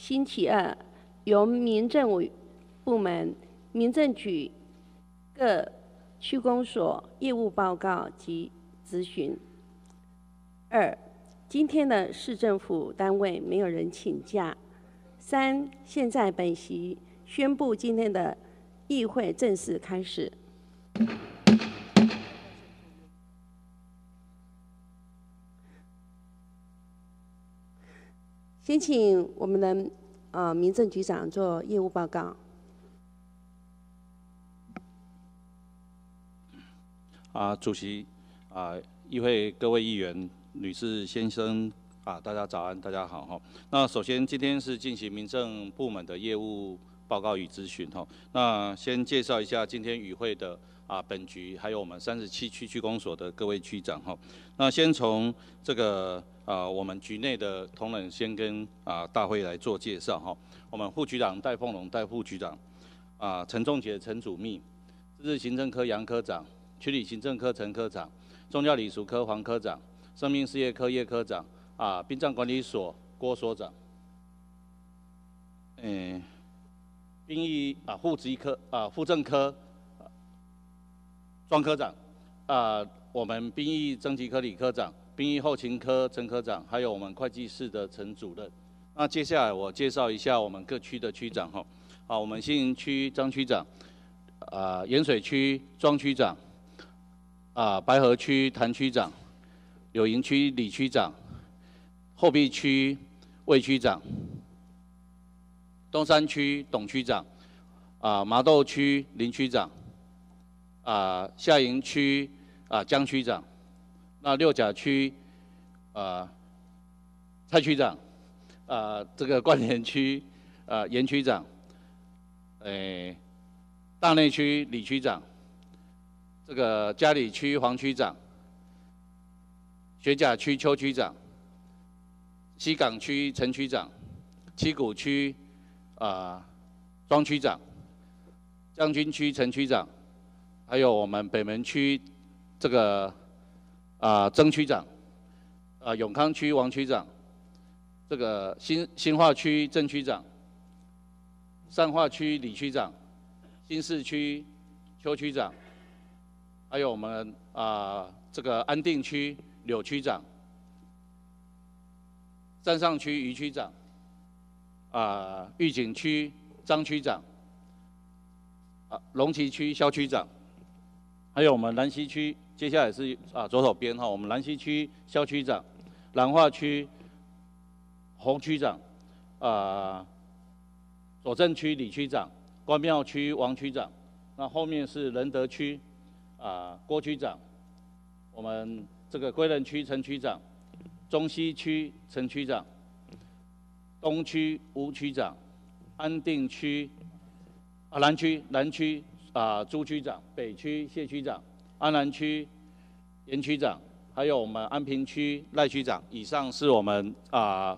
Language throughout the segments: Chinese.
星期二由民政委部门、民政局各区公所业务报告及咨询。二，今天的市政府单位没有人请假。三，现在本席宣布今天的议会正式开始。先请我们的呃民政局长做业务报告。啊，主席，啊，议会各位议员、女士、先生，啊，大家早安，大家好哈。那首先今天是进行民政部门的业务报告与咨询哈。那先介绍一下今天与会的啊本局，还有我们三十七区区公所的各位区长哈。那先从这个。啊，我们局内的同仁先跟啊大会来做介绍哈。我们副局长戴凤龙戴副局长，啊陈仲杰陈祖密，自治行政科杨科长，区里行政科陈科长，宗教礼俗科黄科长，生命事业科叶科长，啊殡葬管理所郭所长，嗯，殡仪啊户籍科啊户政科庄科长，啊我们殡仪征集科李科长。殡仪后勤科陈科长，还有我们会计室的陈主任。那接下来我介绍一下我们各区的区长哈。好，我们新营区张区长，啊，盐水区庄区长，啊，白河区谭区长，柳营区李区长，后壁区魏区长，东山区董区长，啊，麻豆区林区长，啊，下营区啊江区长。那六甲区，啊，蔡区长，啊，这个关联区，啊，严区长，诶，大内区李区长，这个嘉里区黄区长，学甲区邱区长，西港区陈区长，七股区，啊，庄区长，将军区陈区长，还有我们北门区这个。啊，曾区长，啊，永康区王区长，这个新新化区郑区长，善化区李区长，新市区邱区长，还有我们啊这个安定区柳区长，山上区余区长，啊御景区张区长，啊龙崎区肖区长，还有我们南溪区。接下来是啊左手边哈，我们兰溪区肖区长，兰化区洪区长，啊左镇区李区长，关庙区王区长，那后面是仁德区啊郭区长，我们这个归仁区陈区长，中西区陈区长，东区吴区长，安定区啊南区南区啊朱区长，北区谢区长。安南区严区长，还有我们安平区赖区长，以上是我们啊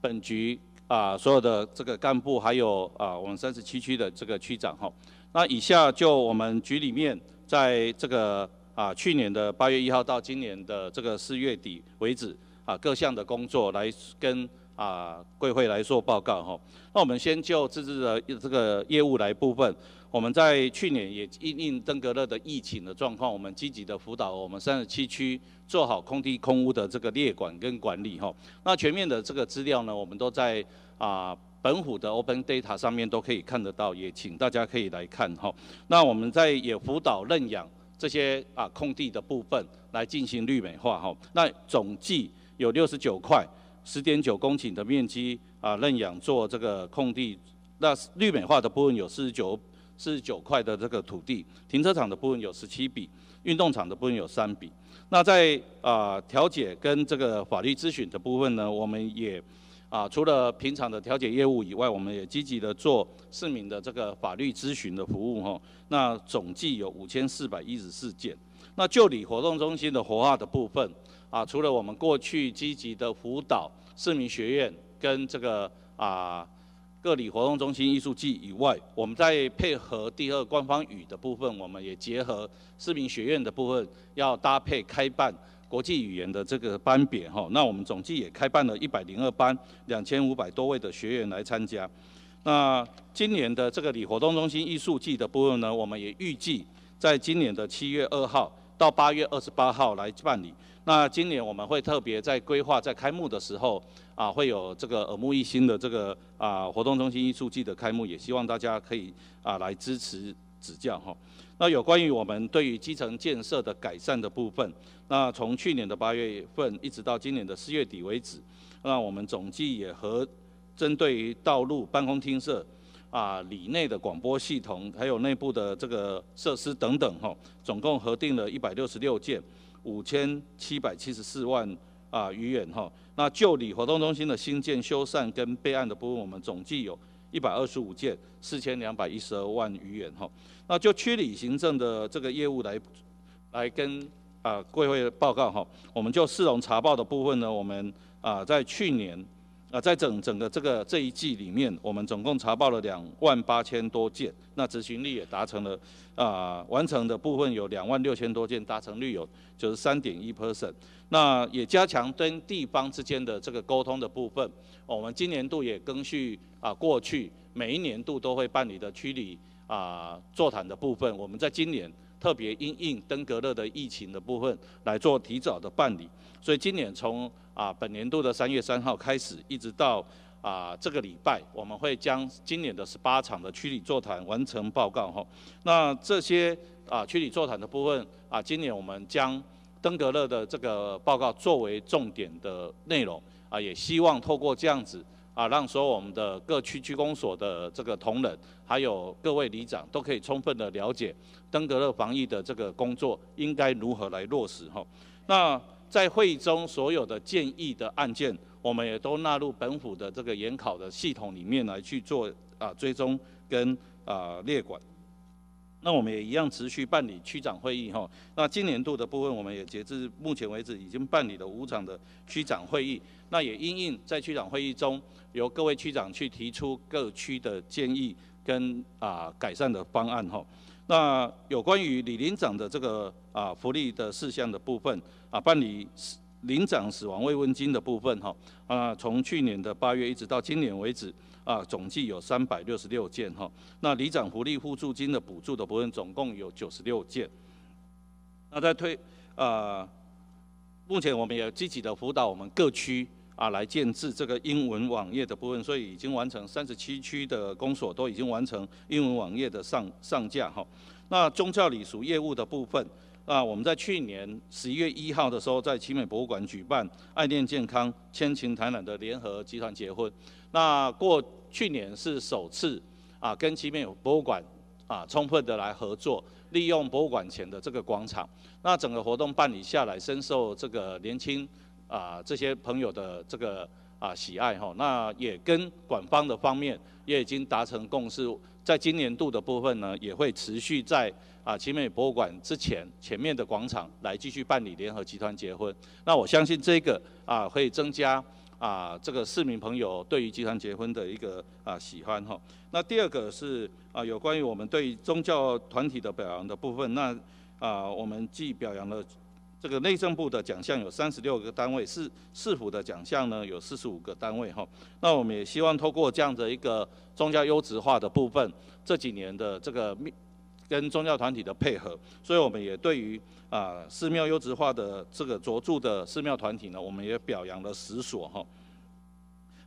本局啊所有的这个干部，还有啊我们三十七区的这个区长哈。那以下就我们局里面在这个啊去年的八月一号到今年的这个四月底为止啊各项的工作来跟啊贵会来做报告哈。那我们先就自治的这个业务来部分。我们在去年也因应登革热的疫情的状况，我们积极的辅导我们三十七区做好空地空屋的这个列管跟管理哈。那全面的这个资料呢，我们都在啊本府的 Open Data 上面都可以看得到，也请大家可以来看哈。那我们在也辅导认养这些啊空地的部分来进行绿美化哈。那总计有六十九块十点九公顷的面积啊认养做这个空地，那绿美化的部分有四十九。四十九块的这个土地，停车场的部分有十七笔，运动场的部分有三笔。那在啊调解跟这个法律咨询的部分呢，我们也啊除了平常的调解业务以外，我们也积极的做市民的这个法律咨询的服务哈。那总计有五千四百一十四件。那就理活动中心的活化的部分啊，除了我们过去积极的辅导市民学院跟这个啊。各里活动中心艺术季以外，我们在配合第二官方语的部分，我们也结合市民学院的部分，要搭配开办国际语言的这个班别哈，那我们总计也开办了一百零二班，两千五百多位的学员来参加。那今年的这个里活动中心艺术季的部分呢，我们也预计在今年的七月二号到八月二十八号来办理。那今年我们会特别在规划在开幕的时候啊，会有这个耳目一新的这个啊活动中心艺术季的开幕，也希望大家可以啊来支持指教哈。那有关于我们对于基层建设的改善的部分，那从去年的八月份一直到今年的四月底为止，那我们总计也和针对于道路、办公厅舍啊里内的广播系统，还有内部的这个设施等等哈，总共核定了一百六十六件。五千七百七十四万啊余元哈，那旧里活动中心的新建修缮跟备案的部分，我们总计有一百二十五件，四千两百一十二万余元哈。那就区里行政的这个业务来来跟啊贵会报告哈，我们就市容查报的部分呢，我们啊在去年。啊，在整整个这个这一季里面，我们总共查报了两万八千多件，那执行率也达成了，啊，完成的部分有两万六千多件，达成率有九十三点一 percent。那也加强跟地方之间的这个沟通的部分，我们今年度也更续啊，过去每一年度都会办理的区里啊座谈的部分，我们在今年特别因应登革热的疫情的部分来做提早的办理，所以今年从啊，本年度的三月三号开始，一直到啊这个礼拜，我们会将今年的十八场的区里座谈完成报告哈。那这些啊区里座谈的部分啊，今年我们将登革热的这个报告作为重点的内容啊，也希望透过这样子啊，让所有我们的各区区公所的这个同仁，还有各位里长都可以充分的了解登革热防疫的这个工作应该如何来落实哈。那在会议中，所有的建议的案件，我们也都纳入本府的这个研考的系统里面来去做啊追踪跟啊列管。那我们也一样持续办理区长会议哈。那今年度的部分，我们也截至目前为止已经办理了五场的区长会议。那也因应在区长会议中，由各位区长去提出各区的建议跟啊改善的方案哈。那有关于李林长的这个啊福利的事项的部分啊，办理林长死亡慰问金的部分哈啊，从去年的八月一直到今年为止啊，总计有三百六十六件哈。那里长福利互助金的补助的部分总共有九十六件。那在推啊，目前我们也积极的辅导我们各区。啊，来建制这个英文网页的部分，所以已经完成三十七区的公所都已经完成英文网页的上上架哈。那宗教礼俗业务的部分，啊，我们在去年十一月一号的时候，在奇美博物馆举办爱恋健康千情台览的联合集团结婚。那过去年是首次啊，跟奇美博物馆啊充分的来合作，利用博物馆前的这个广场。那整个活动办理下来，深受这个年轻。啊，这些朋友的这个啊喜爱哈，那也跟管方的方面也已经达成共识，在今年度的部分呢，也会持续在啊奇美博物馆之前前面的广场来继续办理联合集团结婚。那我相信这个啊会增加啊这个市民朋友对于集团结婚的一个啊喜欢哈。那第二个是啊有关于我们对宗教团体的表扬的部分，那啊我们既表扬了。这个内政部的奖项有三十六个单位，市市府的奖项呢有四十五个单位哈。那我们也希望透过这样的一个宗教优质化的部分，这几年的这个跟宗教团体的配合，所以我们也对于啊寺庙优质化的这个着著的寺庙团体呢，我们也表扬了十所哈。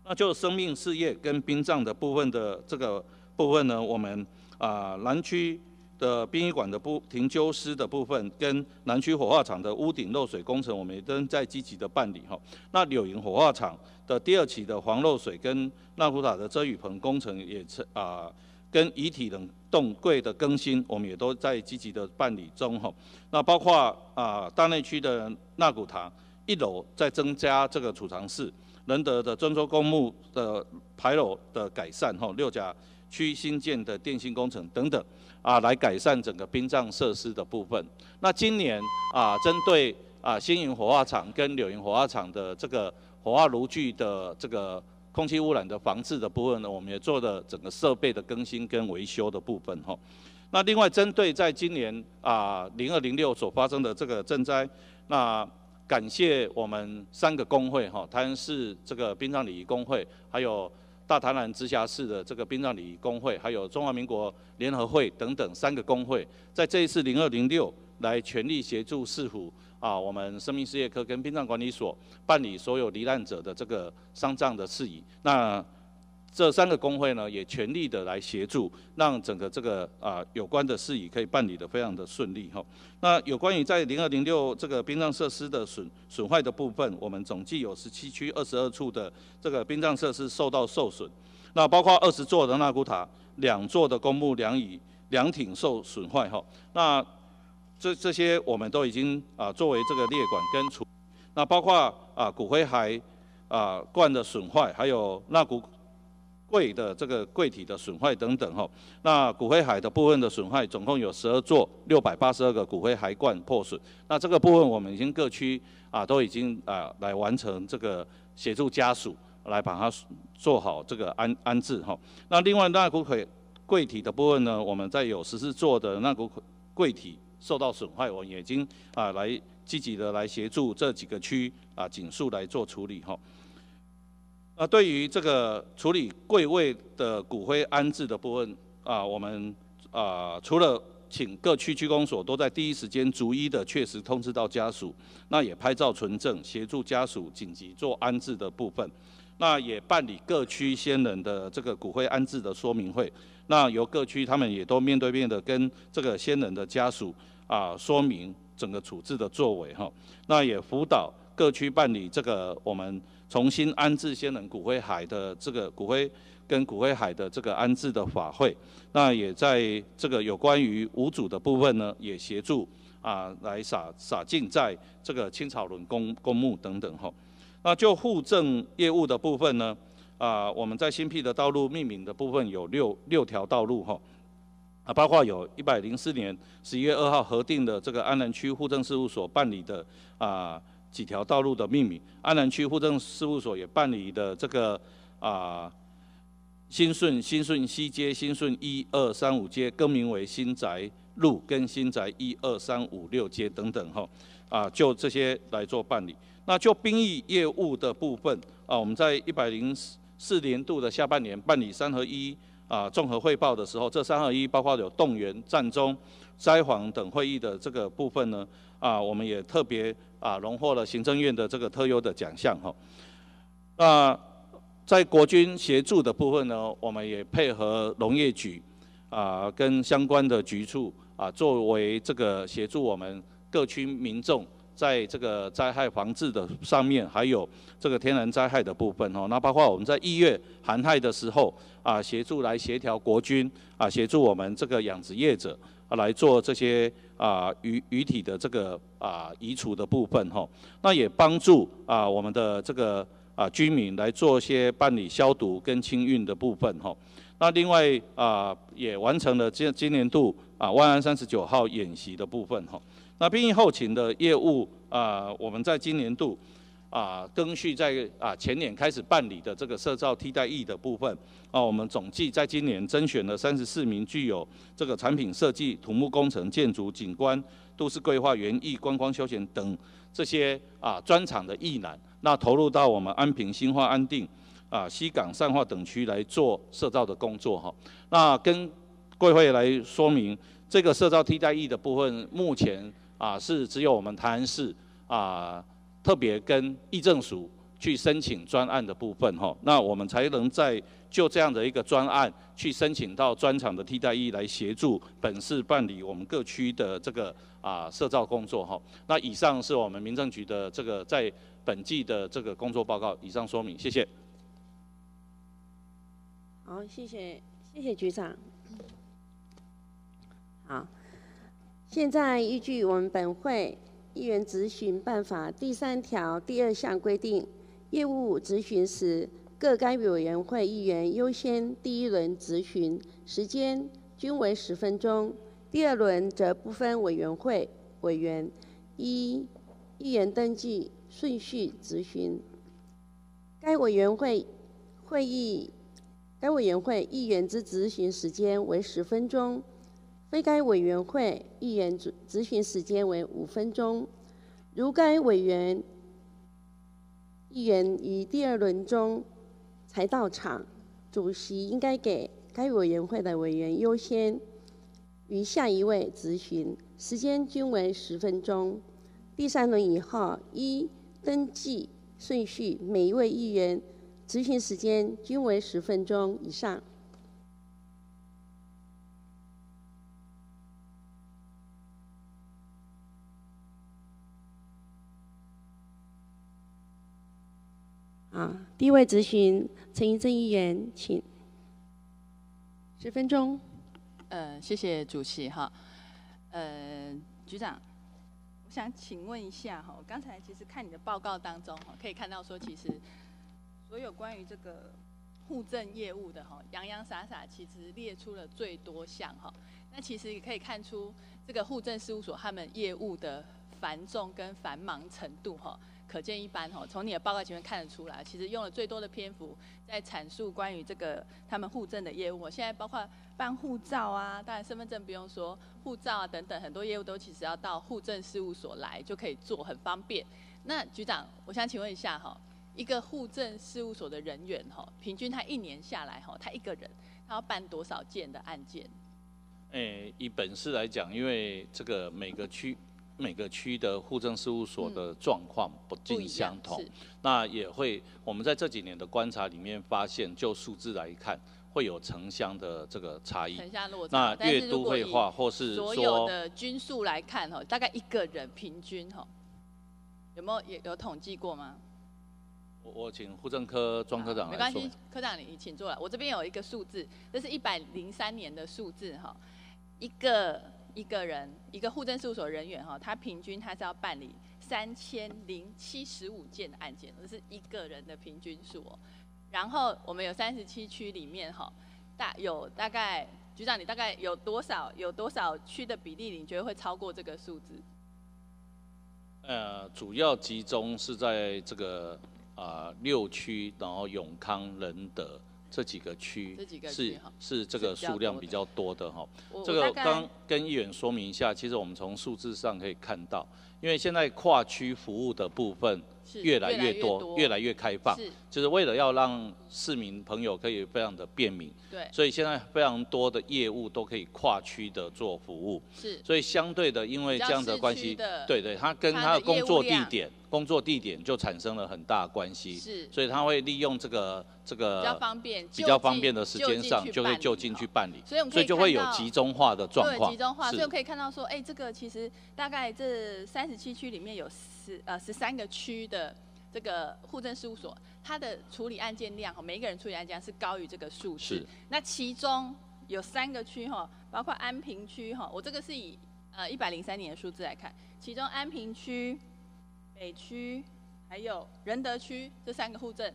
那就生命事业跟殡葬的部分的这个部分呢，我们啊南区。的殡仪馆的不停修师的部分，跟南区火化场的屋顶漏水工程，我们也都在积极的办理哈。那柳营火化场的第二期的防漏水跟纳古塔的遮雨棚工程，也是啊，跟遗体冷冻柜的更新，我们也都在积极的办理中哈。那包括啊大内区的纳古塔一楼在增加这个储藏室，仁德的珍珠公墓的牌楼的改善哈，六甲区新建的电信工程等等。啊，来改善整个殡葬设施的部分。那今年啊，针对啊新营火化场跟柳营火化场的这个火化炉具的这个空气污染的防治的部分呢，我们也做了整个设备的更新跟维修的部分哈。那另外针对在今年啊零二零六所发生的这个震灾，那感谢我们三个工会哈，台南市这个殡葬礼仪工会，还有大台南直辖市的这个殡葬礼仪工会，还有中华民国联合会等等三个工会，在这一次零二零六来全力协助市府啊，我们生命事业科跟殡葬管理所办理所有罹难者的这个丧葬的事宜。那这三个工会呢，也全力的来协助，让整个这个啊有关的事宜可以办理的非常的顺利哈。那有关于在零二零六这个殡葬设施的损损坏的部分，我们总计有十七区二十二处的这个殡葬设施受到受损，那包括二十座的纳古塔、两座的公墓梁椅、两挺受损坏哈。那这这些我们都已经啊作为这个列管跟处，那包括啊骨灰骸啊罐的损坏，还有纳骨。柜的这个柜体的损坏等等哈，那骨灰海的部分的损坏总共有十二座，六百八十二个骨灰骸罐破损。那这个部分我们已经各区啊都已经啊来完成这个协助家属来把它做好这个安安置哈。那另外那骨灰柜体的部分呢，我们在有十四座的那骨柜体受到损坏，我们已经啊来积极的来协助这几个区啊紧速来做处理哈。那对于这个处理贵位的骨灰安置的部分啊，我们啊除了请各区区公所都在第一时间逐一的确实通知到家属，那也拍照存证协助家属紧急做安置的部分，那也办理各区先人的这个骨灰安置的说明会，那由各区他们也都面对面的跟这个先人的家属啊说明整个处置的作为哈，那也辅导各区办理这个我们。重新安置先人骨灰海的这个骨灰跟骨灰海的这个安置的法会，那也在这个有关于无主的部分呢，也协助啊来撒撒进在这个青草轮公公墓等等哈。那就户政业务的部分呢，啊我们在新辟的道路命名的部分有六六条道路哈，啊包括有一百零四年十一月二号核定的这个安南区户政事务所办理的啊。几条道路的命名，安南区户政事务所也办理的这个啊新顺新顺西街、新顺一二三五街更名为新宅路跟新宅一二三五六街等等哈啊就这些来做办理。那就兵役业务的部分啊，我们在一百零四年度的下半年办理三合一啊综合汇报的时候，这三合一包括有动员、战中、灾防等会议的这个部分呢啊，我们也特别。啊，荣获了行政院的这个特优的奖项哈。那在国军协助的部分呢，我们也配合农业局啊，跟相关的局处啊，作为这个协助我们各区民众在这个灾害防治的上面，还有这个天然灾害的部分哦。那包括我们在一月寒害的时候啊，协助来协调国军啊，协助我们这个养殖业者。啊，来做这些啊鱼鱼体的这个啊移除的部分哈，那也帮助啊我们的这个啊居民来做些办理消毒跟清运的部分哈。那另外啊也完成了今今年度啊万安三十九号演习的部分哈。那兵役后勤的业务啊，我们在今年度。啊，更续在啊前年开始办理的这个设造替代役的部分，啊，我们总计在今年甄选了三十四名具有这个产品设计、土木工程、建筑、景观、都市规划、园艺、观光休闲等这些啊专场的役男，那投入到我们安平、新化、安定、啊西港、善化等区来做设造的工作哈。那跟贵会来说明，这个设造替代役的部分，目前啊是只有我们台南市啊。特别跟议政署去申请专案的部分，哈，那我们才能在就这样的一个专案去申请到专场的替代役来协助本市办理我们各区的这个啊设造工作，哈。那以上是我们民政局的这个在本季的这个工作报告，以上说明，谢谢。好，谢谢，谢谢局长。好，现在依据我们本会。议员质询办法第三条第二项规定，业务质询时，各该委员会议员优先第一轮质询，时间均为十分钟；第二轮则不分委员会委员，依议员登记顺序质询。该委员会会议，该委员会议员之质询时间为十分钟。非该委员会议员执执行时间为五分钟。如该委员议员于第二轮中才到场，主席应该给该委员会的委员优先于下一位咨询，时间均为十分钟。第三轮以后依登记顺序，每一位议员执行时间均为十分钟以上。啊，第一位咨询陈怡正议员，请。十分钟。呃，谢谢主席哈。呃，局长，我想请问一下哈，我刚才其实看你的报告当中哈，可以看到说其实所有关于这个户政业务的哈，洋洋洒洒其实列出了最多项哈。那其实也可以看出这个户政事务所他们业务的繁重跟繁忙程度哈。可见一斑哈，从你的报告前面看得出来，其实用了最多的篇幅在阐述关于这个他们户政的业务。现在包括办护照啊，当然身份证不用说，护照啊等等很多业务都其实要到户政事务所来就可以做，很方便。那局长，我想请问一下哈，一个户政事务所的人员哈，平均他一年下来哈，他一个人他要办多少件的案件？诶，以本市来讲，因为这个每个区。每个区的户政事务所的状况不尽相同，那也会我们在这几年的观察里面发现，就数字来看，会有城乡的这个差异。城乡落差。那越都会化或是所有的均数来看哈，大概一个人平均哈，有没有有有统计过吗？我我请户政科庄科长没关系，科长你请坐了。我这边有一个数字，这是一百零三年的数字哈，一个。一个人一个户政事务所人员哈，他平均他是要办理三千零七十五件的案件，这是一个人的平均数。然后我们有三十七区里面哈，大有大概局长你大概有多少有多少区的比例，你觉得会超过这个数字？呃，主要集中是在这个啊六区，然后永康仁德。这几个区是是这个数量比较多的哈，这个刚跟议员说明一下，其实我们从数字上可以看到，因为现在跨区服务的部分。越来越多，越来越开放，就是为了要让市民朋友可以非常的便民。对，所以现在非常多的业务都可以跨区的做服务。是，所以相对的，因为这样的关系，对对，他跟他的工作地点，工作地点就产生了很大关系。是，所以他会利用这个这个比较方便、比较方便的时间上，就会就近去办理。所以我们所以就会有集中化的状况。集中化，所以我可以看到说，哎，这个其实大概这三十七区里面有十呃十三个区的。这个户政事务所，它的处理案件量哈，每一个人处理案件是高于这个数字。那其中有三个区哈，包括安平区哈，我这个是以呃一百零三年的数字来看，其中安平区、北区还有仁德区这三个户政，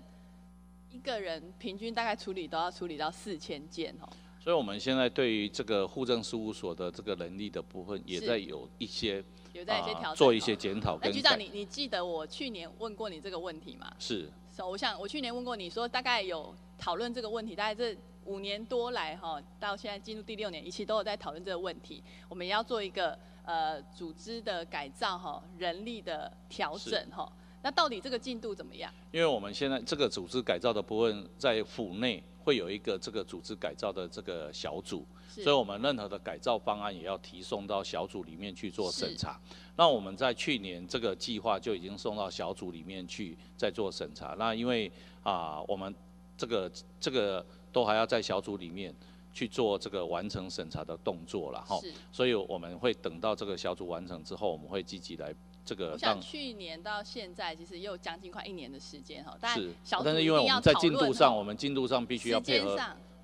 一个人平均大概处理都要处理到四千件哦。所以我们现在对于这个户政事务所的这个能力的部分，也在有一些。有在一些调整，做一些检讨。那局长，你你记得我去年问过你这个问题吗？是。我想我去年问过你说，大概有讨论这个问题，大概这五年多来哈，到现在进入第六年，一期都有在讨论这个问题。我们也要做一个呃组织的改造哈，人力的调整哈。那到底这个进度怎么样？因为我们现在这个组织改造的部分，在府内会有一个这个组织改造的这个小组。所以，我们任何的改造方案也要提送到小组里面去做审查。那我们在去年这个计划就已经送到小组里面去在做审查。那因为啊，我们这个这个都还要在小组里面去做这个完成审查的动作了哈。所以我们会等到这个小组完成之后，我们会积极来这个。像去年到现在，其实也有将近快一年的时间哈。但是。但是因为我们在进度上，我们进度上必须要配合。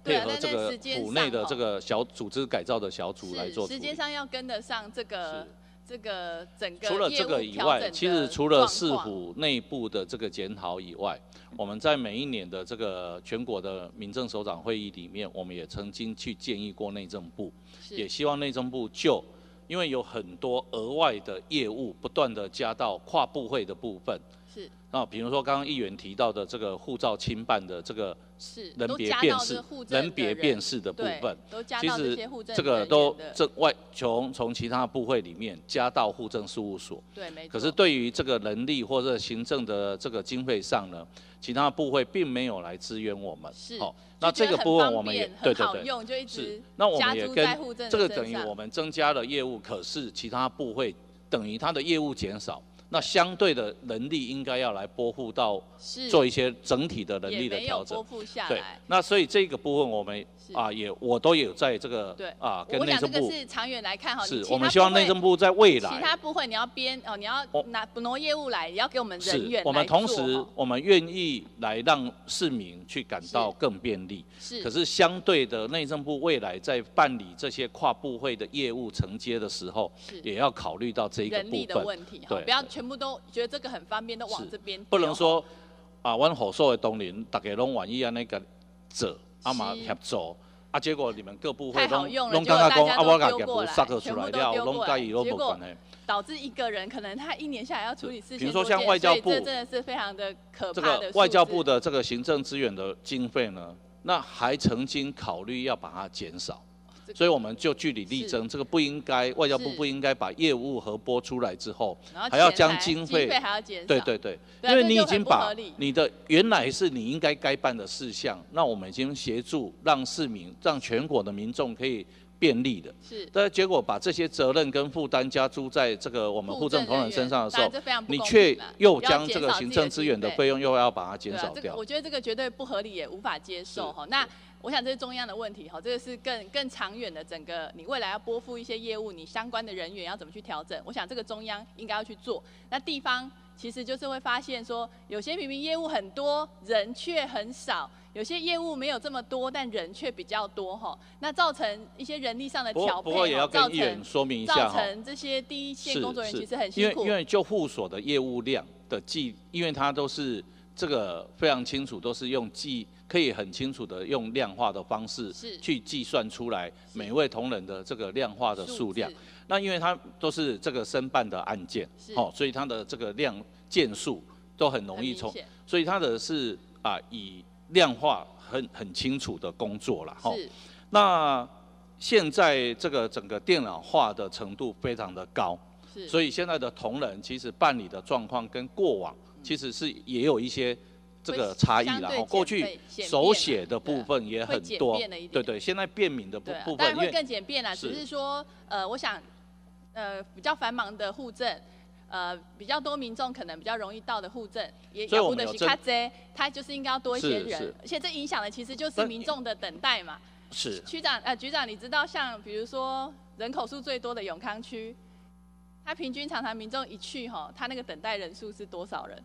配合这个府内的这个小组织改造的小组来做。时间上要跟得上这个这个整个除了这个以外，其实除了市府内部的这个检讨以外，我们在每一年的这个全国的民政首长会议里面，我们也曾经去建议过内政部，也希望内政部就因为有很多额外的业务不断的加到跨部会的部分，是啊，比如说刚刚议员提到的这个护照清办的这个是，人别辨识人别辨识的部分，其实到这个都这外从从其他部会里面加到户政事务所。对，没错。可是对于这个人力或者行政的这个经费上呢，其他部会并没有来支援我们。是好，那这个部分方我们也便对对对。就一是直，那我们也跟这个等于我们增加了业务，可是其他部会等于它的业务减少，那相对的能力应该要来拨付到做一些整体的能力的调整对。，那所以这个部分我们是啊也我都有在这个对啊跟我想这内政部个是长远来看哈，你是我们希望内政部在未来其他部会你要编哦，你要我拿挪业务来，也要给我们人是员我们同时哦我们愿意来让市民去感到更便利。是可是相对的，内政部未来在办理这些跨部会的业务承接的时候，是也要考虑到这一个部人力的分，问题不要全部都觉得这个很方便，都往这边不能说啊，阮火所的东林大家拢愿意安尼个做，啊嘛是协作。啊，结果你们各部会拢拢刚刚讲啊，果大家都我甲业丢过来务塞个出来了，拢丢过来甲伊拢无关系。导致一个人可能他一年下来要处理事情比如说像外交部这真的是非常的可这怕的个外交部的这个行政资源的经费呢，那还曾经考虑要把它减少。这个所以我们就据理力争，这个不应该，外交部不应该把业务核拨出来之后，还要将经费还要减少，对对对，因为你已经把你的原来是你应该该办的事项，那我们已经协助让市民、让全国的民众可以便利的，是但结果把这些责任跟负担加诸在这个我们户政同仁身上的时候你却又将这个行政资源的费用又要把它减少掉。我觉得这个绝对不合理，也无法接受哈。那我想这是中央的问题哈，这个是更更长远的整个你未来要拨付一些业务，你相关的人员要怎么去调整？我想这个中央应该要去做。那地方其实就是会发现说，有些明明业务很多，人却很少；有些业务没有这么多，但人却比较多哈。那造成一些人力上的调配也要跟造议员成说明一下造。成这些第一线工作人员其实很辛苦。因为因为就户所的业务量的计，因为它都是这个非常清楚，都是用计可以很清楚的用量化的方式去计算出来每位同仁的这个量化的数量。那因为它都是这个申办的案件，哦，所以它的这个量件数都很容易从，所以它的是啊以量化很很清楚的工作了，哈。是那现在这个整个电脑化的程度非常的高，所以现在的同仁其实办理的状况跟过往其实是也有一些这个差异了。相对哈。过去手写的部分也很多对对，现在便民的部部，分，因当然会更简便啦，只是是说，呃，我想，呃，比较繁忙的户政，呃，比较多民众可能比较容易到的户政，也所以要不得是我们有针卡这，它就是应该要多一些人而且这影响的其实就是民众的等待嘛。是区长，呃，局长，你知道像比如说人口数最多的永康区，他平均常常民众一去哈，他那个等待人数是多少人？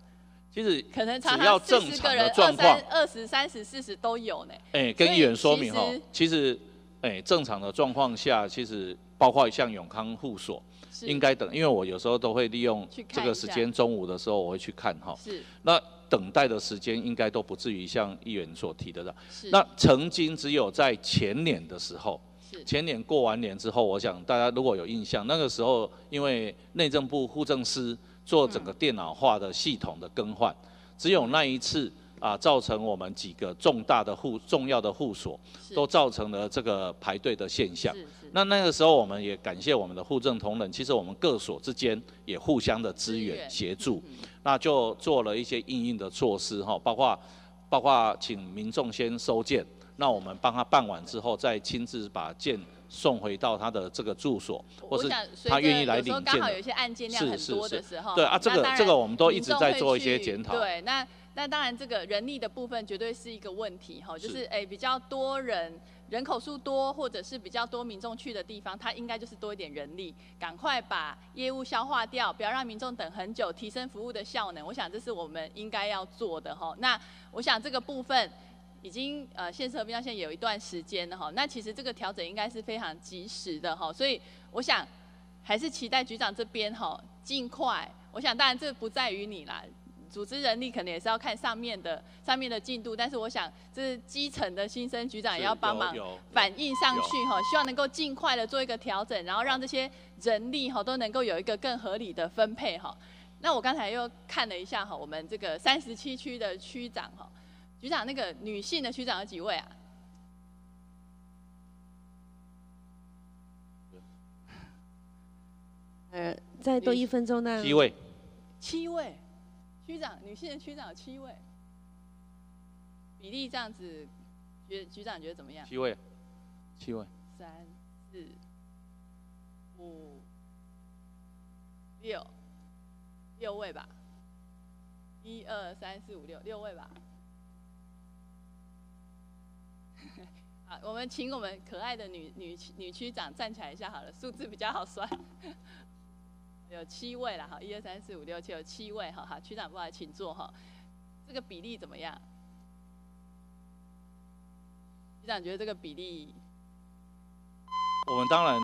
其实可能只要正常的状况、二十、三十、四十都有呢。哎，跟议员说明哈，其实哎正常的状况下，其实包括像永康护所，是应该等，因为我有时候都会利用去这个时间，中午的时候我会去看哈。是那等待的时间应该都不至于像议员所提的的。是那曾经只有在前年的时候，是前年过完年之后，我想大家如果有印象，那个时候因为内政部户政司做整个电脑化的系统的更换，只有那一次啊，造成我们几个重大的户重要的户所都造成了这个排队的现象。那那个时候，我们也感谢我们的户政同仁，其实我们各所之间也互相的支支援援。协助，嗯。那就做了一些应应的措施哈，包括包括请民众先收件，那我们帮他办完之后，再亲自把件送回到他的这个住所，或是想他愿意来领件。刚好有一些案件量很多的时候，对啊，这个这个我们都一直在做一些检讨。对，那那当然这个人力的部分绝对是一个问题哈，就是是哎比较多人。人口数多，或者是比较多民众去的地方，它应该就是多一点人力，赶快把业务消化掉，不要让民众等很久，提升服务的效能。我想这是我们应该要做的哈。那我想这个部分已经呃县市合并到现在有一段时间了哈，那其实这个调整应该是非常及时的哈，所以我想还是期待局长这边哈尽快。我想当然这不在于你啦。组织人力可能也是要看上面的上面的进度，但是我想这是基层的新生局长也要帮忙反映上去哈，希望能够尽快的做一个调整，然后让这些人力哈都能够有一个更合理的分配哈。那我刚才又看了一下哈，我们这个三十七区的区长哈，局长那个女性的区长有几位啊？呃，再多一分钟呢？七位，七位，区长，女性的区长有七位，比例这样子，局局长觉得怎么样？七位，七位，三四五六六位吧，一二三四五六六位吧。好，我们请我们可爱的女女女区长站起来一下好了，数字比较好算。有七位了哈，一二三四五六七，有七位哈。哈，区长过来请坐哈。这个比例怎么样？局长觉得这个比例？我们当然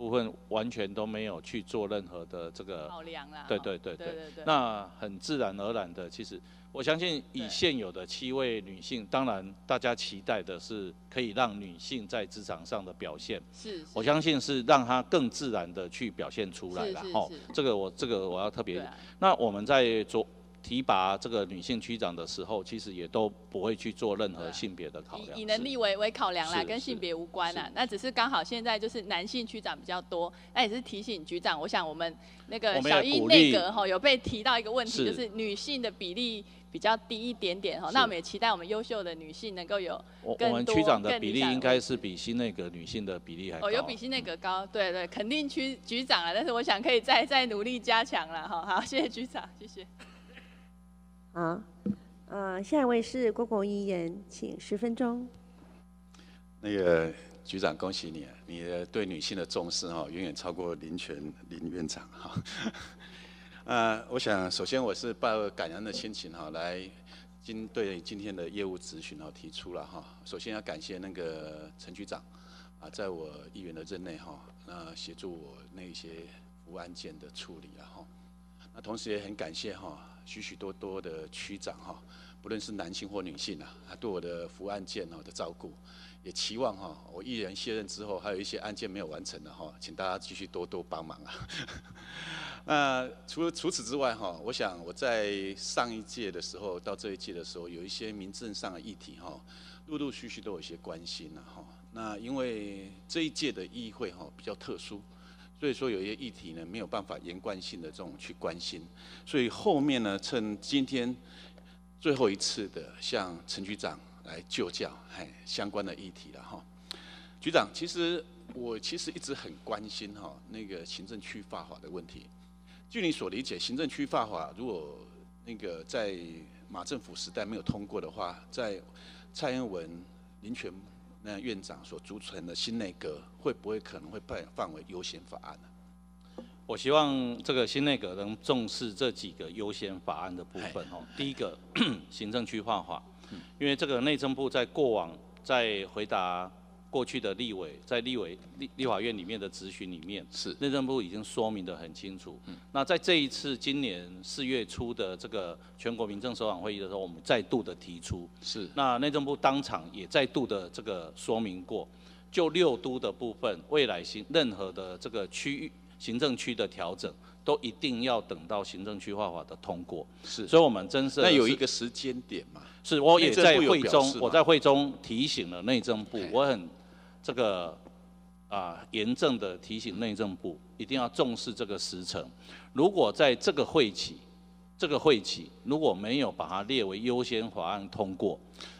部分完全都没有去做任何的这个考量啦。对对对对。那很自然而然的，其实。我相信以现有的七位女性，当然大家期待的是可以让女性在职场上的表现，是，我相信是让她更自然的去表现出来了。哦，这个我这个我要特别。那我们在做。提拔这个女性区长的时候，其实也都不会去做任何性别的考量，以能力为为考量啦，跟性别无关啦。那只是刚好现在就是男性区长比较多，那也是提醒局长，我想我们那个小一内阁哈有被提到一个问题，就是女性的比例比较低一点点哈。那我们也期待我们优秀的女性能够有更多。我们区长的比例应该是比新内阁女性的比例还哦，有比新内阁高，对对，肯定区局长了，但是我想可以再再努力加强了哈。好，谢谢局长，谢谢。好，呃，下一位是郭国议员，请十分钟。那个局长，恭喜你，你的对女性的重视哈，远远超过林权林院长哈。呃，我想首先我是抱感恩的心情哈，来今对今天的业务咨询哈提出了哈。首先要感谢那个陈局长啊，在我议员的任内哈，那协助我那些服务案件的处理了哈。那同时也很感谢哈。许许多多的区长哈，不论是男性或女性啊，对我的服务案件哈的照顾，也期望哈我一人卸任之后，还有一些案件没有完成的哈，请大家继续多多帮忙啊。那除了除此之外哈，我想我在上一届的时候到这一届的时候，有一些民政上的议题哈，陆陆续续都有一些关心了哈。那因为这一届的议会哈比较特殊。所以说有一些议题呢没有办法连贯性的这种去关心，所以后面呢趁今天最后一次的向陈局长来就教，哎相关的议题了哈。局长，其实我其实一直很关心哈那个行政区法法的问题。据你所理解，行政区法法如果那个在马政府时代没有通过的话，在蔡英文、林权。那院长所组成的新内阁会不会可能会被范围优先法案呢？我希望这个新内阁能重视这几个优先法案的部分哦。第一个，行政区划法，因为这个内政部在过往在回答。过去的立委在立委立立法院里面的质询里面，是内政部已经说明的很清楚。嗯，那在这一次今年四月初的这个全国民政首长会议的时候，我们再度的提出，是那内政部当场也再度的这个说明过，就六都的部分，未来行任何的这个区域行政区的调整，都一定要等到行政区划法的通过。是，所以我们真是那有一个时间点嘛？是，我也在会中，我在会中提醒了内政部，我很。这个啊，严正的提醒内政部一定要重视这个时程。如果在这个会期，这个会期如果没有把它列为优先法案通过，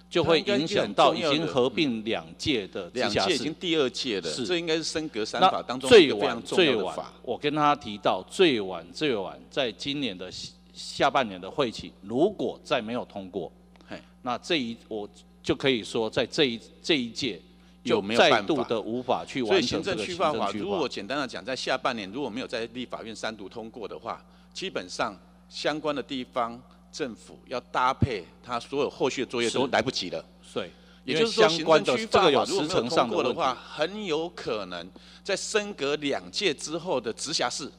就会影响到已经合并两届的两届已经第二届的，这应该是升格三法当中最晚最晚。我跟他提到最晚最晚在今年的下半年的会期，如果再没有通过，那这一我就可以说在这一这一届。就没有再度的无法去完成这个行政法。如果简单的讲，在下半年如果没有在立法院三读通过的话，基本上相关的地方政府要搭配它所有后续的作业都来不及了。对，也就是说，行政区法有如果没有通过的话，很有可能在升格两届之后的直辖市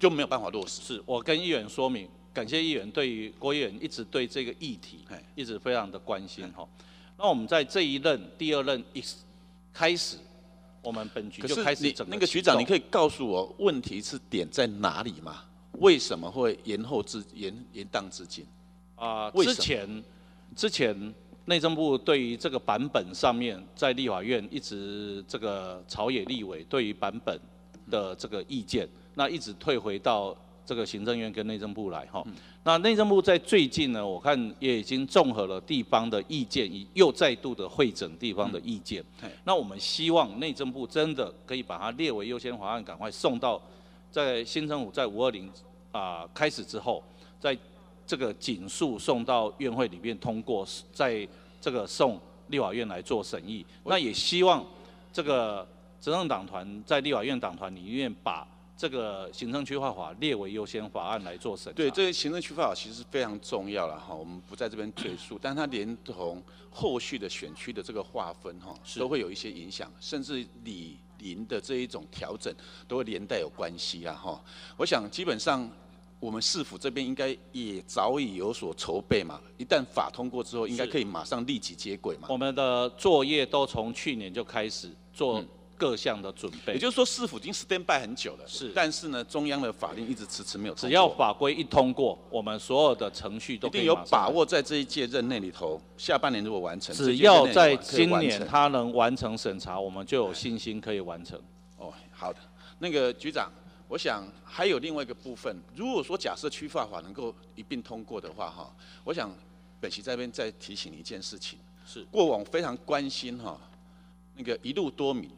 就没有办法落实。是我跟议员说明，感谢议员对于郭议员一直对这个议题一直非常的关心哈。那我们在这一任、第二任一。开始，我们本局就开始整那个局长，你可以告诉我问题是点在哪里吗？为什么会延后至延延宕至今？啊、之前之前内政部对于这个版本上面，在立法院一直这个朝野立委对于版本的这个意见，那一直退回到这个行政院跟内政部来哈。嗯那内政部在最近呢，我看也已经综合了地方的意见，以又再度的会诊地方的意见。嘿那我们希望内政部真的可以把它列为优先法案，赶快送到在新政府在五二零啊开始之后，在这个紧速送到院会里面通过，在这个送立法院来做审议。那也希望这个执政党团在立法院党团里面把这个行政区划法列为优先法案来做审查。对，这个行政区划法其实非常重要了哈，我们不在这边赘述，但它连同后续的选区的这个划分哈，都会有一些影响，甚至里邻的这一种调整都会连带有关系啊哈。我想基本上我们市府这边应该也早已有所筹备嘛，一旦法通过之后，应该可以马上立即接轨嘛。我们的作业都从去年就开始做嗯各项的准备。也就是说，市府已经 stand by 很久了，是但是呢，中央的法令一直迟迟没有。只要法规一通过，我们所有的程序都一定有把握在这一届任内里头，下半年如果完成，只要在今年他能完成审查，我们就有信心可以完成。哦，好的，那个局长，我想还有另外一个部分，如果说假设区划法能够一并通过的话，哈，我想本席这边再提醒你一件事情，是过往非常关心哈，那个一路多民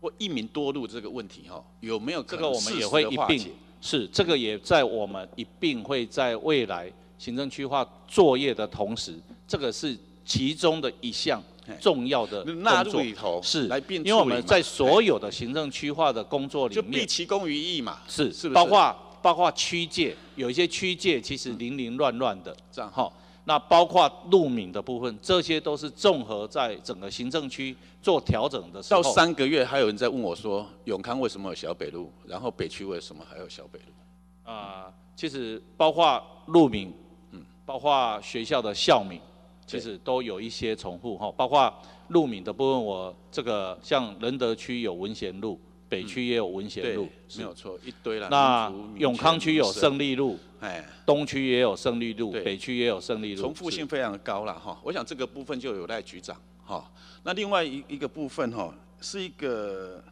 或一民多路这个问题哈，有没有可这个我们也会一并解？是这个也在我们一并会在未来行政区划作业的同时，这个是其中的一项嘿重要的纳入工作里头是来并因为我们在所有的行政区划的工作里面就毕，其功于役嘛，是是？包括包括区界，有一些区界其实零零乱乱的，这样好，那包括路名的部分，这些都是综合在整个行政区做调整的时候。到三个月，还有人在问我说，永康为什么有小北路，然后北区为什么还有小北路？啊、其实包括路名，嗯嗯，包括学校的校名，其实都有一些重复哈。包括路名的部分，我这个像仁德区有文贤路，北区也有文贤对路，，没有错，一堆了。那永康区有胜利路，哎，东区也有胜利路，北区也有胜利路，重复性非常高了哈。我想这个部分就有赖局长哈。那另外一一个部分哈，是一个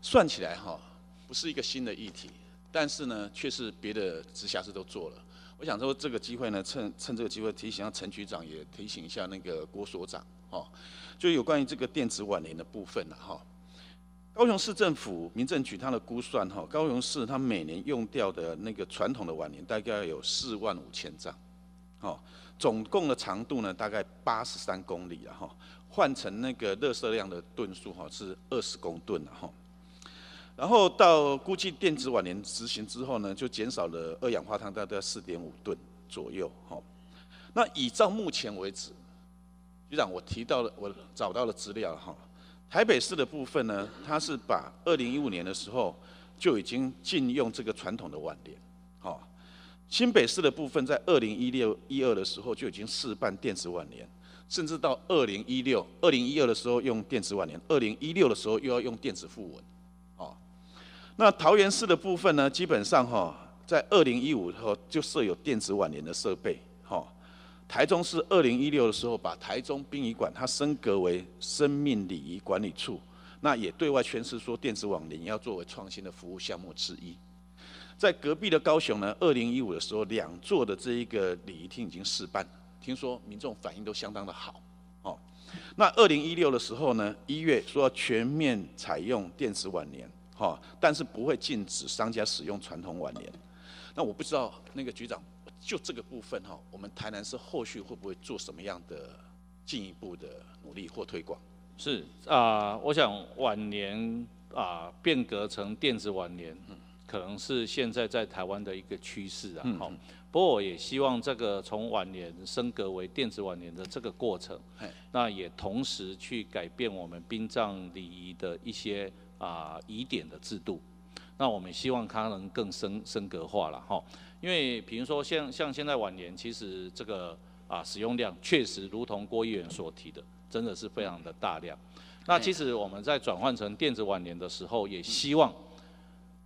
算起来哈，不是一个新的议题，但是呢，却是别的直辖市都做了。我想说这个机会呢，趁趁这个机会提醒一下陈局长，也提醒一下那个郭所长哈，就有关于这个电子晚年的部分了哈。高雄市政府民政局它的估算哈，高雄市它每年用掉的那个传统的晚年大概有四万五千张，哦，总共的长度呢大概八十三公里了哈，换成那个热射量的吨数哈是二十公吨了哈。然后到估计电子晚年执行之后呢，就减少了二氧化碳大概四点五吨左右哈。那以照目前为止，局长我提到了我找到了资料哈，台北市的部分呢，它是把二零一五年的时候就已经禁用这个传统的晚年，好、新北市的部分在二零一六一二的时候就已经试办电子晚年，甚至到二零一六二零一二的时候用电子晚年，二零一六的时候又要用电子复文，哦，那桃园市的部分呢，基本上哈、在二零一五后就设有电子晚年的设备，台中市二零一六的时候，把台中殡仪馆它升格为生命礼仪管理处，那也对外宣示说电子网联要作为创新的服务项目之一。在隔壁的高雄呢，二零一五的时候，两座的这一个礼仪厅已经试办，听说民众反应都相当的好。哦，那二零一六的时候呢，一月说要全面采用电子晚年，哈、但是不会禁止商家使用传统晚年。那我不知道那个局长，就这个部分哈，我们台南市后续会不会做什么样的进一步的努力或推广？是啊、我想晚年啊、变革成电子晚年，可能是现在在台湾的一个趋势啊。嗯好、不过我也希望这个从晚年升格为电子晚年的这个过程，那也同时去改变我们殡葬礼仪的一些啊、疑点的制度。那我们希望它能更升升格化了哈，因为比如说像像现在晚年，其实这个啊使用量确实如同郭议员所提的，真的是非常的大量。那其实我们在转换成电子晚年的时候，也希望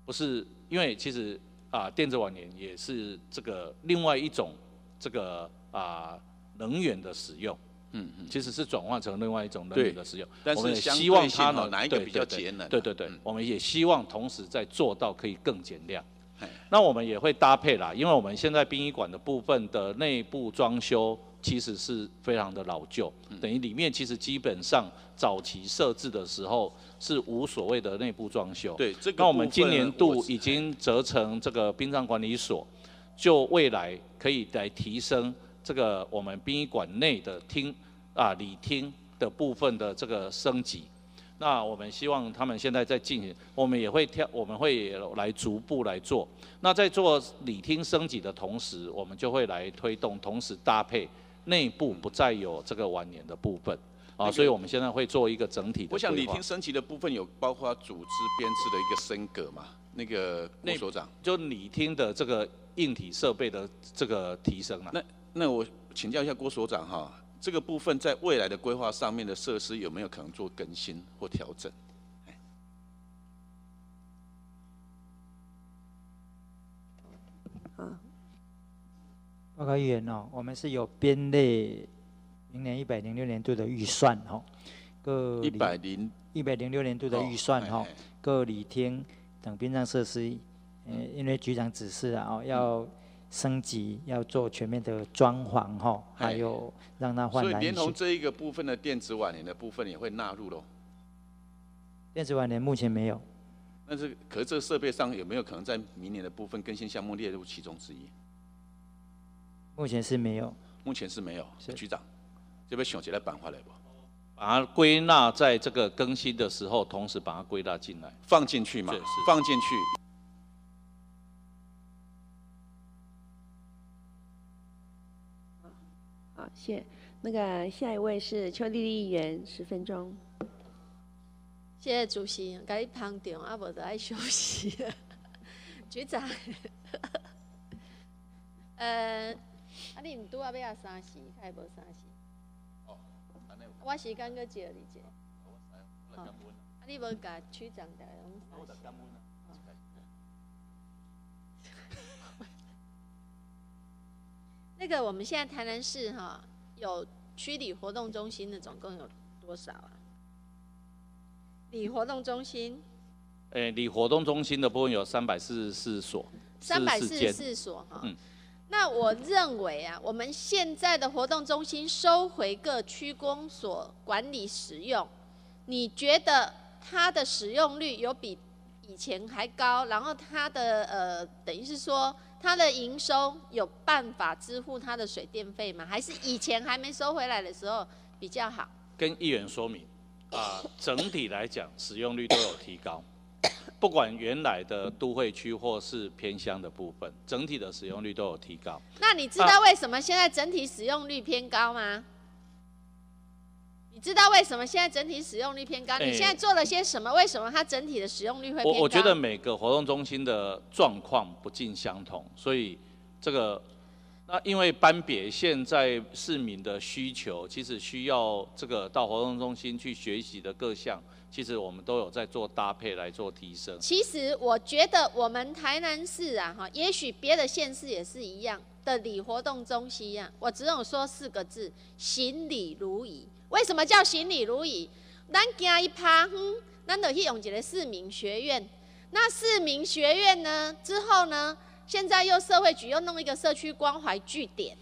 不是因为其实啊电子晚年也是这个另外一种这个啊能源的使用。嗯嗯，其实是转换成另外一种能源的使用，但是我们也希望它呢，哪一个比较节能？对对对，我们也希望同时在做到可以更减量。哎，那我们也会搭配啦，因为我们现在殡仪馆的部分的内部装修其实是非常的老旧，等于里面其实基本上早期设置的时候是无所谓的内部装修。对，这个那我们今年度已经折成这个殡葬管理所，就未来可以来提升这个我们殡仪馆内的厅。啊，礼厅的部分的这个升级，那我们希望他们现在在进行，我们也会跳，我们会来逐步来做。那在做礼厅升级的同时，我们就会来推动，同时搭配内部不再有这个晚年的部分啊，所以我们现在会做一个整体的。我想礼厅升级的部分有包括组织编制的一个升格嘛？那个郭所长，就礼厅的这个硬体设备的这个提升了。那那我请教一下郭所长哈。这个部分在未来的规划上面的设施有没有可能做更新或调整？啊，报告议员哦，我们是有编列明年一百零六年度的预算哦，各一百零一百零六年度的预算哈，各礼厅等殡葬设施，呃，因为局长指示啊，要。升级要做全面的装潢哈，还有让它换蓝。所以连同这一个部分的电子晚年的部分也会纳入喽。电子晚年目前没有。但是，可是这个设备上有没有可能在明年的部分更新项目列入其中之一？目前是没有。目前是没有。局长，这边想起来板块来不？把它归纳在这个更新的时候，同时把它归纳进来，放进去嘛？放进去。好，谢。那个下一位是邱丽丽议员，十分钟。谢谢主席，该旁听啊，无得爱休息。局长，呃，啊，你唔拄啊要啊三时，还无三时？哦，我时间搁借你者。好，啊，你无甲区长带拢三那个我们现在台南市哈有区里活动中心的总共有多少啊？里活动中心？诶，里活动中心的部分有三百四十四所，三百四十四所哈。嗯。那我认为啊，我们现在的活动中心收回各区公所管理使用，你觉得它的使用率有比以前还高？然后它的呃，等于是说。它的营收有办法支付它的水电费吗？还是以前还没收回来的时候比较好？跟议员说明，啊，整体来讲使用率都有提高，不管原来的都会区或是偏乡的部分，整体的使用率都有提高。那你知道为什么现在整体使用率偏高吗？你知道为什么现在整体使用率偏高？你现在做了些什么？为什么它整体的使用率会偏高？我我觉得每个活动中心的状况不尽相同，所以这个那因为班别现在市民的需求，其实需要这个到活动中心去学习的各项，其实我们都有在做搭配来做提升。其实我觉得我们台南市啊，哈，也许别的县市也是一样的礼活动中心一啊，我只有说四个字：行礼如仪。为什么叫行礼如仪？咱行一趴，哼，咱就去用一个市民学院。那市民学院呢？之后呢？现在又社会局又弄一个社区关怀据点，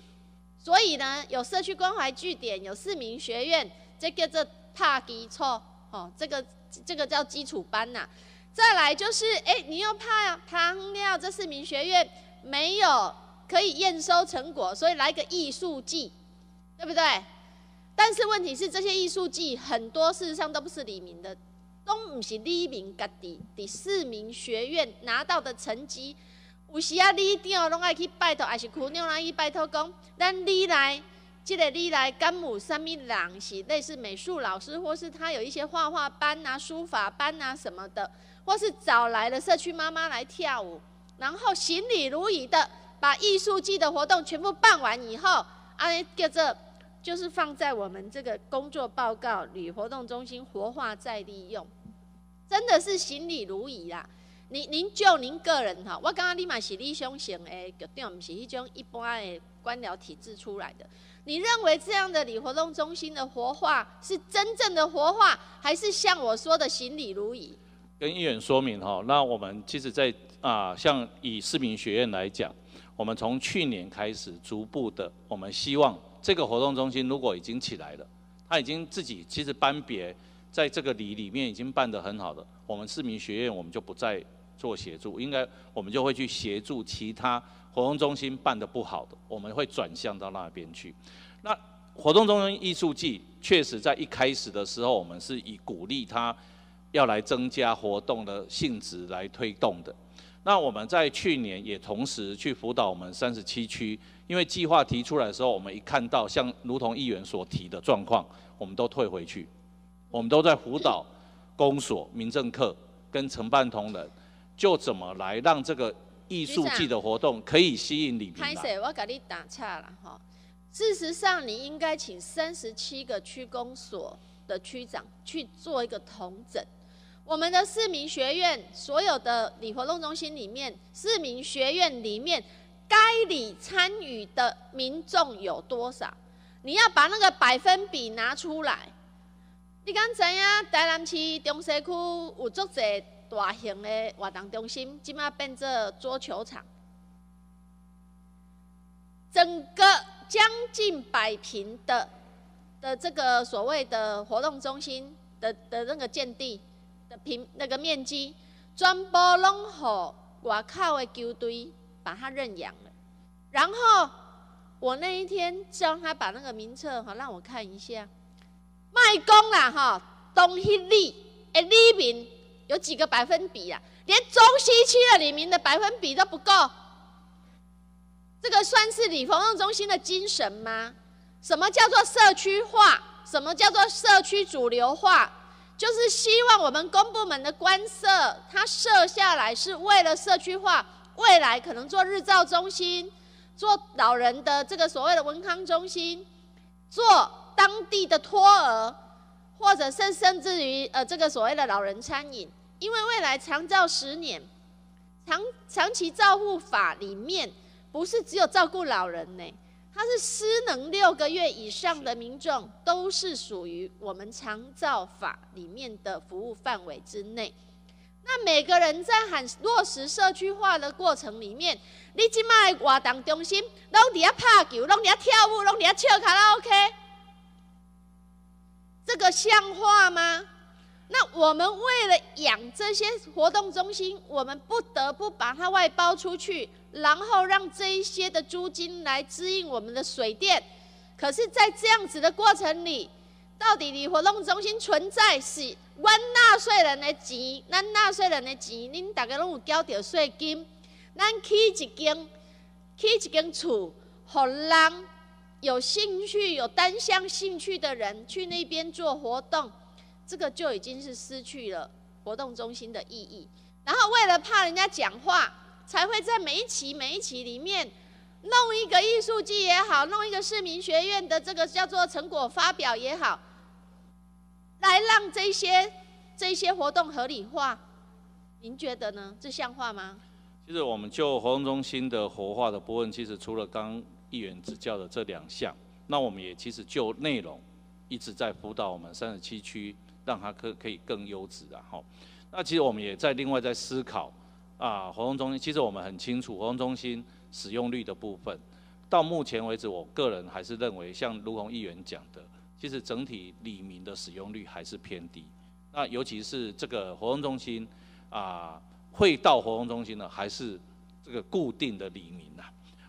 所以呢，有社区关怀据点，有市民学院，这个叫帕基错，哦，这个这个叫基础班呐。再来就是，哎，你又怕旁料这市民学院没有可以验收成果，所以来个艺术季，对不对？但是问题是，这些艺术季很多事实上都不是李明的，都不是李明家己第四名学院拿到的成绩。有时啊，你一定要拢爱去拜托，还是区长来去拜托讲，咱你来，这个你来干母什么人是类似美术老师，或是他有一些画画班啊、书法班啊什么的，或是找来了社区妈妈来跳舞，然后行礼如仪的把艺术季的活动全部办完以后，啊，叫做。就是放在我们这个工作报告里，活动中心活化再利用，真的是行礼如仪啦。您您就您个人哈，我刚刚立马是理想型的局长，不是一种一般的官僚体制出来的。你认为这样的礼活动中心的活化是真正的活化，还是像我说的行礼如仪？跟议员说明哈，那我们其实，在啊，像以市民学院来讲，我们从去年开始逐步的，我们希望这个活动中心如果已经起来了，他已经自己其实班别在这个里里面已经办得很好的，我们市民学院我们就不再做协助，应该我们就会去协助其他。活动中心办得不好的，我们会转向到那边去。那活动中心艺术季确实在一开始的时候，我们是以鼓励他要来增加活动的性质来推动的。那我们在去年也同时去辅导我们三十七区，因为计划提出来的时候，我们一看到像如同议员所提的状况，我们都退回去。我们都在辅导公所、民政课跟承办同仁，就怎么来让这个。艺术季的活动可以吸引李民拍摄，我给你打岔了哈。事实上，你应该请三十七个区公所的区长去做一个统整。我们的市民学院所有的礼活动中心里面，市民学院里面该礼参与的民众有多少？你要把那个百分比拿出来。你敢知影台南市中西区有足侪？大型的活动中心，即马变做桌球场，整个将近百平的的这个所谓的活动中心的的那个建地的平那个面积，全部拢好外口的球队把他认养了。然后我那一天叫他把那个名册哈让我看一下，卖公啦哈，东西里诶里面。有几个百分比啊？连中西区的里面的百分比都不够，这个算是礼活动中心的精神吗？什么叫做社区化？什么叫做社区主流化？就是希望我们公部门的官设，它设下来是为了社区化，未来可能做日照中心，做老人的这个所谓的文康中心，做当地的托儿。或者甚甚至于呃这个所谓的老人餐饮，因为未来长照十年，长长期照护法里面不是只有照顾老人呢，它是失能六个月以上的民众都是属于我们长照法里面的服务范围之内。那每个人在喊落实社区化的过程里面，你即卖活动中心拢伫遐拍球，拢伫遐跳舞，拢伫遐唱卡拉 OK。这个像话吗？那我们为了养这些活动中心，我们不得不把它外包出去，然后让这一些的租金来支应我们的水电。可是，在这样子的过程里，到底你活动中心存在是我纳税人的钱，咱纳税人的钱，恁大家拢有交着税金，咱起一间，起一间厝，互人。有兴趣、有单向兴趣的人去那边做活动，这个就已经是失去了活动中心的意义。然后为了怕人家讲话，才会在每一期、每一期里面弄一个艺术季也好，弄一个市民学院的这个叫做成果发表也好，来让这些这些活动合理化。您觉得呢？这像话吗？其实我们就活动中心的活化的部分，其实除了刚。议员指教的这两项，那我们也其实就内容一直在辅导我们三十七区，让它可可以更优质啊。哈，那其实我们也在另外在思考啊，活动中心其实我们很清楚活动中心使用率的部分，到目前为止，我个人还是认为像卢宏议员讲的，其实整体里民的使用率还是偏低。那尤其是这个活动中心啊，会到活动中心的还是这个固定的里民呐。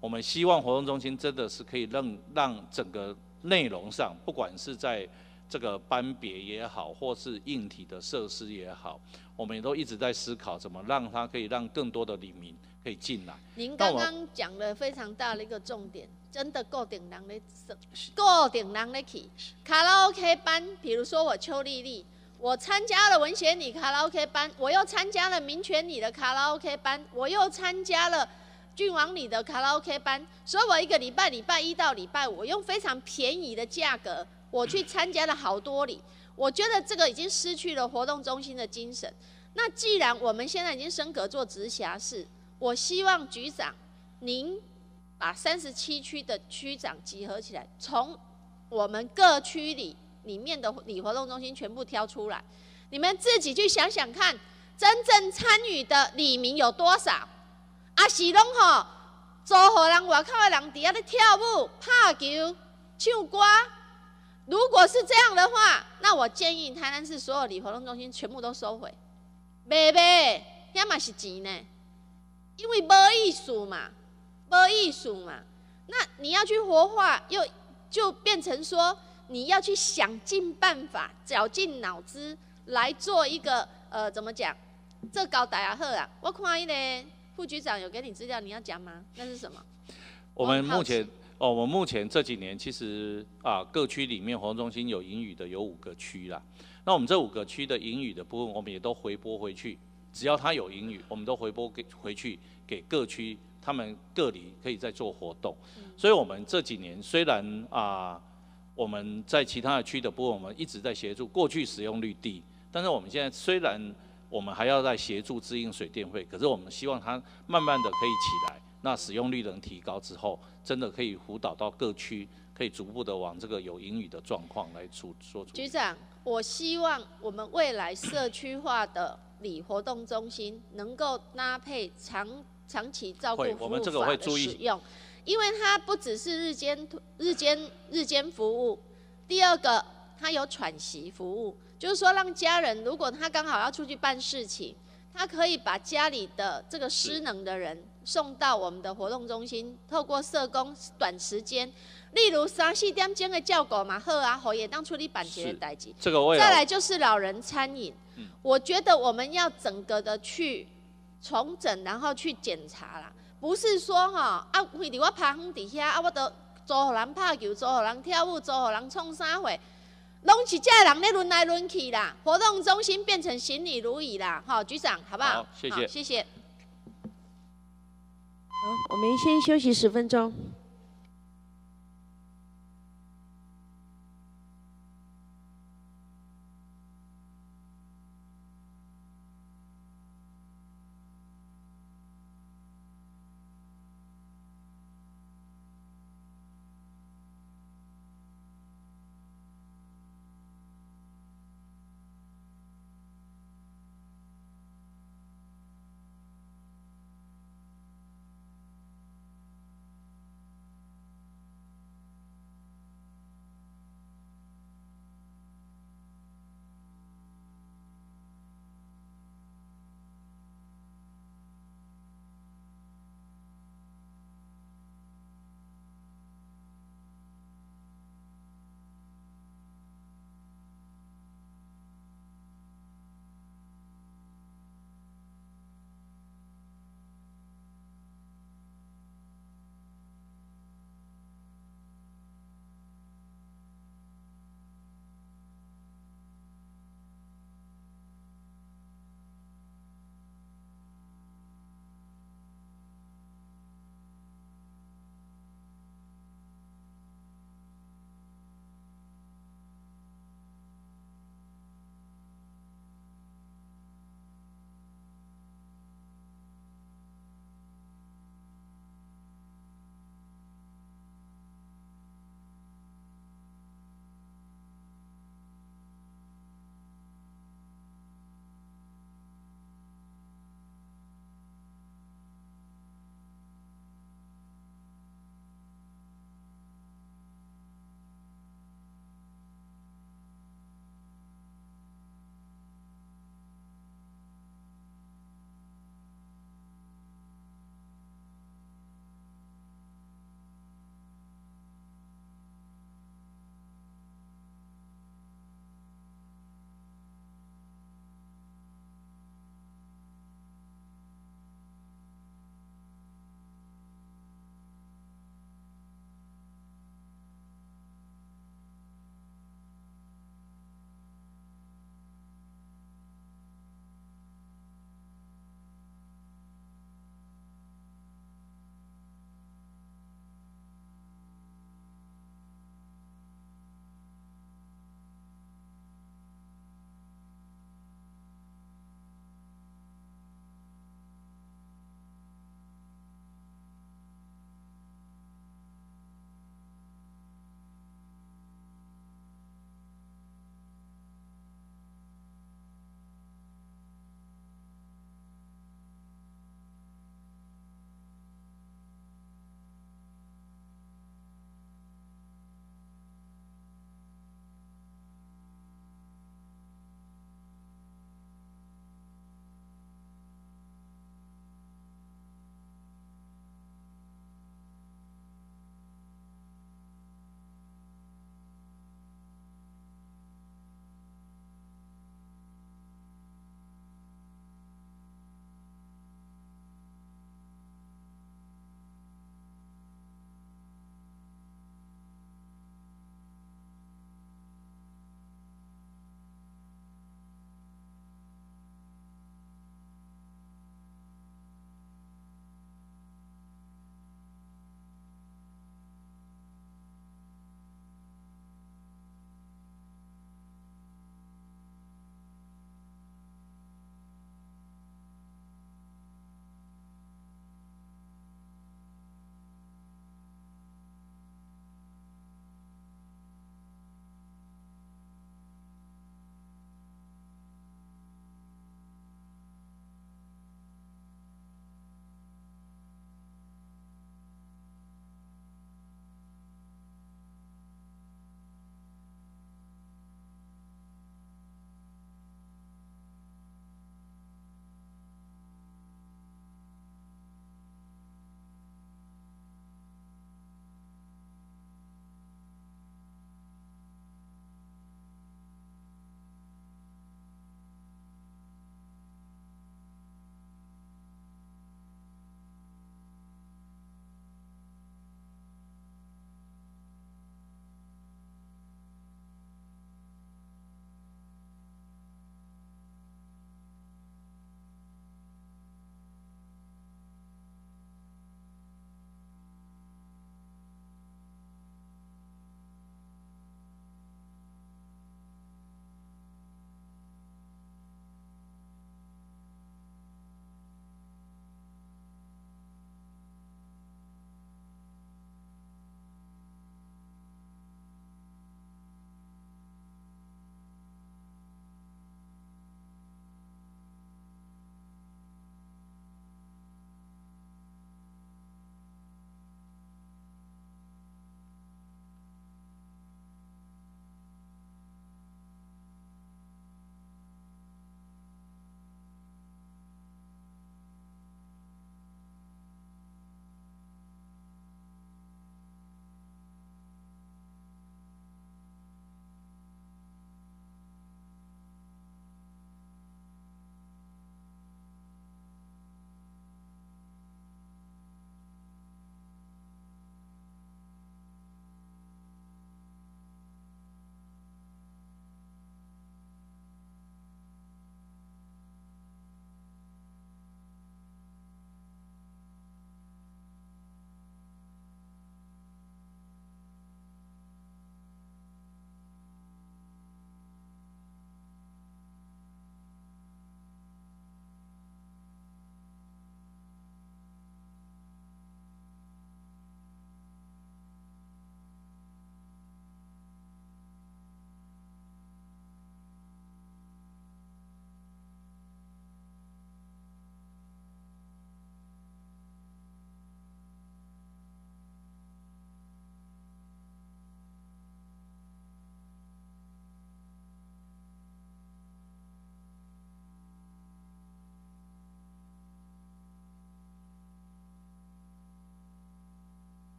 我们希望活动中心真的是可以让让整个内容上，不管是在这个班别也好，或是硬体的设施也好，我们也都一直在思考怎么让它可以让更多的里民可以进来。您刚刚讲了非常大的一个重点，真的够顶人的，够顶人的去卡拉 OK 班。比如说我邱丽丽，我参加了文学里卡拉 OK 班，我又参加了民权里的卡拉 OK 班，我又参加了。郡王里的卡拉 OK 班，所以我一个礼拜礼拜一到礼拜五用非常便宜的价格，我去参加了好多礼。我觉得这个已经失去了活动中心的精神。那既然我们现在已经升格做直辖市，我希望局长您把三十七区的区长集合起来，从我们各区里里面的里活动中心全部挑出来，你们自己去想想看，真正参与的里民有多少？啊，是拢吼，租户人外口的人伫遐咧跳舞、拍球、唱歌。如果是这样的话，那我建议台南市所有里活动中心全部都收回。袂袂，遐嘛是钱呢，因为无意思嘛，无艺术嘛。那你要去活化，又就变成说你要去想尽办法、绞尽脑汁来做一个呃，怎么讲？这搞大家好啊！我看伊个副局长有给你资料，你要讲吗？那是什么？我们目前。哦，我们目前这几年其实啊，各区里面活动中心有英语的有五个区啦。那我们这五个区的英语的部分，我们也都回拨回去。只要它有英语，我们都回拨给回去给各区，他们各里可以再做活动。所以，我们这几年虽然啊，我们在其他的区的部分，我们一直在协助。过去使用率低，但是我们现在虽然我们还要在协助支应水电费，可是我们希望它慢慢的可以起来。那使用率能提高之后，真的可以辅导到各区，可以逐步的往这个有盈余的状况来出说。局长，我希望我们未来社区化的里活动中心能够搭配长长期照顾服务法的使用，因为它不只是日间日间日间服务，第二个它有喘息服务，就是说让家人如果他刚好要出去办事情。他可以把家里的这个失能的人送到我们的活动中心，透过社工短时间，例如三四点钟的叫狗嘛，好啊，好也当处理板结的代际。这个我也再来就是老人餐饮，我觉得我们要整个的去重整，然后去检查啦，不是说哈啊，非得我趴风底下啊，我都租互人拍球，租互人跳舞，租互人创啥货。拢是这人咧轮来轮去啦，活动中心变成行礼如仪啦，好，局长，好不好？好，谢谢，谢谢。好，我们先休息十分钟。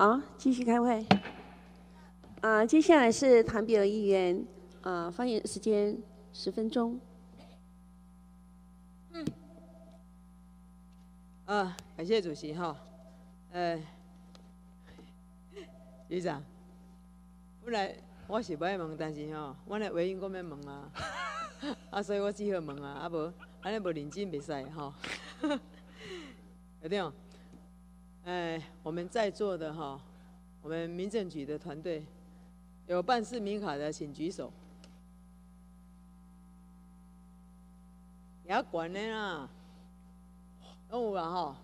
好，继续开会。啊，接下来是谭比尔议员，啊，发言时间十分钟。嗯。啊，感谢主席哈。呃，局长，本来我是不爱问，但是吼，我的回应我要问啊，啊，所以我只好问啊，啊无，安尼无认真袂使哈。有定？哎，我们在座的哈，我们民政局的团队有办市民卡的，请举手。也管的啦，拢有啦吼。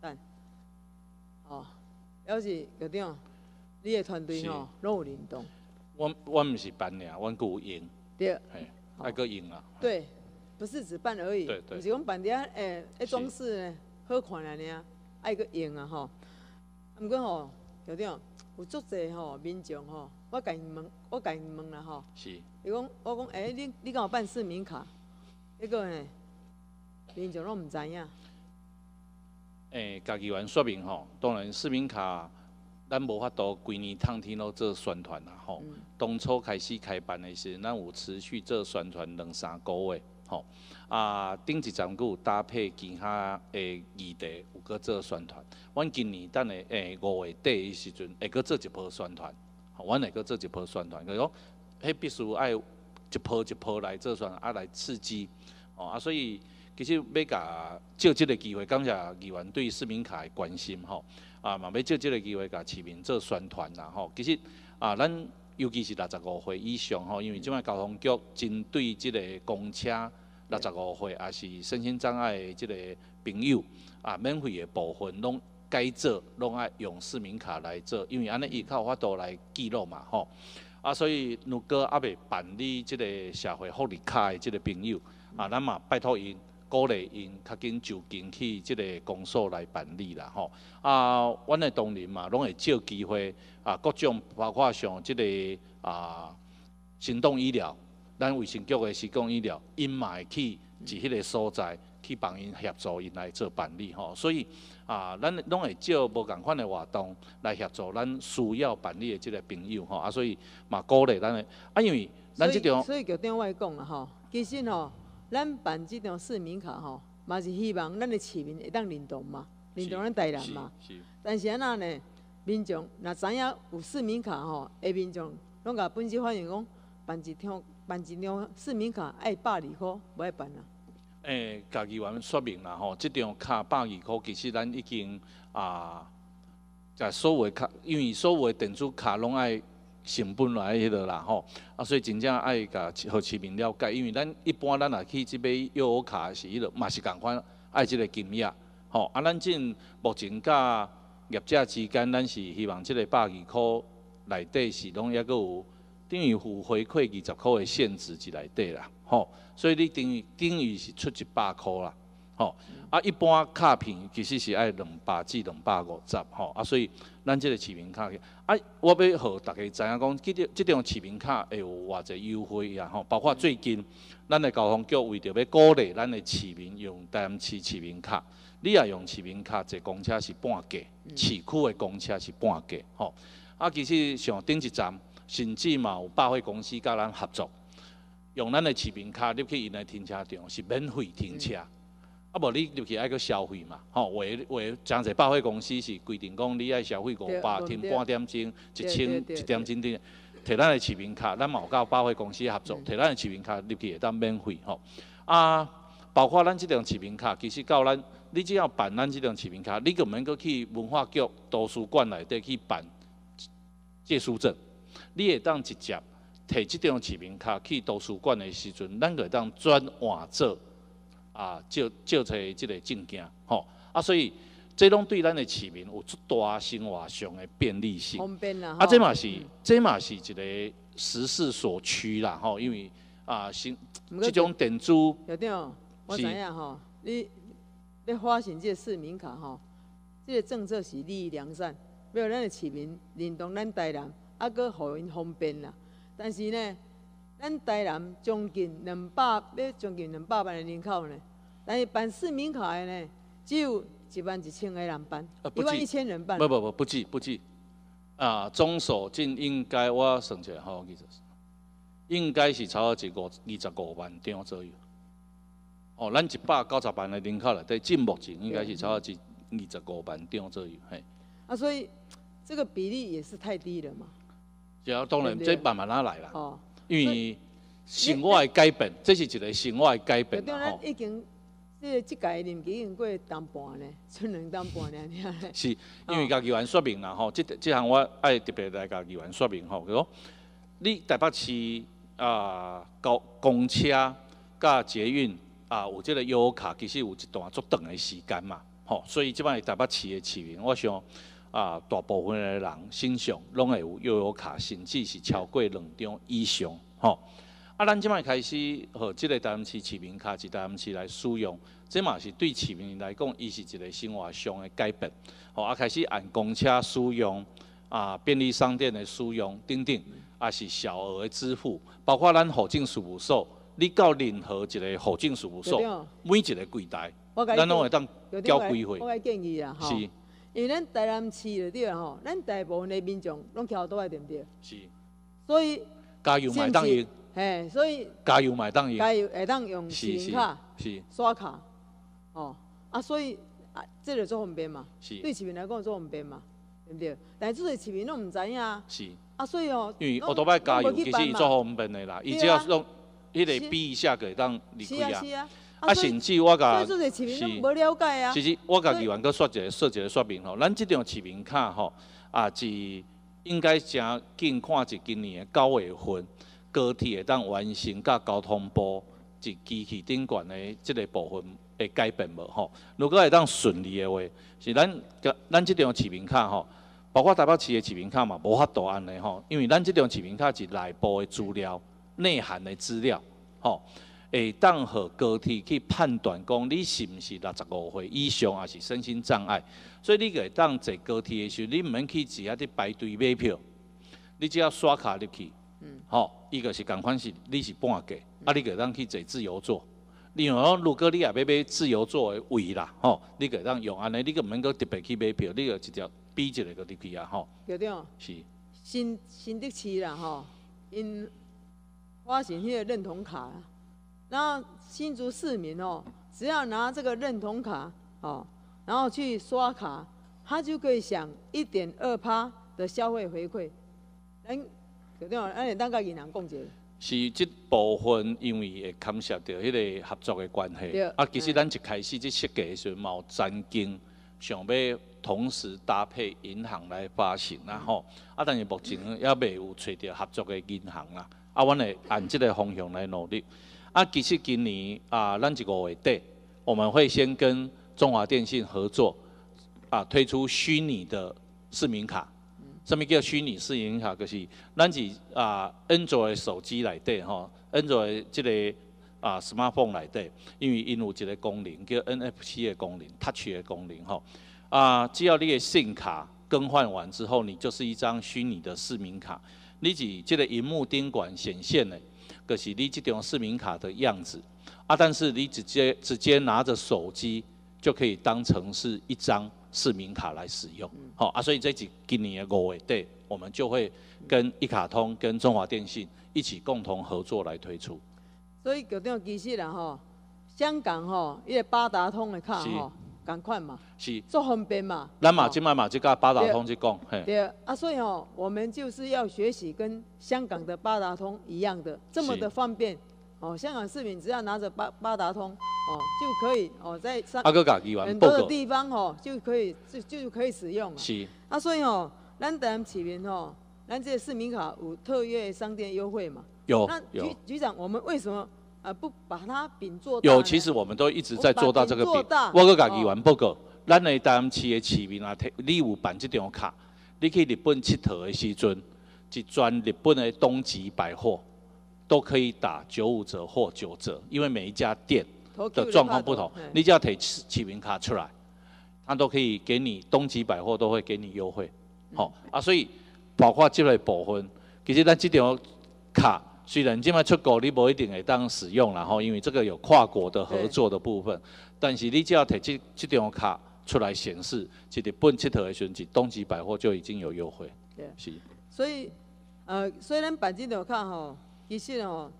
赞。哦，要是有定，你的团队吼拢有联动。我我唔是办俩，我有用。对。嘿，爱个用啊。对，不是只办而已。对对。不是讲办点诶，诶装饰呢，好看安尼啊。爱个用啊吼，毋过吼，有点有足济吼民众吼，我甲因问，我甲因问啦吼。是。伊讲，我讲，诶，你你敢有办市民卡？迄个呢，民众拢毋知影。诶，家己员说明吼，当然市民卡，咱无法度规年通天都做宣传啦吼。当初开始开办的时，咱有持续做宣传两三个月吼。啊，顶一站佫有搭配其他诶议题，有搁做宣传。阮今年等下诶五月底诶时阵，会搁做一波宣传吼。阮会搁做一波宣传，就是讲，迄必须爱一波一波来做宣传，啊来刺激。哦啊，所以其实要甲借即个机会，感谢议员对市民卡诶关心吼。啊，嘛要借即个机会甲市民做宣传啦吼。其实啊，咱尤其是六十五岁以上吼，因为即摆交通局针对即个公车。六十五岁，也是身心障碍的即个朋友，啊，免费的部分拢该做，拢爱用市民卡来做，因为安尼伊较有法度来记录嘛，吼。啊，所以如果阿未办理即个社会福利卡的即个朋友，啊，咱嘛拜托因鼓励因较紧就近去即个公所来办理啦，吼。啊，阮的同仁嘛，拢会借机会啊，各种包括像即个啊，行动医疗。咱卫生局的施工医疗，因嘛会去伫迄个所在去帮因协助因来做办理吼，所以啊，咱拢会借无共款的活动来协助咱需要办理的即个朋友吼，啊，所以嘛鼓励咱的啊，因为咱即种所以就电话讲啦吼，其实吼，咱办即张市民卡吼，嘛是希望咱的市民会当认同嘛，认同咱台南嘛。是是。但是安那呢，民众若知影有市民卡吼，下民众拢甲本市反映讲办一张。办一张市民卡爱百二箍，无爱办啦。诶，家己员说明啦吼，即张卡百二箍，其实咱已经啊，甲所有卡，因为所有电子卡拢爱成本来迄落啦吼，啊，所以真正爱甲互市民了解，因为咱一般咱若去即买悠游卡是迄落，嘛是共款爱即个金额吼，啊，咱正目前甲业者之间，咱是希望即个百二箍内底是拢抑阁有。等于付回馈二十块的限制之内底啦，吼，所以你等于等于是出一百块啦，吼，啊，一般卡片其实是爱两百至两百五十，吼，啊，所以咱即个市民卡，啊，我要互大家知影讲，即张即张市民卡会有偌济优惠啊，吼，包括最近咱的交通局为着要鼓励咱的市民用台南市市民卡，你也用市民卡坐公车是半价，市区的公车是半价，吼，啊，其实像顶一站。甚至嘛有百货公司甲咱合作，用咱的市民卡入去因的停车场是免费停车，啊无你入去爱去消费嘛，吼，为为真侪百货公司是规定讲你爱消费五百，停半点钟，一千一点钟的，摕咱的市民卡，咱嘛有甲百货公司合作，摕咱的市民卡入去会当免费吼，啊，包括咱即张市民卡，其实到咱你只要办咱即张市民卡，你根本阁去文化局图书馆内底去办借书证。你会当直接摕即张市民卡去图书馆的时阵，咱会当转换做啊，借借出即个证件，吼啊，所以这拢对咱的市民有出大生活上的便利性。方便啦，啊，这嘛是，这嘛是一个时势所趋啦，吼，因为啊，新即种电子。有点，我知影吼，你你发行这个市民卡吼，这个政策是利益良善，要咱的市民认同咱台南。啊，搁互因方便啦。但是呢，咱台南将近两百，要将近两百万的人口呢。但是办市民卡的呢，只有一万一千个人办呃，一万一千人办不，不不不计不计，啊，总数进应该我算起来好，我记得是应该是超过一五二十五万张左右。哦，咱一百九十万的人口内底，进目前应该是超过一二十五万张左右，嘿。啊，所以这个比例也是太低了嘛。只要当然这慢慢啊来啦，哦，因为生活的改变，这是一个生活的改变啦吼咱。已经这个这届年纪已经过淡半咧，剩两淡半了尔呢。是因为家己员说明啦吼，即即项我爱特别来家己员说明吼，就讲你台北市啊公公车甲捷运啊有即个悠游卡，其实有一段足长的时间嘛，吼，所以即摆台北市的市民，我想啊大部分的人身上拢会有悠游卡，甚至是超过两张以上，吼。啊，咱即摆开始，和即个台南市市民卡一台南市来使用，这嘛是对市民来讲，伊是一个生活上的改变。吼，啊，开始按公车使用，啊，便利商店的使用等等，啊是小额的支付，包括咱户政事务所，你到任何一个户政事务所，每一个柜台，咱拢会当交规费我。建议啊，吼，是因为咱台南市就对啦吼，咱大部分的民众拢徛倒来对不对？是，所以，加油买当用，嘿，所以加油买当用，加油会当用市民卡是刷卡，哦，啊，所以啊，这就做方便嘛，是。对市民来讲做方便嘛，对不对？但是这市民拢毋知影啊，是。啊，所以哦，因为拢奥多拜加油其实伊做方便的啦，伊只要用迄是个比一下个当离开啊。是啊是。啊，甚至我所甲是无了解啊其，实我甲议员搁说一个说一个说明吼，咱即张市民卡吼，啊是应该诚紧看是今年的九月份，高铁会当完成甲交通部一机器顶悬的即个部分会改变无吼？如果会当顺利的话，是咱甲咱即张市民卡吼。包括台北市的市民卡嘛，无法度安尼吼，因为咱即张市民卡是内部的资料、内涵的资料，吼，会当和高铁去判断讲你是毋是六十五岁以上，还是身心障碍，所以你会当坐高铁的时候，你毋免去自己伫排队买票，你只要刷卡入去，嗯吼，伊个是共款是你是半价，啊，你个当去坐自由座。另外讲，如果你也要买自由座的位啦，吼，你个当用安尼，你个毋免搁特别去买票，你个直接比一个个入去啊，吼，对对哦。是。新新德市啦吼，因发行迄个认同卡啦，然后新竹市民哦，只要拿这个认同卡哦，然后去刷卡，他就可以享一点二趴的消费回馈。咱对对哦，咱会当甲银行讲者，是即部分，因为会牵涉到迄个合作的关系对。啊，其实咱一开始即设计的时候，嘛有曾经想要同时搭配银行来发行啦吼。啊，但是目前也未有找到合作的银行啦。啊，阮会按即个方向来努力。啊，其实今年啊，咱这个月底，我们会先跟中华电信合作，啊，推出虚拟的市民卡。什么叫虚拟市民卡？就是咱是啊，Android 手机内底吼，Android 即个啊 smartphone 内底，因为因有一个功能叫 NFC 的功能，Touch 的功能吼。啊，只要你的信卡更换完之后，你就是一张虚拟的市民卡。你是即个荧幕顶管显现的，就是你这张市民卡的样子。啊，但是你直接直接拿着手机就可以当成是一张市民卡来使用。好、啊，所以这几今年的五月底，我们就会跟一卡通、跟中华电信一起共同合作来推出。所以局长其实啦吼，香港吼，伊个八达通的卡吼，共款嘛，是，做方便嘛。咱嘛吼即摆嘛即甲八达通去讲，嘿，对啊，所以哦，我们就是要学习跟香港的八达通一样的，这么的方便。哦，香港市民只要拿着八八达通，哦，就可以哦，在上啊，个家己员很，多的地方哦，就可以就就可以使用了。是啊，所以哦，咱台南市民哦，咱这个市民卡有特约商店优惠嘛。有那有局局长，我们为什么呃不把它饼做大？有，其实我们都一直在做到这个饼我把饼做大。我个家己玩报告，咱的台南市的市民啊，摕你有办这张卡，你去日本佚佗的时阵，一转日本的东极百货都可以打九五折或九折，因为每一家店的状况不同，你只要摕市市民卡出来，他都可以给你东极百货都会给你优惠，好、啊，所以包括这类部分，其实咱这张卡虽然今麦出国你无一定会当使用啦吼，因为这个有跨国的合作的部分，但是你只要摕这这张卡出来显示，即日本佚佗的时阵，东极百货就已经有优惠。对，是。所以，呃，虽然办这张卡吼，其实吼，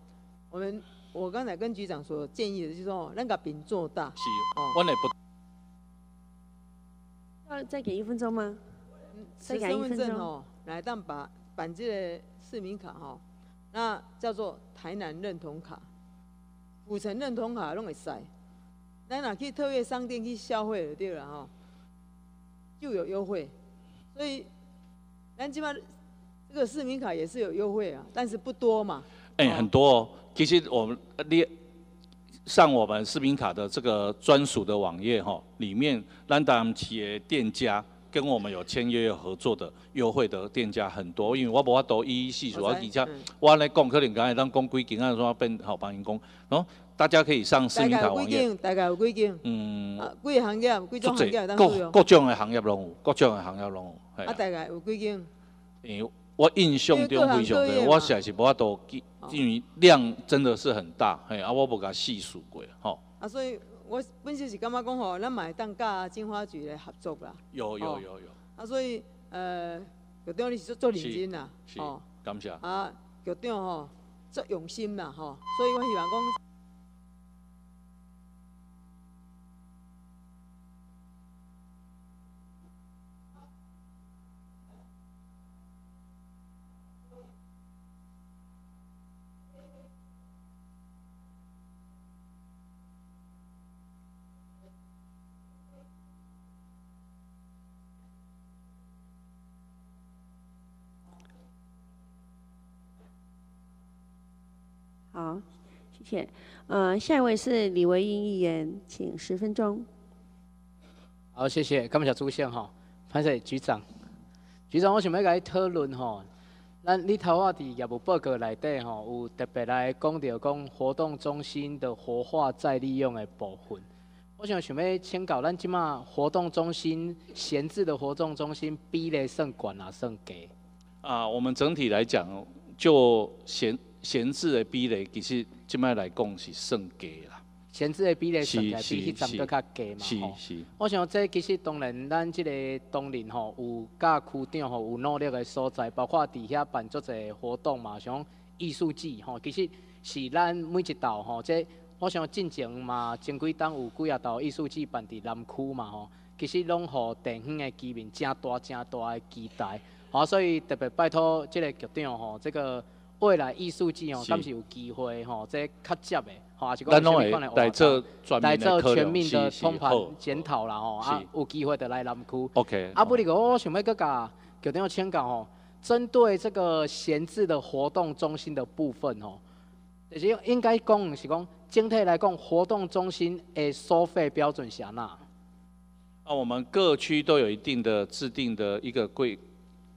我们我刚才跟局长所建议的，就是说，咱把饼做大。是，哦我也不。要再给一分钟吗？再给一分钟哦，来，当把办这个市民卡哈，那叫做台南认同卡、府城认同卡拢会使。咱若去特约商店去消费就对了哈，就有优惠。所以，咱起码这个市民卡也是有优惠啊，但是不多嘛。哎，很多哦。其实我们列上我们市民卡的这个专属的网页哈，里面咱当企业店家跟我们有签约有合作的优惠的店家很多，因为我无法都一一细数，我而且我来讲，可能刚才当讲几件，按说变好帮人讲，然后。大家可以上市民卡网页。大概有几件？嗯，几个行业，几种行业各各种的行业拢有，各种的行业拢有。啊，大概有几件？因为我印象中非常多，我实在是无法度记，因为量真的是很大，嘿，啊，我无甲细数过，吼。啊，所以我本身是感觉讲吼，咱买当甲金花局来合作啦。有有有有。啊，所以呃，局长你是做认真啦，哦，感谢。啊，局长吼，做用心啦，吼，所以我希望讲。好，谢谢。呃，下一位是李维英议员，请十分钟。好，谢谢，感谢出现哈。潘谢局长，局长，我想要甲你讨论哈。咱你头啊伫业务报告内底吼，有特别来讲到讲活动中心的活化再利用的部分。我想想要请教，咱即马活动中心闲置的活动中心比例算管啊算低？啊，我们整体来讲，就闲。闲置的比例其实即摆来讲是算低啦。闲置的比例算起比迄站都较低嘛是是。我想这其实当然，咱即个当然吼有甲区长吼有努力的所在，包括伫遐办足侪活动嘛，像艺术季吼，其实是咱每一道吼，这我想进前嘛，前几档有几啊道艺术季办伫南区嘛吼，其实拢互地方的居民正大正大的期待，好，所以特别拜托即个局长吼，这个。未来艺术季哦，敢是有机会吼，这较接的，吼，还是讲全面款的来做来做全面的通盘检讨啦吼，啊，有机会的来南区。OK。啊，不哩个，我想要搁甲局长请教吼，针对这个闲置的活动中心的部分吼，就是应该讲是讲整体来讲，活动中心的收费标准是安那？啊，我们各区都有一定的制定的一个规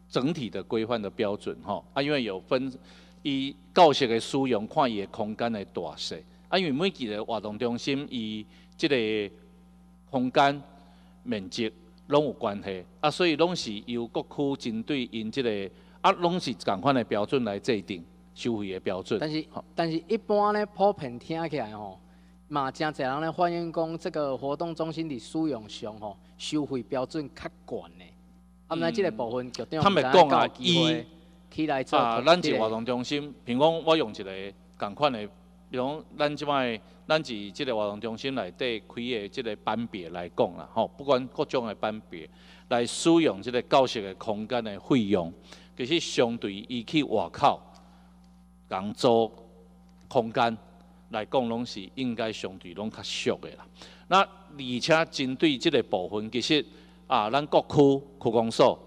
整体的规范的标准哈，啊，因为有分。伊教室的使用，看伊的空间的大小，啊，因为每一个活动中心，伊即个空间面积拢有关系，啊，所以拢是由各区针对因即个，啊，拢是共款的标准来制定收费的标准。但是，但是一般咧普遍听起来吼，嘛真侪人咧反映讲，这个活动中心的使用上吼，收费标准较悬的。啊，那即个部分决定们讲啊，伊。啊，咱是活动中心，譬如讲我用一个共款的，比如讲咱即摆，咱是即个活动中心内底开的即个班别来讲啦，吼，不管各种的班别来使用即个教室的空间的费用，其实相对伊去外口共租空间来讲，拢是应该相对拢较俗的啦。那而且针对即个部分，其实啊，咱各区区公所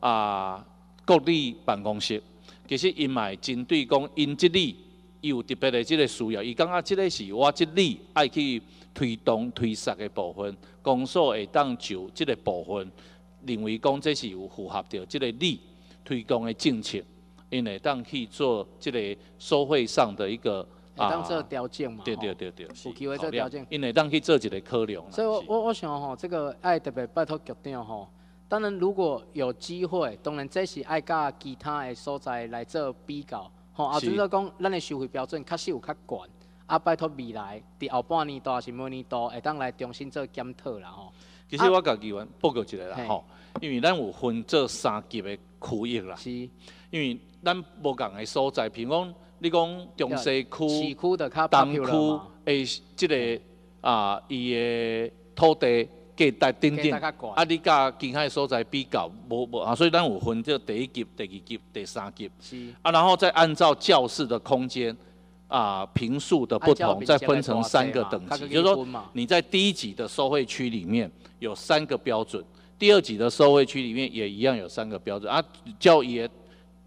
啊。各里办公室，其实因嘛针对讲因即里有特别的即个需要，伊感觉即个是我即里爱去推动推设的部分，公所会当就即个部分，认为讲这是有符合着即个里推动的政策，因会当去做即个收费上的一个啊，当做条件嘛，对对对对，有机会做条件，因会当去做一个考量。所以我我我想吼，这个爱特别拜托局长吼。当然，如果有机会，当然这是爱甲其他的所在来做比较，吼，啊，就是讲咱的收费标准确实有较悬，啊，拜托未来伫后半年度还是每年度会当来重新做检讨啦吼。其实我家己员报告一下啦吼，因为咱有分做三级的区域啦，是，因为咱无共的所在，譬如讲你讲中西区、市区的较东区诶，即个啊，伊的土地价值等等，啊，你甲其他所在比较无无啊，所以咱有分这第一级、第二级、第三级，是，啊，然后再按照教室的空间。啊，平数的不同，再分成三个等级，就是说你在第一级的收费区里面有三个标准，第二级的收费区里面也一样有三个标准啊。教业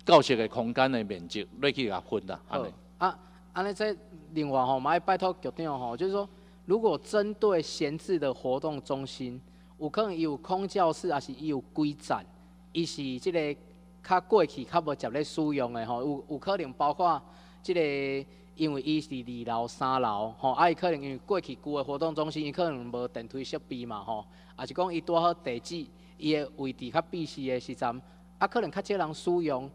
教学的空间的面积，你去给它分的。好，啊，安尼在另外吼，嘛要拜托局长吼，就是说，如果针对闲置的活动中心，有可能有空教室，还是伊有规展，伊是即个较过去较无接咧使用的吼，有有可能包括即个。因为伊是二楼、三楼，吼，啊，伊可能因为过去旧的活动中心，伊可能无电梯设备嘛，吼，啊是讲伊拄好地址，伊的位置较必须的时阵，啊，可能较少人使用，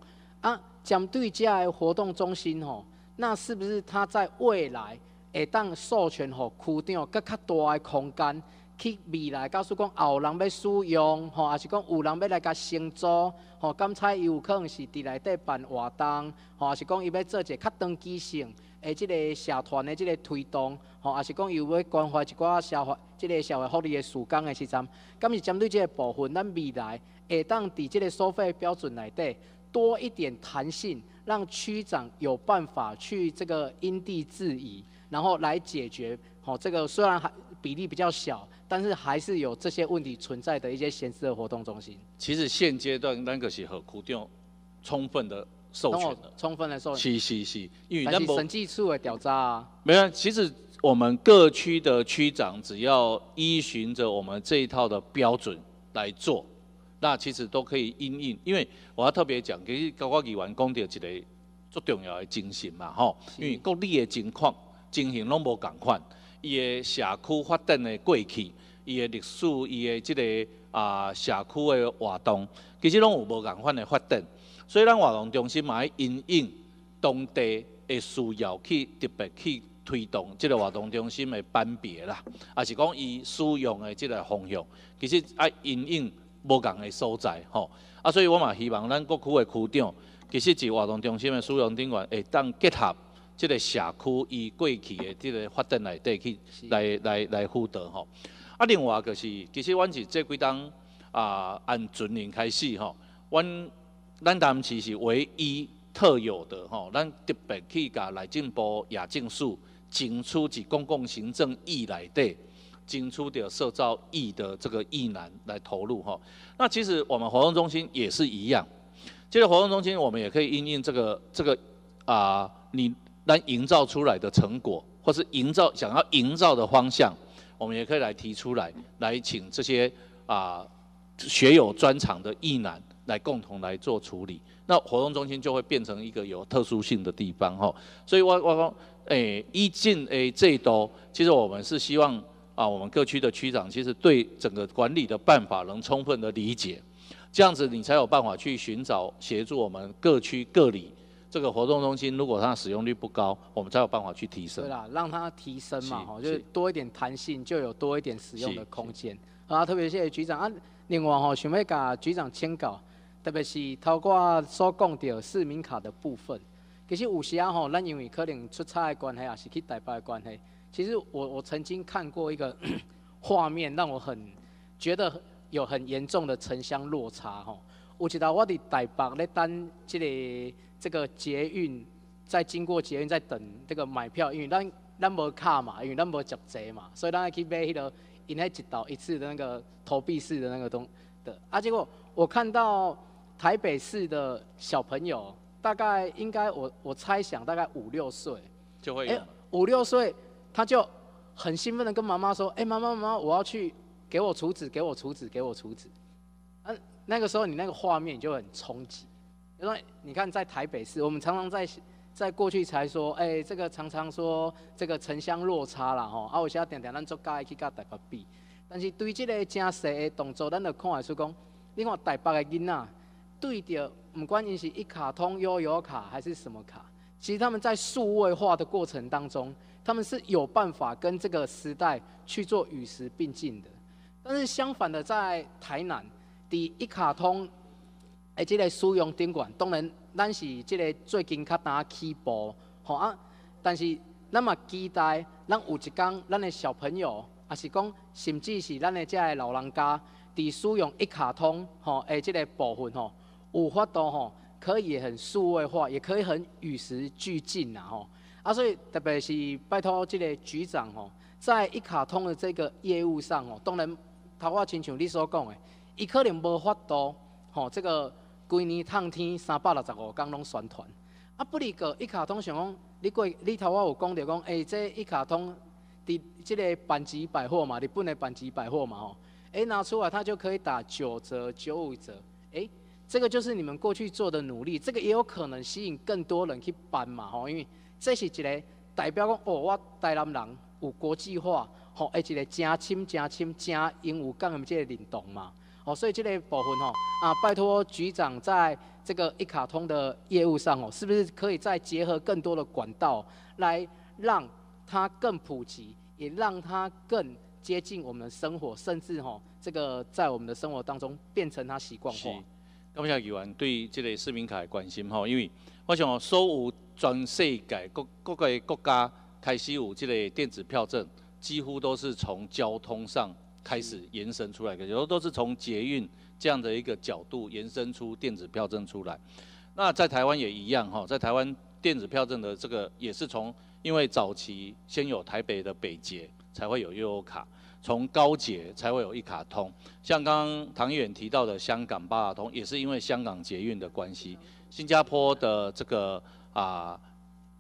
啊，针对这的活动中心，吼，那是不是他在未来会当授权互区长搁较大诶空间？去未来，告诉讲后人要使用，吼，还是讲有人要来甲承租，吼，刚才伊有可能是伫内底办活动，吼，还是讲伊要做一个较长期性，诶，即个社团的即个推动，吼，还是讲伊有要关怀一寡社会，即个社会福利的事工诶时阵，咁是针对即个部分，咱未来会当伫即个收费标准内底多一点弹性，让区长有办法去这个因地制宜，然后来解决，哦，这个虽然还比例比较小。但是还是有这些问题存在的一些闲置的活动中心。其实现阶段那个是和苦调充分的授权的，充分的授权。是是是，因为那审计处的调查。没有，其实我们各区的区长只要依循着我们这一套的标准来做，那其实都可以应应。因为我要特别讲，其实高高议员讲到一个最重要的精神嘛，吼，因为各地的情况、情形拢无共款。伊的社区发展的过去，伊的历史，伊的即个啊社区的活动，其实拢有无共款的发展。所以咱活动中心嘛要因应当地的需要，去特别去推动即个活动中心的班别啦，也是讲伊使用的即个方向，其实爱因应无共的所在吼。啊，所以我嘛希望咱各区的区长，其实伫活动中心的使用顶员会当结合。即个社区以过去的即个发展内底去来来来辅导吼。啊，另外就是，其实阮是即几档啊，按全年开始吼，阮咱台市是唯一特有的吼，咱特别去甲内政部亚政署争取伫公共行政议内底，争取着设造议的这个议难来投入哈。那其实我们活动中心也是一样，这个活动中心我们也可以因应这个这个啊，你。来营造出来的成果，或是营造想要营造的方向，我们也可以来提出来，来请这些啊学有专长的艺男来共同来做处理。那活动中心就会变成一个有特殊性的地方哈。所以我我说，诶，一进诶这一多，其实我们是希望啊，我们各区的区长其实对整个管理的办法能充分的理解，这样子你才有办法去寻找协助我们各区各里。这个活动中心如果它使用率不高，我们才有办法去提升。对啦，让它提升嘛，吼，就是多一点弹性，就有多一点使用的空间。啊，特别谢谢局长啊。另外吼，想要甲局长签稿，特别是透过所讲到市民卡的部分。其实有时啊吼，咱因为可能出差的关系，也是去台北的关系。其实我我曾经看过一个 画面，让我很觉得有很严重的城乡落差吼。有一道我伫台北咧等这个。这个捷运在经过捷运在等这个买票，因为咱咱无卡嘛，因为咱无接济嘛，所以咱去买迄个因迄一道一次的那个投币式的那个东的。啊，结果我看到台北市的小朋友，大概应该我我猜想大概五六岁就会有五六岁他就很兴奋的跟妈妈说：“哎，妈妈妈妈，我要去给我厨子，给我厨子，给我厨子。”嗯，那个时候你那个画面就很冲击。因为你看，在台北市，我们常常在在过去才说，哎，这个常常说这个城乡落差啦，吼，啊，有时定定咱做家去甲台北比，但是对这个正细的动作，咱就看会出讲，你看台北的囡仔对着，不管因是一卡通悠游卡还是什么卡，其实他们在数位化的过程当中，他们是有办法跟这个时代去做与时并进的。但是相反的，在台南，第一卡通，诶，这个使用顶管，当然咱是这个最近较大起步，吼啊，但是咱嘛期待，咱有一天，咱的小朋友，也是讲，甚至是咱的这个老人家，伫使用一卡通，吼，诶，这个部分吼，有法度吼。可以很数位化，也可以很与时俱进呐吼。啊，所以特别是拜托这个局长吼，在一卡通的这个业务上哦，当然头话亲像你所讲的，伊可能无法度吼，这个规年烫天三百六十五天拢宣传。啊，不离个一卡通想讲，你过你头话有讲着讲，诶，这一卡通伫这个板级百货嘛，日本的板级百货嘛吼，诶，拿出来它就可以打九折、九五折，诶。这个就是你们过去做的努力，这个也有可能吸引更多人去办嘛吼，因为这是一个代表讲哦，我台南人有国际化，吼，而一个真深、真深、真英有讲的这个认同嘛，哦，所以这个部分吼，啊，拜托局长在这个一卡通的业务上哦，是不是可以再结合更多的管道，来让它更普及，也让它更接近我们的生活，甚至吼，这个在我们的生活当中变成它习惯化。感谢议员对这个市民卡的关心吼，因为我想所有全世界各各个国家开始有这个电子票证，几乎都是从交通上开始延伸出来的，有时候都是从捷运这样的一个角度延伸出电子票证出来。那在台湾也一样哈，在台湾电子票证的这个也是从，因为早期先有台北的北捷才会有悠游卡。从高捷才会有一卡通，像刚刚唐议员提到的香港八达通，也是因为香港捷运的关系。新加坡的这个啊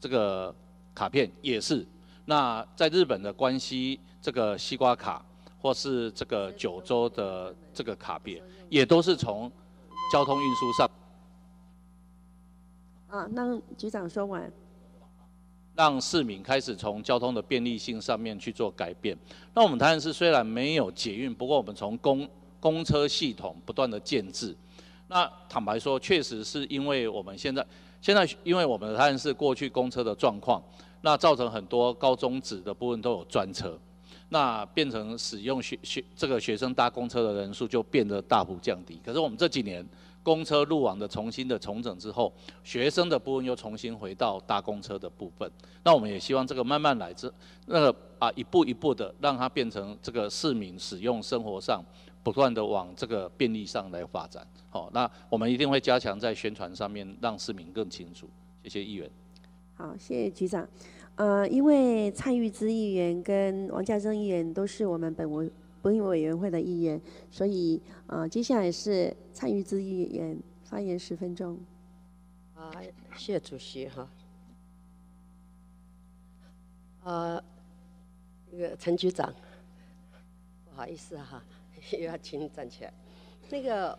这个卡片也是。那在日本的关西这个西瓜卡，或是这个九州的这个卡片，也都是从交通运输上。啊，那局长说完。让市民开始从交通的便利性上面去做改变。那我们台南市虽然没有捷运，不过我们从公公车系统不断的建制。那坦白说，确实是因为我们现在现在因为我们的台南市过去公车的状况，那造成很多高中职的部分都有专车，那变成使用学学这个学生搭公车的人数就变得大幅降低。可是我们这几年。公车路网的重新的重整之后，学生的部分又重新回到搭公车的部分。那我们也希望这个慢慢来，这那个啊一步一步的让它变成这个市民使用生活上不断的往这个便利上来发展。好，那我们一定会加强在宣传上面，让市民更清楚。谢谢议员。好，谢谢局长。呃，因为蔡玉芝议员跟王家珍议员都是我们本委。本委员会的议员，所以呃，接下来是蔡玉芝议员发言十分钟。啊，谢主席哈。呃，那个陈局长，不好意思哈，又要请你站起来。那个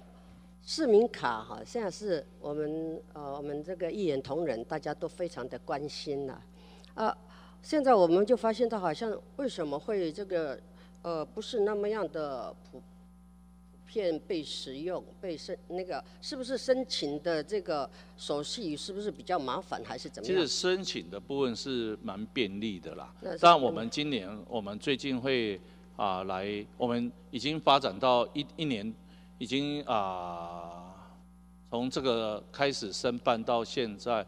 市民卡哈，现在是我们呃我们这个议员同仁大家都非常的关心呐。啊，现在我们就发现到好像为什么会这个。呃，不是那么样的普普遍被使用，被申那个是不是申请的这个手续是不是比较麻烦，还是怎么样？其实申请的部分是蛮便利的啦。但我们今年，我们最近会啊来，我们已经发展到一一年，已经啊从这个开始申办到现在，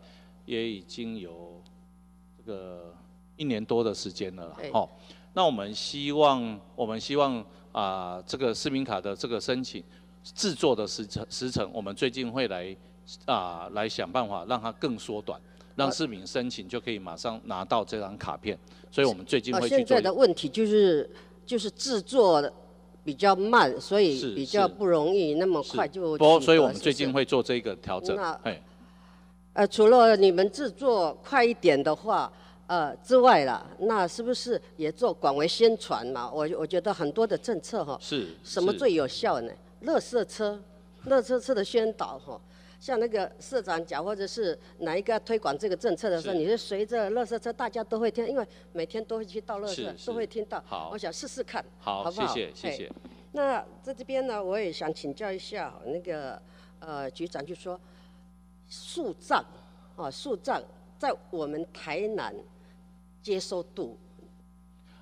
也已经有这个一年多的时间了，好。那我们希望，我们希望啊，这个市民卡的这个申请制作的时程时程，我们最近会来啊来想办法让它更缩短，让市民申请就可以马上拿到这张卡片。所以我们最近会去做。现在的问题就是就是制作比较慢，所以比较不容易那么快就。不，所以我们最近会做这个调整。哎，呃，除了你们制作快一点的话。呃，之外了，那是不是也做广为宣传嘛？我我觉得很多的政策哈，是什么最有效呢？乐色车，乐色车的宣导哈，像那个社长讲，或者是哪一个推广这个政策的时候，你是随着乐色车，大家都会听，因为每天都会去到乐色，都会听到。好，我想试试看，好，好不好？谢谢，谢谢。那在这边呢，我也想请教一下那个呃局长，就说树葬啊，树葬。在我们台南接受度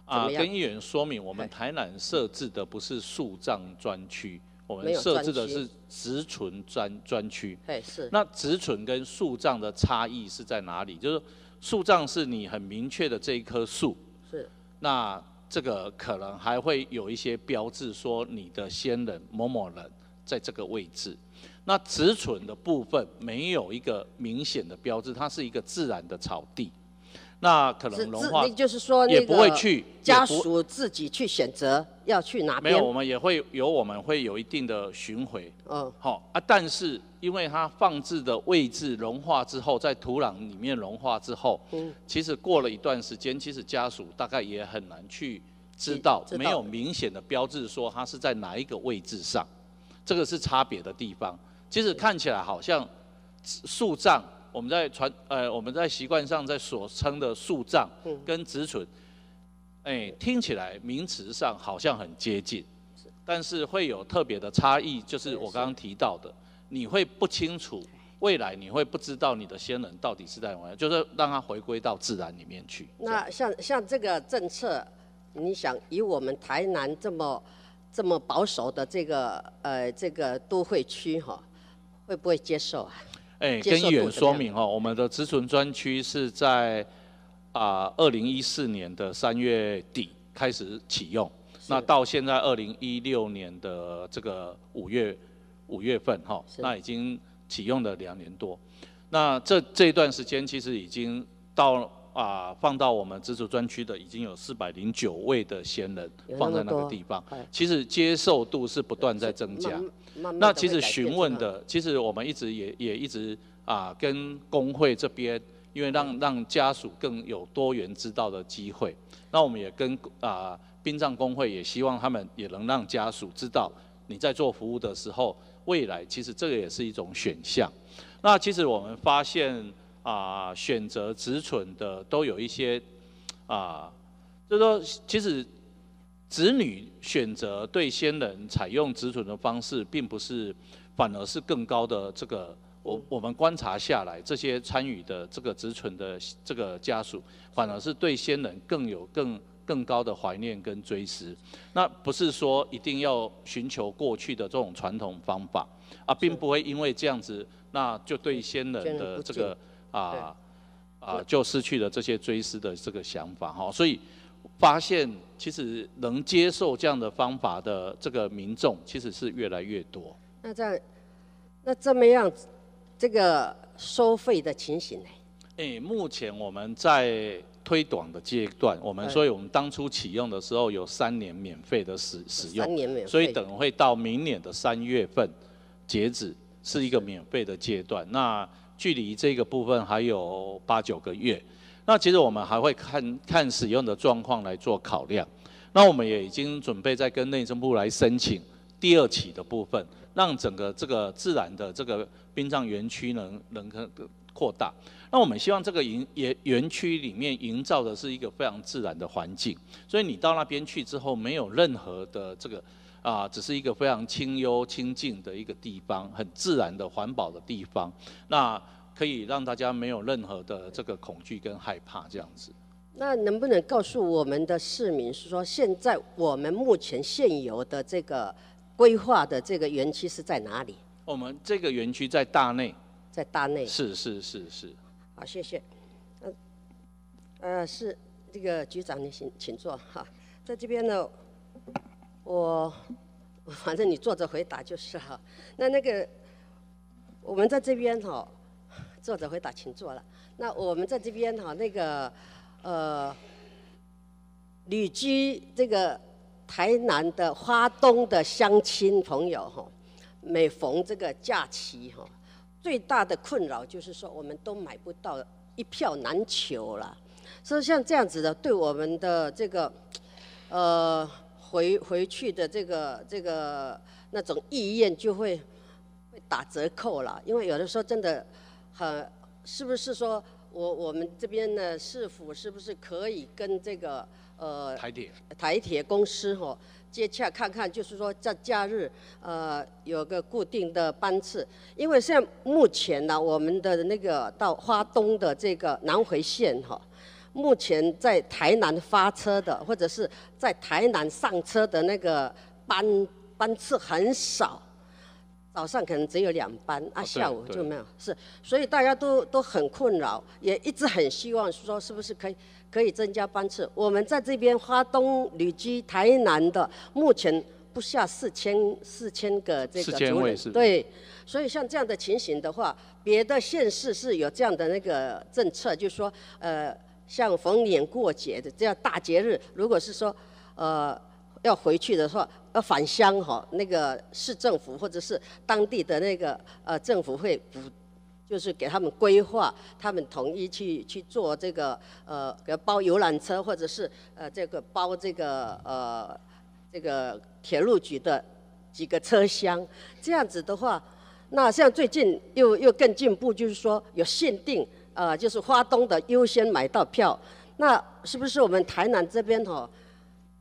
啊，跟议员说明，我们台南设置的不是树葬专区，我们设置的是植存专专区。对，是。那植存跟树葬的差异是在哪里？就是树葬是你很明确的这一棵树，是。那这个可能还会有一些标志，说你的先人某某人在这个位置。那植存的部分没有一个明显的标志，它是一个自然的草地。那可能融化，就是说也不会去家属自己去选择要去哪边。没有，我们也会有，我们会有一定的巡回。嗯，好啊，但是因为它放置的位置融化之后，在土壤里面融化之后，嗯，其实过了一段时间，其实家属大概也很难去知道，没有明显的标志说它是在哪一个位置上，这个是差别的地方。其实看起来好像树葬。我们在传呃，我们在习惯上在所称的树葬跟植存，哎，听起来名词上好像很接近，但是会有特别的差异，就是我刚刚提到的，你会不清楚未来你会不知道你的先人到底是在哪，就是让它回归到自然里面去。那像像这个政策，你想以我们台南这么这么保守的这个呃这个都会区哈，会不会接受啊？哎，跟议员说明哦，我们的植存专区是在啊二零一四年的三月底开始启用，那到现在二零一六年的这个五月五月份哈，那已经启用了两年多，那这这一段时间其实已经到啊放到我们植存专区的已经有四百零九位的先人放在那个地方，其实接受度是不断在增加。那其实询问的，其实我们一直也也一直啊跟工会这边，因为让让家属更有多元知道的机会，那我们也跟啊殡葬工会也希望他们也能让家属知道，你在做服务的时候，未来其实这个也是一种选项。那其实我们发现啊选择植存的都有一些啊，就是说其实。子女选择对先人采用植存的方式，并不是，反而是更高的这个。我我们观察下来，这些参与的这个植存的这个家属，反而是对先人更有更更高的怀念跟追思。那不是说一定要寻求过去的这种传统方法啊，并不会因为这样子，那就对先人的这个啊啊就失去了这些追思的这个想法哈。所以。发现其实能接受这样的方法的这个民众，其实是越来越多。那这样，那这么样，这个收费的情形呢？哎，目前我们在推广的阶段，我们所以我们当初启用的时候有三年免费的使使用，三年免费，所以等会到明年的三月份截止是一个免费的阶段。那距离这个部分还有八九个月。那其实我们还会看看使用的状况来做考量。那我们也已经准备在跟内政部来申请第二期的部分，让整个这个自然的这个殡葬园区能能可扩大。那我们希望这个营园园区里面营造的是一个非常自然的环境，所以你到那边去之后，没有任何的这个啊，只是一个非常清幽清静的一个地方，很自然的环保的地方。那可以让大家没有任何的这个恐惧跟害怕这样子。那能不能告诉我们的市民，是说现在我们目前现有的这个规划的这个园区是在哪里？我们这个园区在大内。在大内。是是是是。好，谢谢。呃，呃，是这个局长，你请请坐哈。在这边呢，我 反正你坐着回答就是哈。那那个我们在这边哈。作者回答，请坐了。那我们在这边哈，那个呃，旅居这个台南的花东的乡亲朋友哈，每逢这个假期哈，最大的困扰就是说，我们都买不到一票难求了。所以像这样子的，对我们的这个呃回回去的这个这个那种意愿就会会打折扣了，因为有的时候真的。呃，是不是说我我们这边呢，市府是不是可以跟这个呃台铁。台铁公司哈、接洽看看，就是说在假日呃有个固定的班次，因为现在目前呢，我们的那个到花东的这个南回线哈、目前在台南发车的，或者是在台南上车的那个班班次很少，早上可能只有两班，啊，下午就没有，是，所以大家都都很困扰，也一直很希望说是不是可以可以增加班次。我们在这边花东旅居台南的，目前不下四千四千个这个4000族人位是？对，所以像这样的情形的话，别的县市是有这样的那个政策，就是说，呃，像逢年过节的这样大节日，如果是说，呃，要回去的话，要返乡哈，那个市政府或者是当地的那个呃政府会补，就是给他们规划，他们统一去去做这个呃，给包游览车或者是呃这个包这个呃这个铁路局的几个车厢，这样子的话，那像最近又又更进步，就是说有限定，呃，就是花东的优先买到票，那是不是我们台南这边哈、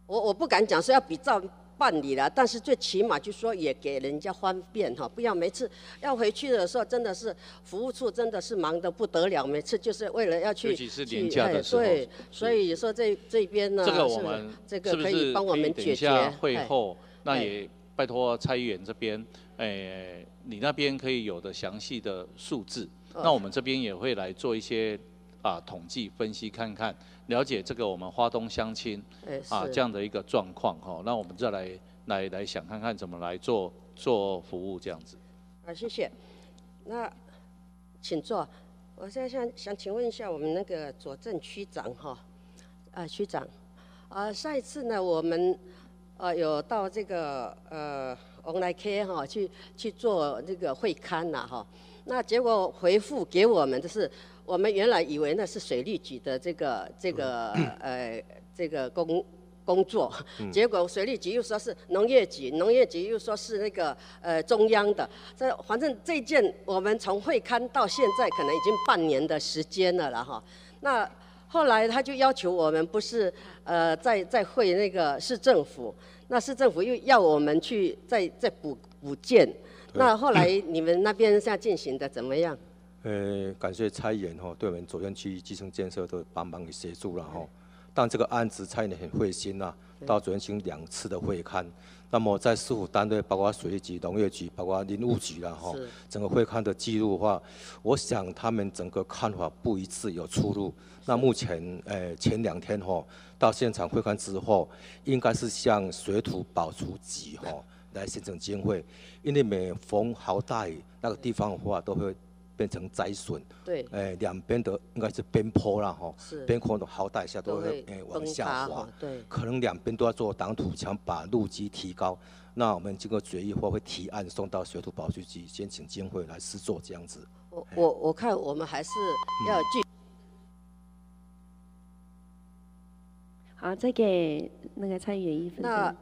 我我不敢讲说要比照办理了，但是最起码就说也给人家方便哈，不要每次要回去的时候真的是服务处真的是忙得不得了，每次就是为了要去，尤其是去年假的时候哎对，所以说这这边呢，这个我们这个可以帮我们解决下会哎。后，那哎。也拜托蔡议员这边，哎，你那边可以有的详细的数字，哦。那我们这边也会来做一些啊统计分析看看，了解这个我们花东相亲哎啊这样的一个状况哈，那我们再来来来想看看怎么来做做服务这样子。啊，谢谢。那请坐。我现在想想请问一下我们那个左镇区长哈，啊区长，啊上一次呢我们呃有到这个呃翁来 K 哈去去做那个会刊呐哈，那结果回复给我们的是，我们原来以为那是水利局的这个这个呃这个工工作，结果水利局又说是农业局，农业局又说是那个呃中央的，这反正这件我们从会刊到现在可能已经半年的时间了了哈。那后来他就要求我们不是呃在在会那个市政府，那市政府又要我们去再再补补件。那后来你们那边现在进行的怎么样？呃，感谢蔡议员吼，对我们左院区基层建设都帮忙与协助了吼。但这个案子蔡议员很费心呐，到左院区两次的会刊。那么在市府单位，包括水利局、农业局，包括林务局了吼是，整个会刊的记录的话，我想他们整个看法不一致，有出入。那目前呃前两天吼到现场会刊之后，应该是向水土保持局吼来形成经费，因为每逢好大雨，那个地方的话都会变成灾损。对，诶，两边的应该是边坡啦哈，边坡的好歹一下都都会会诶往下滑，对可能两边都要做挡土墙，把路基提高。那我们经过决议或会提案送到水土保修局，先请监会来试做这样子。我我我看我们还是要继好，再给那个参议员一分那。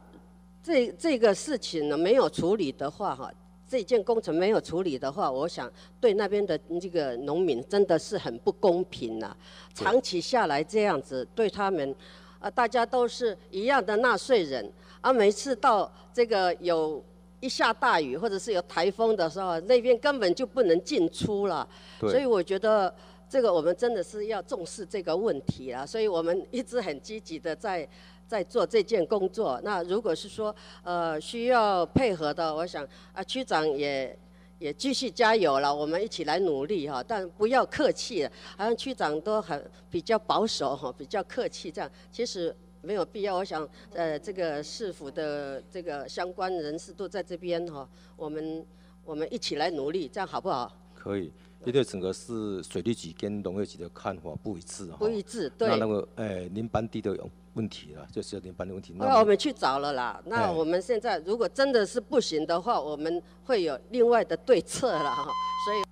这这个事情呢没有处理的话，哈，这件工程没有处理的话，我想对那边的这个农民真的是很不公平啊、长期下来这样子对他们，啊，大家都是一样的纳税人，啊，每次到这个有一下大雨或者是有台风的时候，那边根本就不能进出了，所以我觉得。这个我们真的是要重视这个问题啊，所以我们一直很积极的在在做这件工作。那如果是说呃需要配合的，我想啊区长也也继续加油了，我们一起来努力哈，但不要客气，好像区长都很比较保守哈，比较客气这样，其实。没有必要，我想，呃，这个市府的这个相关人士都在这边哈，我们我们一起来努力，这样好不好？可以，因为整个是水利局跟农业局的看法不一致哈。不一致，对。那那个呃，林班地都有问题了，就是林班的问题。那我们去找了啦。那哎我们现在如果真的是不行的话，我们会有另外的对策了哈。所以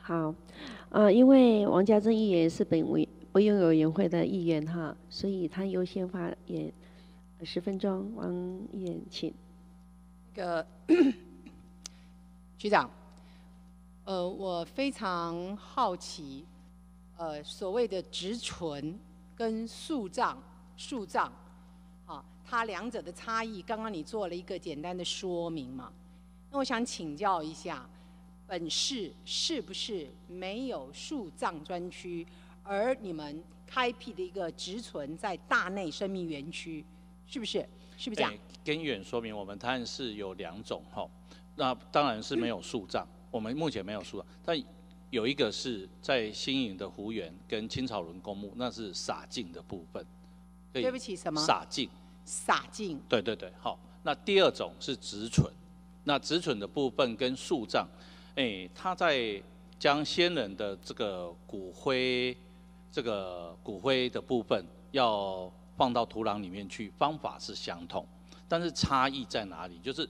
好，呃，因为王家珍议员是本委委员委员会的议员哈，所以他优先发言十分钟。王议员，请。那个 局长，呃，我非常好奇，呃，所谓的植存跟树葬、树葬，啊，它两者的差异，刚刚你做了一个简单的说明嘛？那我想请教一下，本市是不是没有树葬专区，而你们开辟的一个植存在大内生命园区，是不是？是不是这样？跟议员说明，我们台南市有两种哈，那当然是没有树葬，我们目前没有树葬，但有一个是在新颖的湖园跟青草仑公墓，那是洒净的部分。对不起，什么？洒净。洒净。对对对，好。那第二种是植存，那植存的部分跟树葬，哎，它在将先人的这个骨灰，这个骨灰的部分要。放到土壤里面去，方法是相同，但是差异在哪里？就是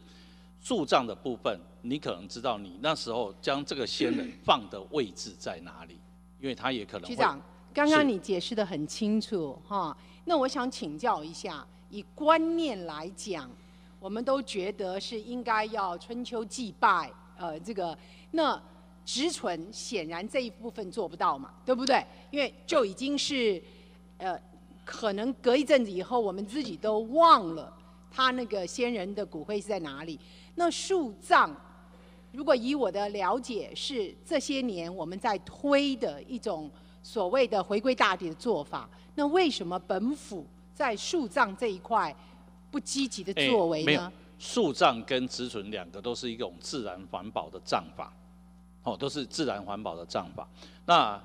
树葬的部分，你可能知道你那时候将这个仙人放的位置在哪里，因为他也可能。局长，刚刚你解释的很清楚哈，那我想请教一下，以观念来讲，我们都觉得是应该要春秋祭拜，呃，这个那植存显然这一部分做不到嘛，对不对？因为就已经是呃。可能隔一阵子以后，我们自己都忘了他那个先人的骨灰是在哪里。那树葬，如果以我的了解，是这些年我们在推的一种所谓的回归大地的做法。那为什么本府在树葬这一块不积极的作为呢？树葬跟植存两个都是一种自然环保的葬法，哦，都是自然环保的葬法。那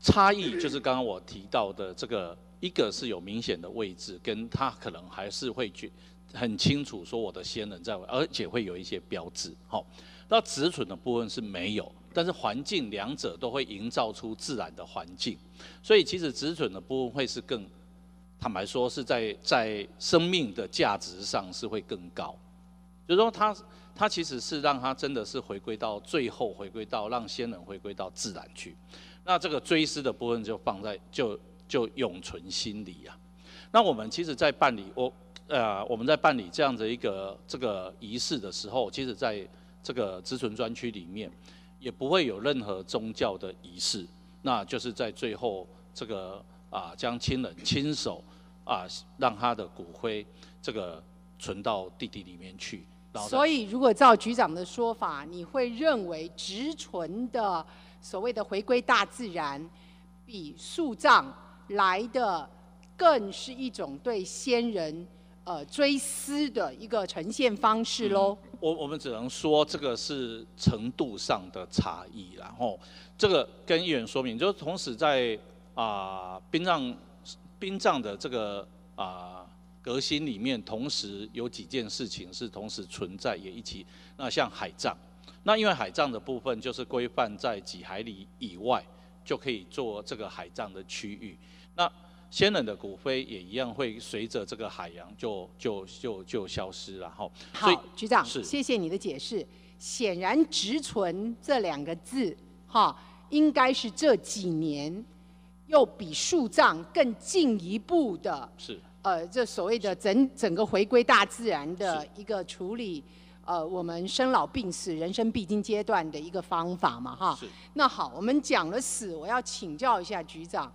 差异就是刚刚我提到的这个。一个是有明显的位置，跟它可能还是会觉很清楚说我的先人在，而且会有一些标志。好，那植存的部分是没有，但是环境两者都会营造出自然的环境，所以其实植存的部分会是更，坦白说是在在生命的价值上是会更高，就是说它它其实是让它真的是回归到最后回归到让先人回归到自然去，那这个追思的部分就放在就。就永存心里啊。那我们其实，在办理我呃，我们在办理这样的一个这个仪式的时候，其实在这个植存专区里面，也不会有任何宗教的仪式，那就是在最后这个啊，将亲人亲手啊，让他的骨灰这个存到地底里面去。所以，如果照局长的说法，你会认为植存的所谓的回归大自然，比树葬？来的更是一种对先人呃追思的一个呈现方式喽。我我们只能说这个是程度上的差异，然后这个跟议员说明，就是同时在啊殡葬殡葬的这个啊革新里面，同时有几件事情是同时存在也一起。那像海葬，那因为海葬的部分就是规范在几海里以外就可以做这个海葬的区域。那先人的骨灰也一样会随着这个海洋就就就就消失了哈。好，局长，谢谢你的解释。显然“植存”这两个字，哈，应该是这几年又比树葬更进一步的。是。呃，这所谓的整整个回归大自然的一个处理，呃，我们生老病死人生必经阶段的一个方法嘛，哈。是。那好，我们讲了死，我要请教一下局长。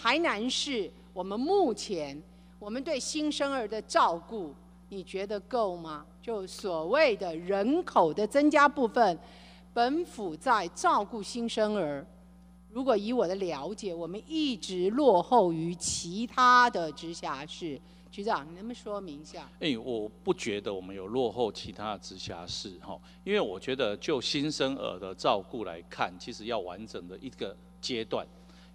台南市，我们目前我们对新生儿的照顾，你觉得够吗？就所谓的人口的增加部分，本府在照顾新生儿，如果以我的了解，我们一直落后于其他的直辖市。局长，你能不能说明一下？哎，我不觉得我们有落后其他直辖市哈，因为我觉得就新生儿的照顾来看，其实要完整的一个阶段。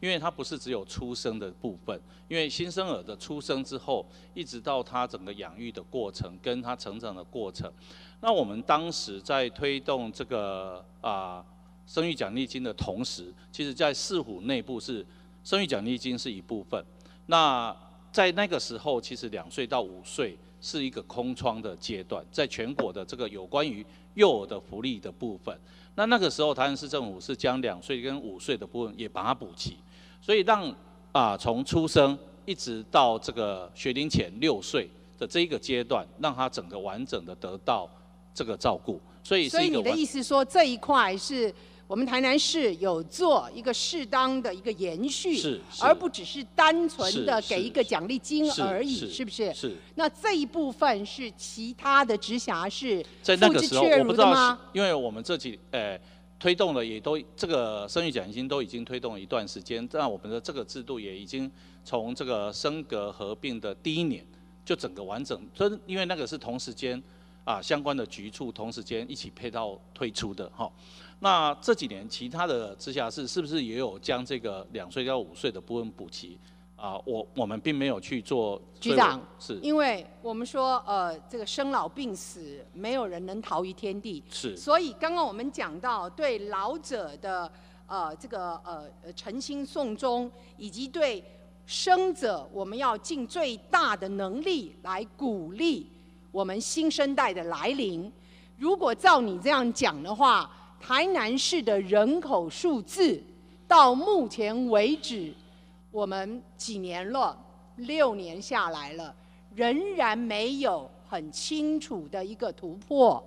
因为它不是只有出生的部分，因为新生儿的出生之后，一直到他整个养育的过程，跟他成长的过程，那我们当时在推动这个啊生育奖励金的同时，其实在市府内部是生育奖励金是一部分，那在那个时候，其实两岁到五岁是一个空窗的阶段，在全国的这个有关于幼儿的福利的部分，那那个时候台南市政府是将两岁跟五岁的部分也把它补齐。所以让啊从出生一直到这个学龄前六岁的这一个阶段，让他整个完整的得到这个照顾。所以所以你的意思说这一块是我们台南市有做一个适当的一个延续，是是而不只是单纯的给一个奖励金是而已，是是不是？是那这一部分是其他的直辖市在那个时候，我不知道吗？因为我们这几呃推动了，也都这个生育奖金都已经推动了一段时间，那我们的这个制度也已经从这个升格合并的第一年就整个完整，所以因为那个是同时间啊相关的局处同时间一起配套推出的哈。那这几年其他的直辖市是不是也有将这个两岁到五岁的部分补齐？啊，我我们并没有去做。局长是因为我们说呃这个生老病死没有人能逃于天地，是所以刚刚我们讲到对老者的呃这个呃呃诚心送终，以及对生者我们要尽最大的能力来鼓励我们新生代的来临。如果照你这样讲的话，台南市的人口数字到目前为止，我们几年了，六年下来了，仍然没有很清楚的一个突破。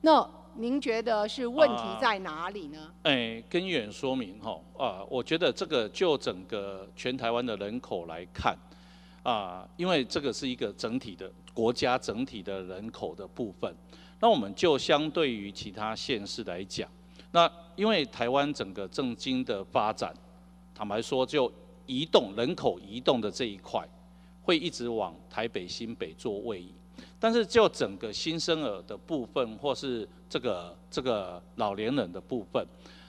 那您觉得是问题在哪里呢？哎，根源说明哈，啊，我觉得这个就整个全台湾的人口来看，啊，因为这个是一个整体的国家整体的人口的部分，那我们就相对于其他县市来讲，那因为台湾整个政经的发展，坦白说，就移动人口移动的这一块，会一直往台北新北做位移。但是就整个新生儿的部分，或是这个这个老年人的部分，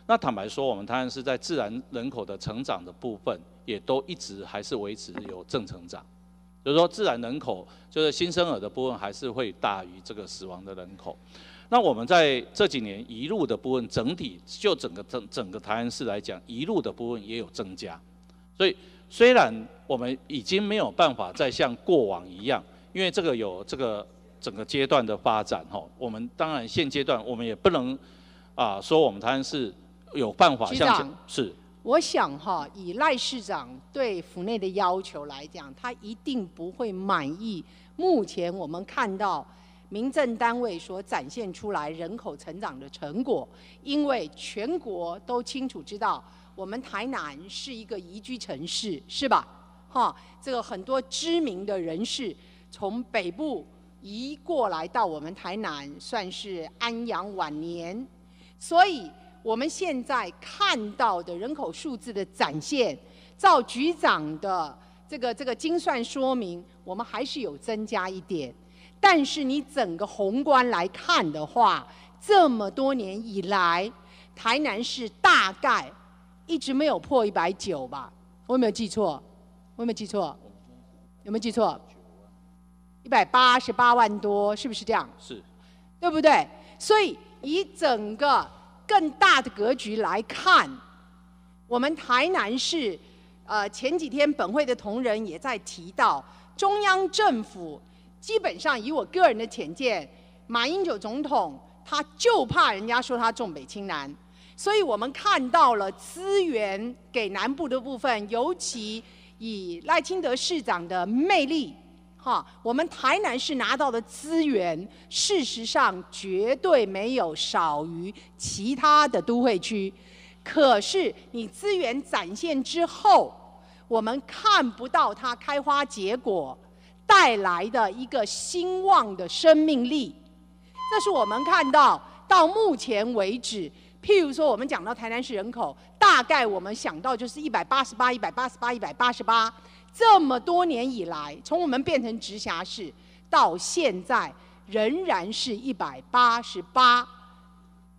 那坦白说，我们台湾是在自然人口的成长的部分，也都一直还是维持有正成长。就是说，自然人口就是新生儿的部分，还是会大于这个死亡的人口。那我们在这几年一路的部分，整体就整个整整个台湾市来讲，一路的部分也有增加。所以虽然我们已经没有办法再像过往一样，因为这个有这个整个阶段的发展哈，我们当然现阶段我们也不能啊说我们台湾市有办法局像长是。我想哈，以赖市长对府内的要求来讲，他一定不会满意目前我们看到民政单位所展现出来人口成长的成果，因为全国都清楚知道，我们台南是一个宜居城市，是吧？哈，这个很多知名的人士从北部移过来到我们台南，算是安养晚年，所以。我们现在看到的人口数字的展现，照局长的这个这个精算说明，我们还是有增加一点。但是你整个宏观来看的话，这么多年以来，台南市大概一直没有破一百九吧？我有没有记错？我有没有记错？有没有记错？一百八十八万多，是不是这样？是，对不对？所以以整个更大的格局来看，我们台南市，呃，前几天本会的同仁也在提到，中央政府基本上以我个人的浅见，马英九总统他就怕人家说他重北轻南，所以我们看到了资源给南部的部分，尤其以赖清德市长的魅力。哈，我们台南市拿到的资源，事实上绝对没有少于其他的都会区。可是你资源展现之后，我们看不到它开花结果带来的一个兴旺的生命力。这是我们看到到目前为止，譬如说我们讲到台南市人口，大概我们想到就是一百八十八、一百八十八、一百八十八。这么多年以来，从我们变成直辖市到现在，仍然是一百八十八，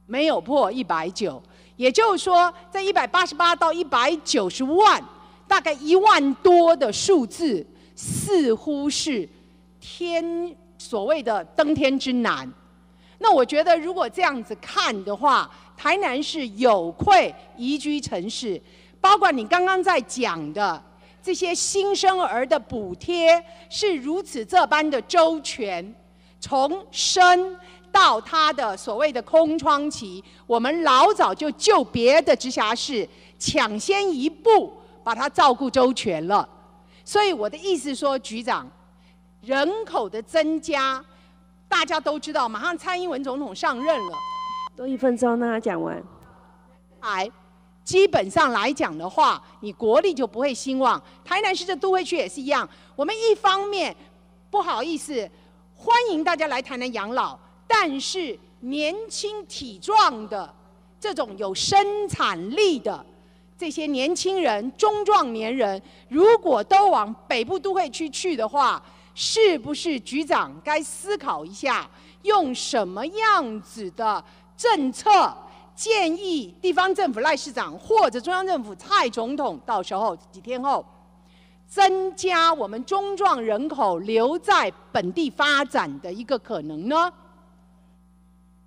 没有破一百九。也就是说，在一百八十八到一百九十万，大概一万多的数字，似乎是天所谓的登天之难。那我觉得，如果这样子看的话，台南市有愧宜居城市，包括你刚刚在讲的。这些新生儿的补贴是如此这般的周全，从生到他的所谓的空窗期，我们老早就就别的直辖市抢先一步把他照顾周全了。所以我的意思说，局长，人口的增加，大家都知道，马上蔡英文总统上任了，多一分钟让他讲完。来，基本上来讲的话，你国力就不会兴旺。台南市这都会区也是一样，我们一方面不好意思欢迎大家来台南养老，但是年轻体壮的这种有生产力的这些年轻人、中壮年人，如果都往北部都会区去的话，是不是局长该思考一下，用什么样子的政策？建议地方政府赖市长或者中央政府蔡总统，到时候几天后，增加我们中壮人口留在本地发展的一个可能呢？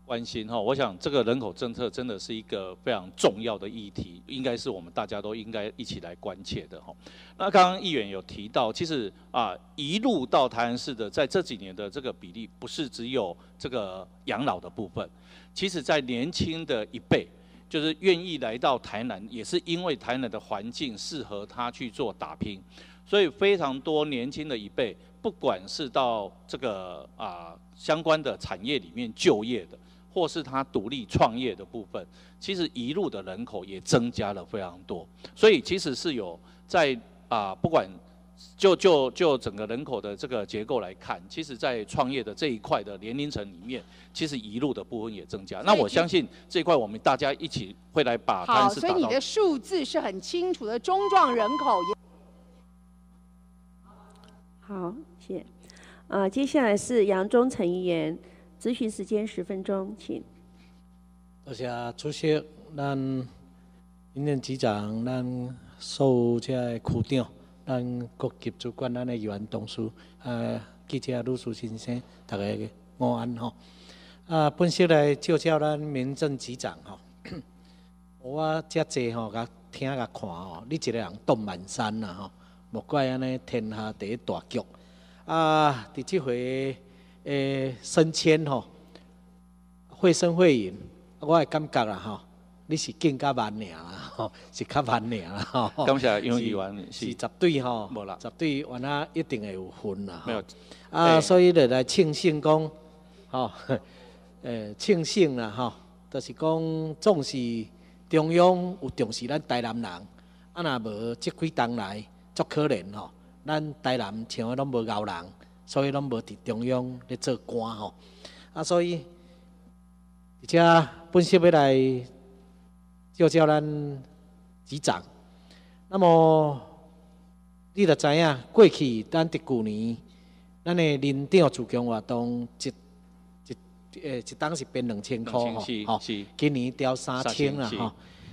关心哈，我想这个人口政策真的是一个非常重要的议题，应该是我们大家都应该一起来关切的哈。那刚刚议员有提到，其实啊，一路到台南市的在这几年的这个比例，不是只有这个养老的部分，其实在年轻的一辈，就是愿意来到台南，也是因为台南的环境适合他去做打拼，所以非常多年轻的一辈，不管是到这个啊相关的产业里面就业的。或是他独立创业的部分，其实一路的人口也增加了非常多，所以其实是有在啊，不管就就就整个人口的这个结构来看，其实在创业的这一块的年龄层里面，其实一路的部分也增加。那我相信这一块我们大家一起会来把好，所以你的数字是很清楚的，中壮人口也好，谢谢。啊，接下来是杨忠成议员。咨询时间十分钟，请。多谢主席，咱民政局长，咱所有这区长，咱各级主管，咱的议员同事，呃，记者律师先生，大家午安吼。啊，本席来照照咱民政局长吼。我遮济吼，甲听甲看吼，你一个人动满山呐吼，莫怪安尼天下第一大局。啊，伫即回。诶，升迁吼，会升会赢，我会感觉啦吼，你是更加慢尔啦吼，是较慢尔啦吼。感谢杨议员，是绝对吼，无啦绝对原来一定会有分啦。没有啊，所以就来庆幸讲，吼，诶，庆幸啦吼，就是讲重视中央有重视咱台南人，啊若无即几冬来，足可怜吼，咱台南像个拢无牛人。所以拢无伫中央咧做官吼，啊，所以而且本身要来叫叫咱局长。那么你著知影，过去咱伫旧年，咱的林长自强活动一一诶一档是变两千箍吼，吼，今年调三千啦吼。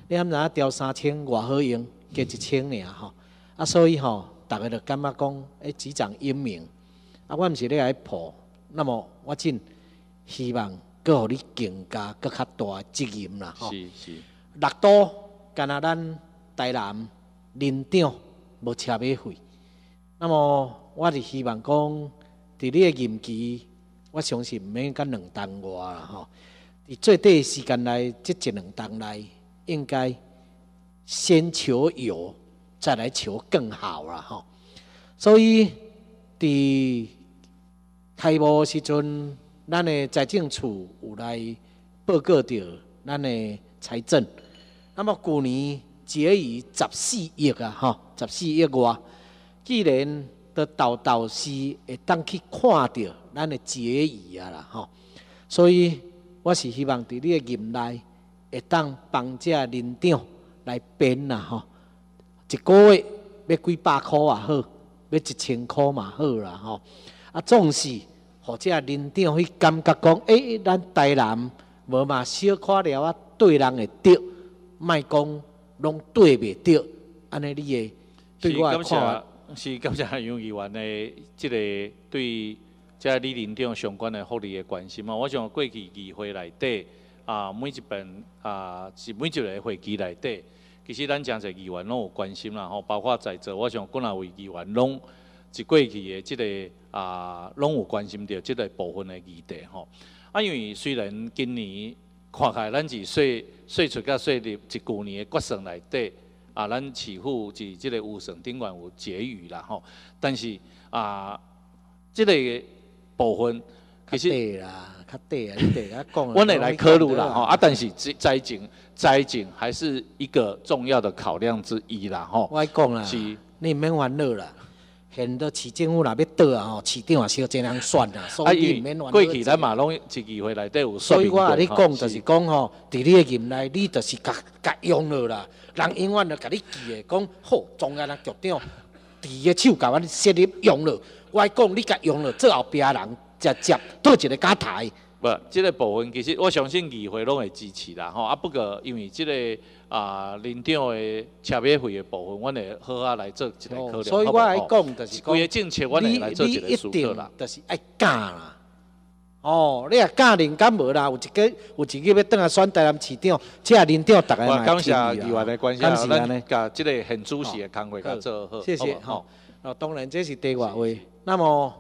你毋知影调三千偌好用，加一千尔吼。啊，所以吼，逐个就感觉讲，诶，局长英明。啊，我毋是咧来破，那么我真希望搁互你更加搁较大责任啦，吼。是是。六都干那咱台南林长无车马费，那么我是希望讲，伫你的任期，我相信毋免干两当外啦，吼。伫最短时间内，即一两当内，应该先求有，再来求更好啦，吼。所以伫开幕时阵，咱的财政处有来报告着咱的财政。那么去年结余十四亿啊，吼，十四亿外，既然都豆豆是会当去看到咱的结余啊啦，吼。所以我是希望伫你的任内会当帮遮领长来编啦，吼。一个月要几百块也好，要一千块嘛好啦，吼。啊，总是。或者领导会感觉讲，诶，咱台南无嘛小可了啊，对人会对，莫讲拢对袂对，安尼你会对我看。是感谢杨议员的即个对这李领长相关的福利的关心嘛。我想过去议会内底啊，每一本啊是每一个会期内底，其实咱诚侪议员拢有关心啦，吼，包括在座，我想国内位议员拢。是过去的即个啊，拢有关心到即个部分的议题吼。啊，因为虽然今年看起来咱是税税出甲税入一旧年的决算内底啊，咱似乎是即个有算顶管有结余啦吼。但是啊，即个部分其实对啦，较对啊，你得甲讲。我会来考虑啦，吼啊，但是灾灾情灾情还是一个重要的考量之一啦，吼。我讲啦，是，你免烦恼啦。现到市政府若要倒啊，吼，市长也小真人选啦，所以免烦恼。过去咱嘛拢一机会内底有所以我甲你讲，就是讲吼，伫你的任内，你就是甲甲用了啦。人永远就甲你记的，讲好中央的局长，伫个手甲阮设立用了。我讲你甲用了，最后边人直接倒一个假台。不，这个部分其实我相信议会拢会支持啦，吼。啊，不过因为这个啊，林长的车马费的部分，阮会好好来做一个考虑。所以我来讲，就是规个政策，我会来做一个思考啦。就是爱干啦。哦，你啊干林干无啦？有一个有一个要等下选台南市长，这啊领长大家嘛感谢议员的关系啊，咱甲即个很主席的工会甲做好。谢谢哈。啊，当然这是第外话。那么。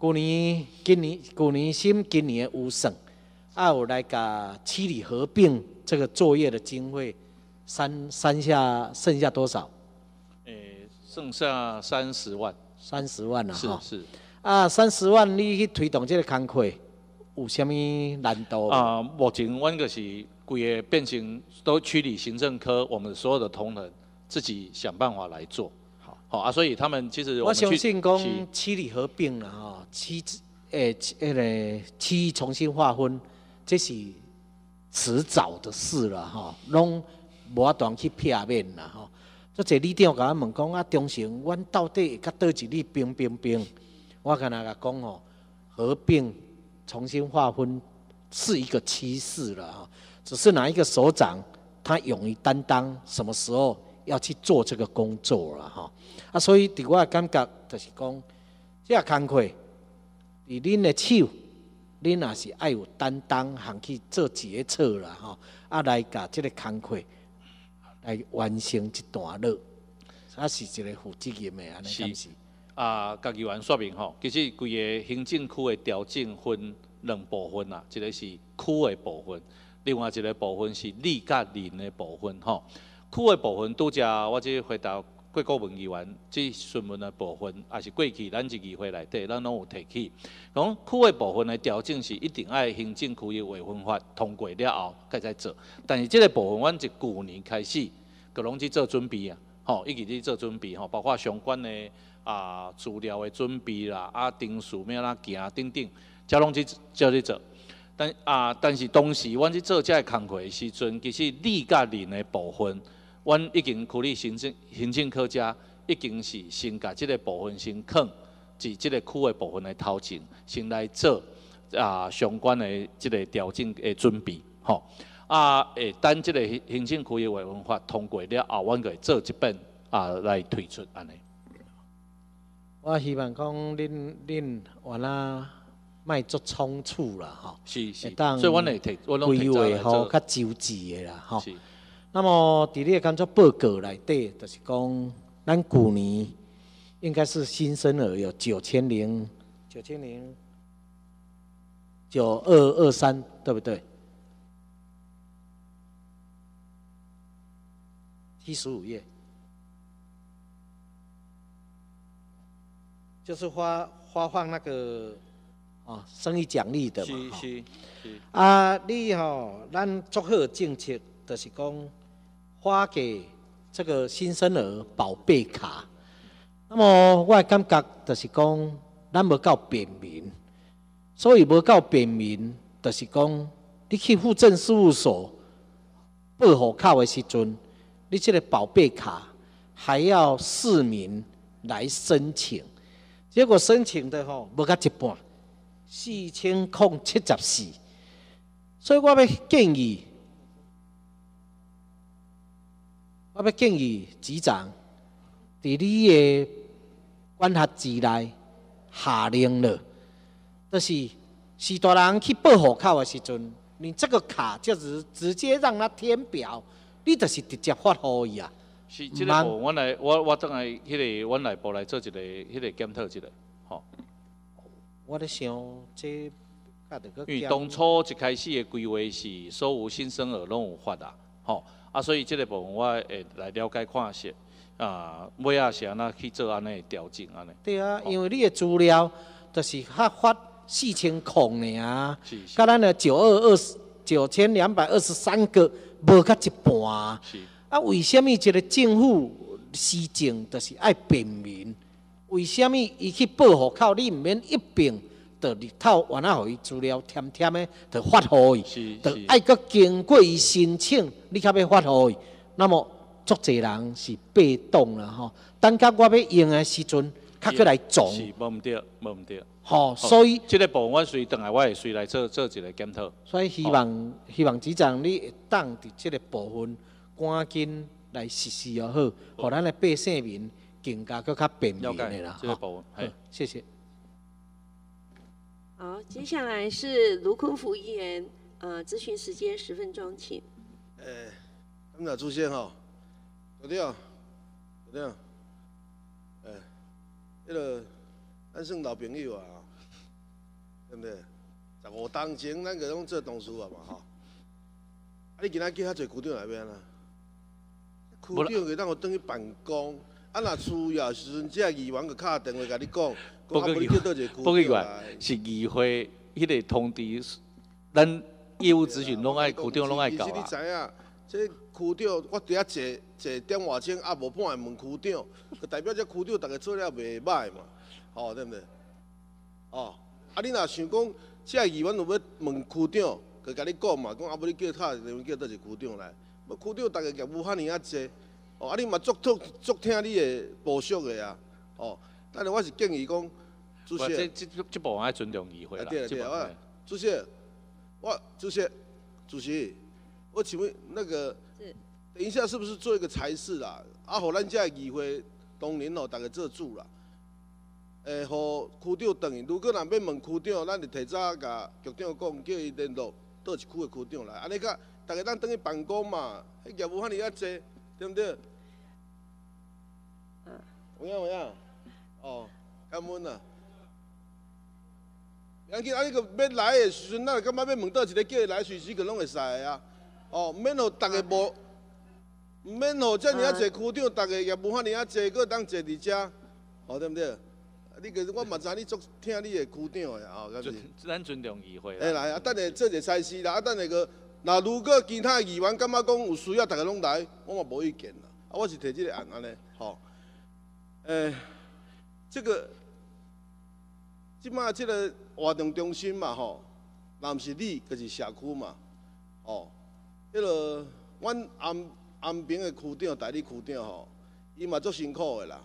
去年、今年、去年新今年的有省，啊有来甲七里合并这个作业的经费，三三下剩下多少？诶，剩下三十万。三十万了哈。是是。啊，三十万你去推动这个工课，有啥物难度？啊，目前阮就是规个变成都区里行政科，我们所有的同仁自己想办法来做。好好啊，所以他们其实我相信讲七里合并了哈，七诶诶个七重新划分，这是迟早的事了哈，拢无法断去片面啦吼。这这你长甲我问讲啊，中诚阮到底甲倒一里冰冰冰？我跟他讲吼，合并重新划分是一个趋势了吼，只是哪一个首长他勇于担当，什么时候？要去做这个工作了哈，啊，所以伫我感觉就是讲，这工课，伫恁的手，恁也是爱有担当，行去做决策啦哈，啊，来甲这个工课来完成一段路，啊，是一个负责任的安尼是是。啊，家己员说明吼，其实规个行政区的调整分两部分啦，一个是区的部分，另外一个部分是立甲人的部分吼。区的部分拄则，我即回答过国文议员即询问的部分，也是过去咱一议会内底，咱拢有提起。讲区的部分的调整是一定爱行政区的划分法通过了后，才再做。但是即个部分，阮是旧年开始，就拢去做准备啊，吼，一直去做准备吼，包括相关的啊资料的准备啦，啊定数咩啦行等等，才拢去叫去做。但啊，但是当时阮去做这个工课的时阵，其实立甲人的部分。阮已经区里行政行政科家已经是先甲即个部分先囥，伫即个区的部分的头前，先来做啊相关的即个调整的准备，吼啊诶等即个行政区的委文法通过了后，阮会做一本啊来推出安尼。我希望讲恁恁原来卖做仓促啦，吼，是是，所以阮会提，我拢提来做较周至的啦，吼。那么，伫你个工作报告内底，就是讲，咱去年应该是新生儿有九千零九千零九二二三，对不对？七十五页，就是发发放那个啊，生意奖励的嘛。是是是。啊，你吼，咱做好政策，就是讲。发给这个新生儿宝贝卡，那么我感觉就是讲，咱无够便民，所以无够便民，就是讲，你去户政事务所报户口的时阵，你这个宝贝卡还要市民来申请，结果申请的吼无够一半，四千空七十四，所以我要建议。我要建议局长，伫你的管辖之内下令了，就是许多人去报户口的时阵，你这个卡就是直接让他填表，你就是直接发给伊啊。是，这个部我来，我我等来迄个阮内部来做一个迄个检讨一下，吼。我咧想，这因为当初一开始的规划是所有新生儿拢有发啊，吼。啊，所以这个部分我会来了解看下，啊，尾啊是安那去做安尼调整安尼。对啊，因为你的资料就是发发四千空尔啊，是是甲咱的九二二十九千两百二十三个无甲一半啊。为什么一个政府施政就是爱便民？为什么伊去报户口，你毋免一并就日头完啊，互伊资料添添的，就发互伊，是就爱阁经过伊申请，你才要发互伊。那么，足侪人是被动了吼，等到我要用的时阵，较过来撞。是无毋对，无毋对。吼所以即个部分我随等来，我会随来做做一个检讨。所以希望希望局长你会当伫即个部分赶紧来实施也好，互咱的百姓民更加搁较便民了的啦。解这个部分嘿好谢谢。好，接下来是卢坤福议员，呃，咨询时间十分钟，请。诶，咱若主席吼，组长，组长，诶，迄个咱算老朋友啊，对不对？十五当前咱个拢做同事啊嘛吼。啊，你今仔叫遐侪区长来要安怎？区长会当我转去办公，啊，若需要的时阵，这议员个敲电话甲你讲，讲啊，无你叫倒一个区不过长来。是议会迄个通知，咱业务咨询拢爱区长拢爱搞啊。区长我伫遐坐坐电话签，啊无半会问区长，就代表这区长逐个做了袂歹嘛，吼、对毋对？哦，啊你若想讲，这议员有要问区长，就甲你讲嘛，讲啊无你叫他，你叫倒一个区长来，要区长逐个业务遐尔啊济，哦啊你嘛足足足听你的部属的啊，哦，但是我是建议讲，主席这席。这这部分爱尊重议会啊啦。对了对，主席，我主席，主席，我请问那个，等一下是不是做一个裁示啦？啊，互咱遮的议会当然哦，大家做主啦。诶，互区长等于，如果若要问区长，咱就提早甲局长讲，叫伊联络倒一区的区长来，安尼甲大家咱等去办公嘛，迄业务遐尼啊济，对毋对？嗯有影有影，哦，感恩啊。要紧，啊，你个要来的时阵，咱感觉要问倒一个叫伊来，随时个拢会使的啊。哦，免互逐个无，毋免吼遮尔啊侪区长，逐个也无遐尔啊侪，佫当坐伫遮，哦，对毋对？啊你个我嘛知你足听你的区长的哦，敢是尊？咱尊重议会啦。哎来啊，等下做一个赛事啦，啊等下个，若如果其他的议员感觉讲有需要，逐个拢来，我嘛无意见啦。啊，我是提即个案安尼，吼、诶、这个，即马即个活动中心嘛，吼，若毋是你，就是社区嘛，吼、迄个阮安安平的区长、代理区长吼，伊嘛足辛苦的啦。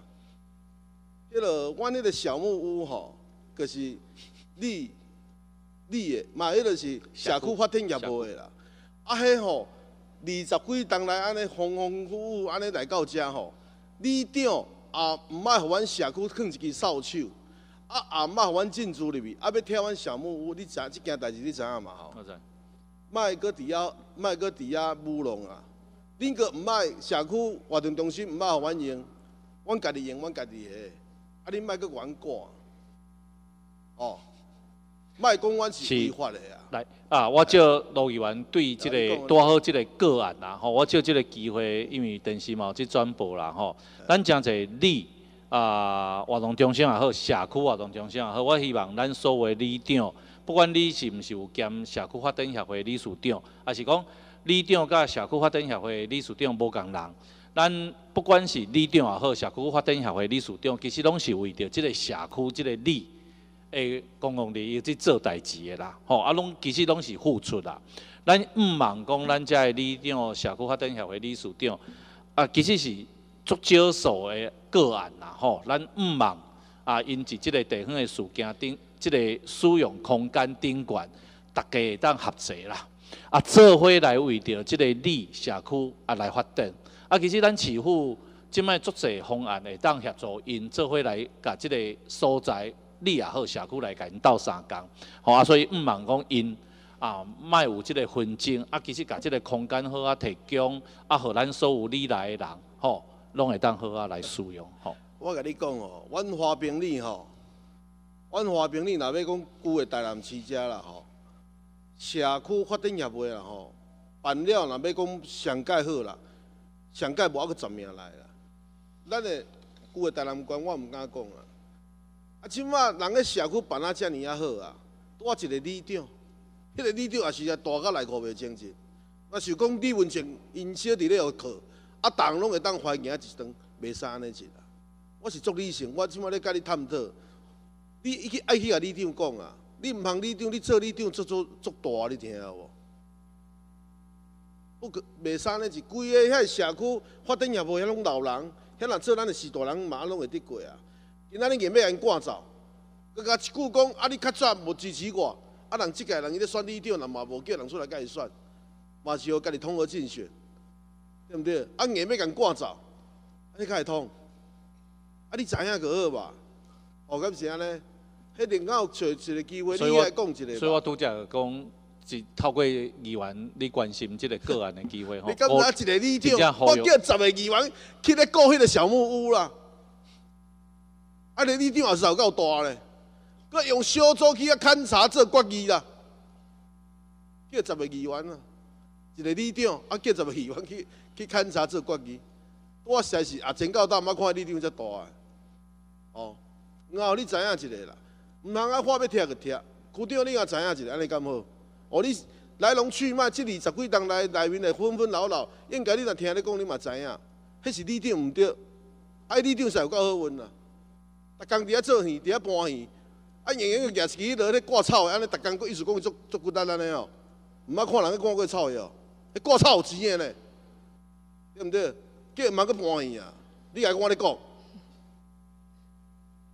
迄个阮迄个小木屋吼，就是你你的，嘛迄个是社区发展业务的啦。啊，迄吼二十几栋来安尼风风雨雨安尼来到遮吼，里长也毋爱互阮社区囥一支扫帚，啊也毋爱互阮进驻入去，啊要拆阮小木屋，你知即件代志你知影嘛吼？我知。莫搁伫遐，莫搁伫遐舞弄啊！恁个毋爱社区活动中心毋爱互阮用，阮家己用阮家己的，啊恁莫阁阮管，哦，莫讲阮是违法的啊！来啊，我借陆议员对即个拄好即个个案啦，吼，我借即个机会，因为电视嘛有即转播啦，吼，咱诚侪你啊活动中心也好，社区活动中心也好，我希望咱所有的里长，不管你是毋是有兼社区发展协会理事长，还是讲里长甲社区发展协会理事长无共人，咱不管是里长也好，社区发展协会理事长，其实拢是为着即个社区即个理。诶，公共利益去做代志的啦，吼，啊，拢其实拢是付出啦。咱毋茫讲咱遮的理长、社区发展协会理事长，啊，其实是足少数的个案啦，吼，咱毋茫啊，因伫即个地方的事件顶，即、个使用空间顶悬，大家会当合作啦，啊，做伙来为着即个理社区啊来发展。啊，其实咱市府即摆足侪方案会当协助因做伙来甲即个所在。你也好，社区来甲因斗相共，吼啊，所以毋茫讲因啊，莫有即个纷争，啊，其实甲即个空间好啊提供，啊，互咱所有你来的人，吼，拢会当好啊来使用，吼。我甲你讲哦，阮华平里吼，阮华平里若要讲旧的台南市遮啦吼，社区发展协会啦吼，办了若要讲上届好啦，上届无还佫十名来啦。咱的旧的台南关我毋敢讲啦。啊，即马人个社区办啊遮尔啊好啊，多一个里长，迄个里长也是啊大到来五袂清净。若是讲李文正因小伫咧学课，啊，人拢会当怀疑一顿，袂使安尼一啦。我是做理性，我即摆咧甲你探讨，你伊去爱去甲里长讲啊，你毋通里长，你做里长做做做大，你听有无？不可袂使安尼是规个遐社区发展业务遐拢老人，遐若做咱的士大人嘛拢会得过啊。今仔日硬要人赶走，佮甲一句讲啊，你较早无支持我，啊人即届人伊咧选里长，人嘛无叫人出来甲伊选，嘛是要甲你通过竞选，对毋对？啊硬要甲因赶走，安尼较会通。啊你知影就好吧？哦，敢是安尼？迄另外找一个机会，你来讲一个。所以我拄则讲。是透过议员你关心即个个案的机会吼，你敢若一个里长，我叫十个议员去咧顾迄个小木屋啦，啊，你你长也是有够大咧，佮用小组去啊勘察做决议啦，叫十个议员啊，一个里长啊叫十个议员去 去勘察做决议，我实在是啊真够大，毋看里长遮大啊，哦，然后你知影一个啦，毋通啊话要听就听，区长你也知影一个，安尼敢好？哦，你来龙去脉，即二十几栋内内面的纷纷扰扰，应该你若听你讲，你嘛知影，迄是里长毋对，啊，里长是有够好运啦，逐工伫遐做戏，伫遐搬戏，啊，硬硬个举起落咧挂草的，安尼逐工个意思讲伊足足孤单安尼哦，毋捌看人去挂过草的哦，迄挂草有钱的呢，对毋对？叫毋茫去搬戏啊，你来我咧讲，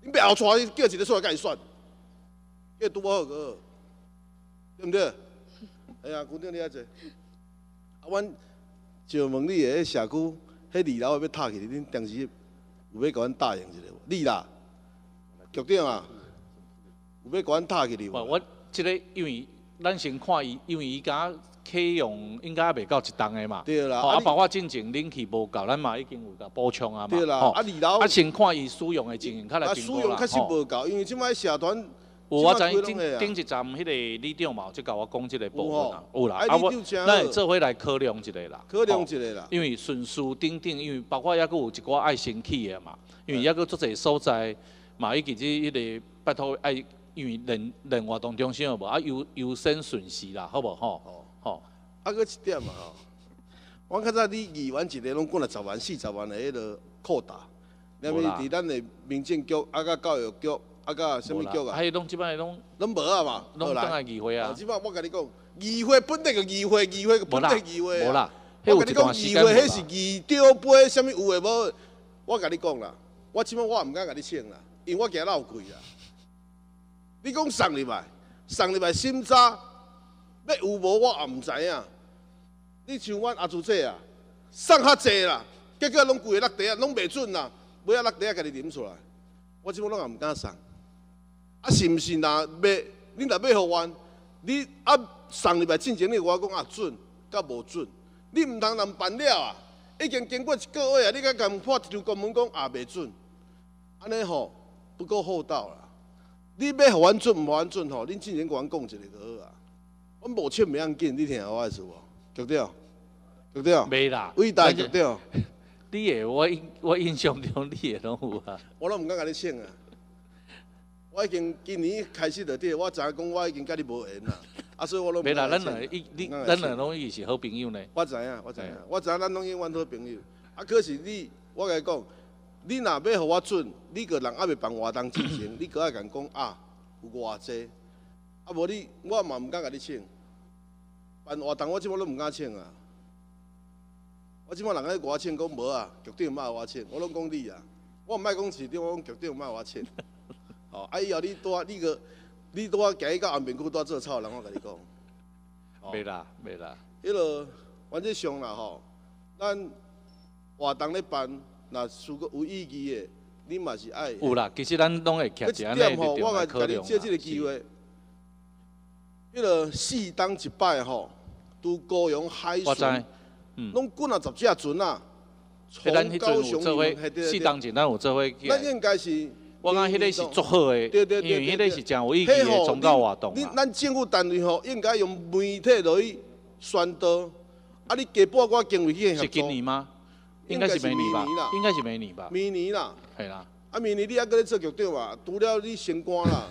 你别后带叫一个出来甲伊算，叫拄好个，对毋对？哎呀，姑娘你阿坐，啊，阮就问你个社区，迄二楼要塌去，恁当时有要甲阮答应一个无？你啦，局长啊，有要甲阮塌去哩无？我即个因为咱先看伊，因为伊敢启用应该也未到一档的嘛。对啦。啊，包括进前冷气无够，咱嘛已经有甲补充啊嘛。对啦。啊，二楼。啊，先看伊使用的情形，较来评估啦。啊，使用确实无够，因为即摆社团。有我知顶顶一站迄个李长嘛，就甲我讲即个部分啊，有啦，啊我咱做伙来考量一下啦，考量一下啦，因为顺序顶顶，因为包括抑佫有一寡爱新起的嘛，因为抑佫足侪所在嘛，伊其实迄个拜托爱，因为人人活动中心有无？啊优优先顺序啦，好无？吼？吼，啊，佫一点嘛吼，我较早你二万一个拢讲了十万四十万的迄个扩大，那么伫咱的民政局啊，甲教育局。啊个，什物局啊？还有拢即摆拢拢无啊嘛，拢等来议会啊。即摆我甲你讲，议会本地个议会，议会个本地议会啊。无啦，我甲你讲，议会迄是议长杯，什物有诶无？我甲你讲啦，我即摆我毋敢甲你请啦，因为我惊闹贵啦。你讲上礼拜，上礼拜新早要有无我也毋知影。你像阮阿祖姐啊，送较济啦，结果拢贵个落地啊，拢袂准啦，尾仔落地啊，家己啉出来。我即摆拢也毋敢送。啊，是毋是？若要你若要互阮，你啊送入来进前你我讲啊准，甲无准，你毋通人办了啊，已经经过一个月啊，你甲共破一条公文讲也袂准，安尼吼不够厚道啦。你要互阮准毋互阮准吼，恁进前甲阮讲一下就好啊。阮无签袂要紧，你听我意思无？局长，局长，袂啦，伟大局长，你诶，我印我印象中你诶拢有啊。我拢毋敢甲你请啊。我已经今年开始就对，我知影讲我已经甲你无缘啦，啊，所以我拢。袂啦，咱两个一，你咱两拢伊是好朋友呢。我知影，我知影，我知影咱拢永远好朋友。啊，可是你，我甲你讲，你若要互我准，你个人还未办活动之前，你搁爱甲讲啊，有偌济，啊无你，我嘛毋敢甲你请。办活动我即摆拢毋敢请啊。我即摆人咧我请讲无啊，局长毋爱我请，我拢讲你啊。我毋爱讲市长，我讲局长毋爱我请。哦，啊以后你多你个，你多行去到安平区多做草人，我甲你讲。袂啦，袂啦。迄落原则上啦吼，咱活动咧办，若如果有意义的，你嘛是爱。有啦，其实咱拢会徛一点吼，我甲你借这个机会，迄落四当一摆吼，都高雄海巡，拢滚啊十只船啊，从高雄四当前咱有做伙。咱应该是。我讲迄个是足好的，因为迄个是真有意义的宗教活动啊。咱政府单位吼，应该用媒体落去宣导。啊，你加拨我经费去是今年吗？应该是明年吧？应该是明年吧？明年啦。系啦。啊，明年你还搁咧做局长嘛？除了你升官啦，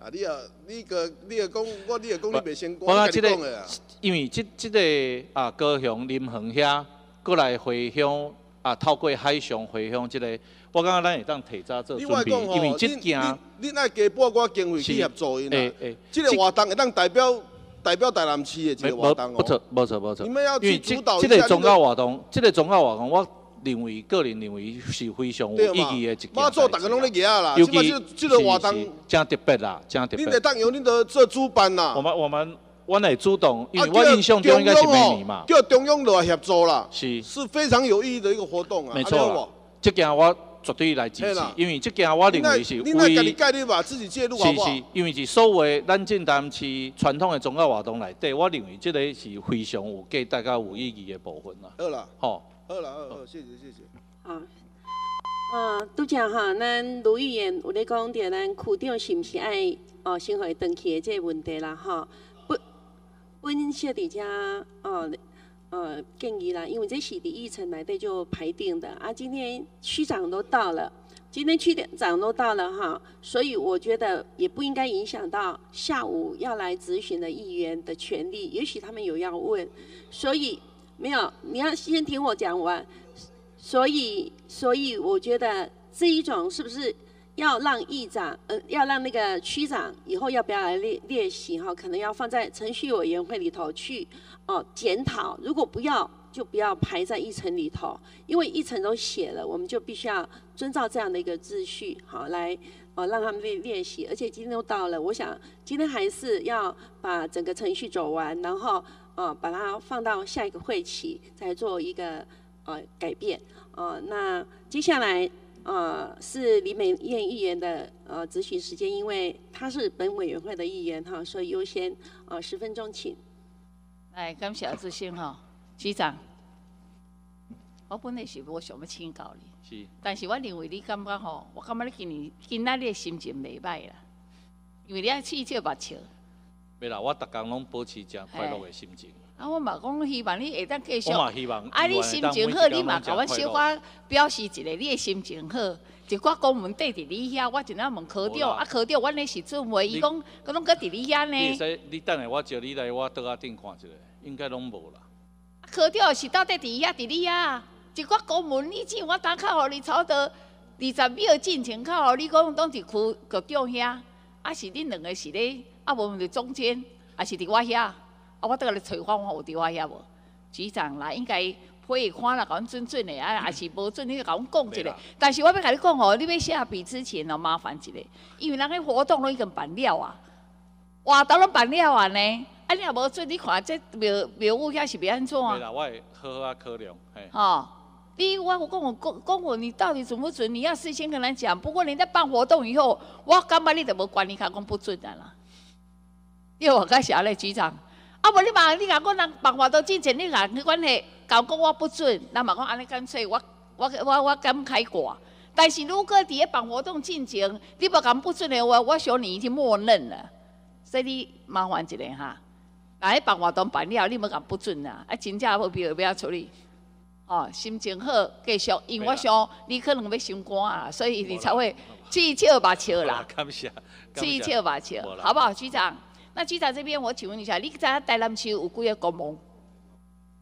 啊，你啊，你个你个讲，我你个讲你袂先我讲，我这个跟你讲的啊。因为这这个啊高雄林恒遐过来回乡啊，透过海上回乡这个，我感觉咱会当提早做准备因为这恁件恁恁爱加拨我经费去是协助因啦。诶诶，这个活动会当代表代表台南市的一个活动哦。不错不错不错，你们要去主导一这个宗教活动，这个宗教活动，我认为个人认为是非常有意义的一件马祖大家拢咧举啊啦，尤其这这个活动真特别啦，真特别恁。得当由恁的做主办啦。我们我们我来主动，因为啊我印象中应该是每年嘛。叫中央来协助啦，是是非常有意义的一个活动啊。没错这件我绝对来支持因为这件我认为是为概念吧，自己介入好不好？是是，因为是所谓咱晋南市传统的宗教活动内底，我认为这个是非常有给大家有意义的部分啦。好啦，好，好啦，好好，谢谢谢谢。啊，呃，拄则哈，咱卢议员有咧讲着咱区长是毋是爱哦先互伊登记的这个问题啦，吼。不，本小伫遮哦呃建议啦，因为这是伫议程内底就排定的啊。今天区长都到了，今天区长都到了哈，所以我觉得也不应该影响到下午要来咨询的议员的权利。也许他们有要问，所以没有，你要先听我讲完。所以，所以我觉得这一种是不是要让议长，呃，要让那个区长以后要不要来列列席哈？可能要放在程序委员会里头去哦检讨。如果不要，就不要排在议程里头，因为议程都写了，我们就必须要遵照这样的一个秩序，好来哦让他们列列席。而且今天都到了，我想今天还是要把整个程序走完，然后呃把它放到下一个会期再做一个。呃，改变，呃，那接下来呃是李美燕议员的呃咨询时间，因为她是本委员会的议员哈，所以优先呃十分钟，请。来，感谢主席哈，局长，我本来是我想要请教你，是，但是我认为你感觉吼，我感觉你今年今仔日的心情袂歹啦，因为你爱气笑目笑。没啦，我逐工拢保持正快乐的心情。啊，我嘛讲希望你下当继续。我嘛希望啊，你心情好，你嘛甲我小可表示一下，你的心情好。一寡公文缀伫你遐，我真正问科长，啊科长，阮咧是准话，伊讲，佮拢搁伫你遐呢。你使，你等下我招你来我桌仔顶看一下，应该拢无啦。科长是到底伫遐伫你遐？一寡公文你只我打卡互你抄到二十秒进前靠互你讲，拢伫区局长遐，啊是恁两个是咧，啊无伫中间，啊是伫我遐。啊，我倒来找看看有伫我遐无？局长来应该配看啦，甲阮准准的，啊，也是无准，你甲阮讲一下。但是我要甲你讲哦，你要下笔之前哦，麻烦一下，因为人个活动拢已经办了啊，活动拢办了啊呢。啊，你若无准，你看这庙庙务遐是袂安怎啊？对啦，我会好好啊考量，嘿。哦，你我我讲我讲讲我，你到底准不准？你要事先跟他讲。不过你在办活动以后，我感觉你都无管理他讲不准的啦。因为我甲写咧，局长。啊，无你嘛，你甲我人办活动之前，你甲去管系搞讲我不准，那嘛讲安尼干脆，我我我我敢开挂。但是如果伫咧办活动进前，你无敢不准的话，我想你已经默认了。所以你麻烦一下哈，来办活动办了，你无敢不准啊，啊，真正无必要要处理。哦，心情好继续，因为我想你可能要伤肝啊，所以你才会气笑目笑啦。感谢。气笑目笑，好不好，局长？那局长这边，我请问一下，你在台南区有几个公墓？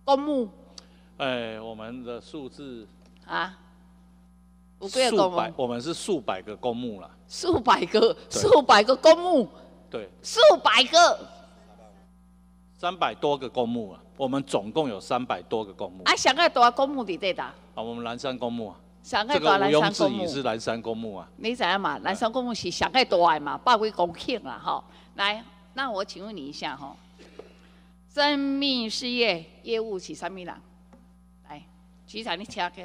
公墓？哎，我们的数字啊，有几个公墓？我们是数百个公墓了。数百个，数百个公墓。对。数百个。三百多个公墓啊，我们总共有三百多个公墓。啊，上个大公墓伫底啊？啊，我们南山公墓啊。上个大南山公墓。是南山公墓啊。你知影嘛？南山公墓是上个大的嘛，百几公顷啦，吼，来。那我请问你一下哈，生命事业业务是啥物人？来，局长你请个，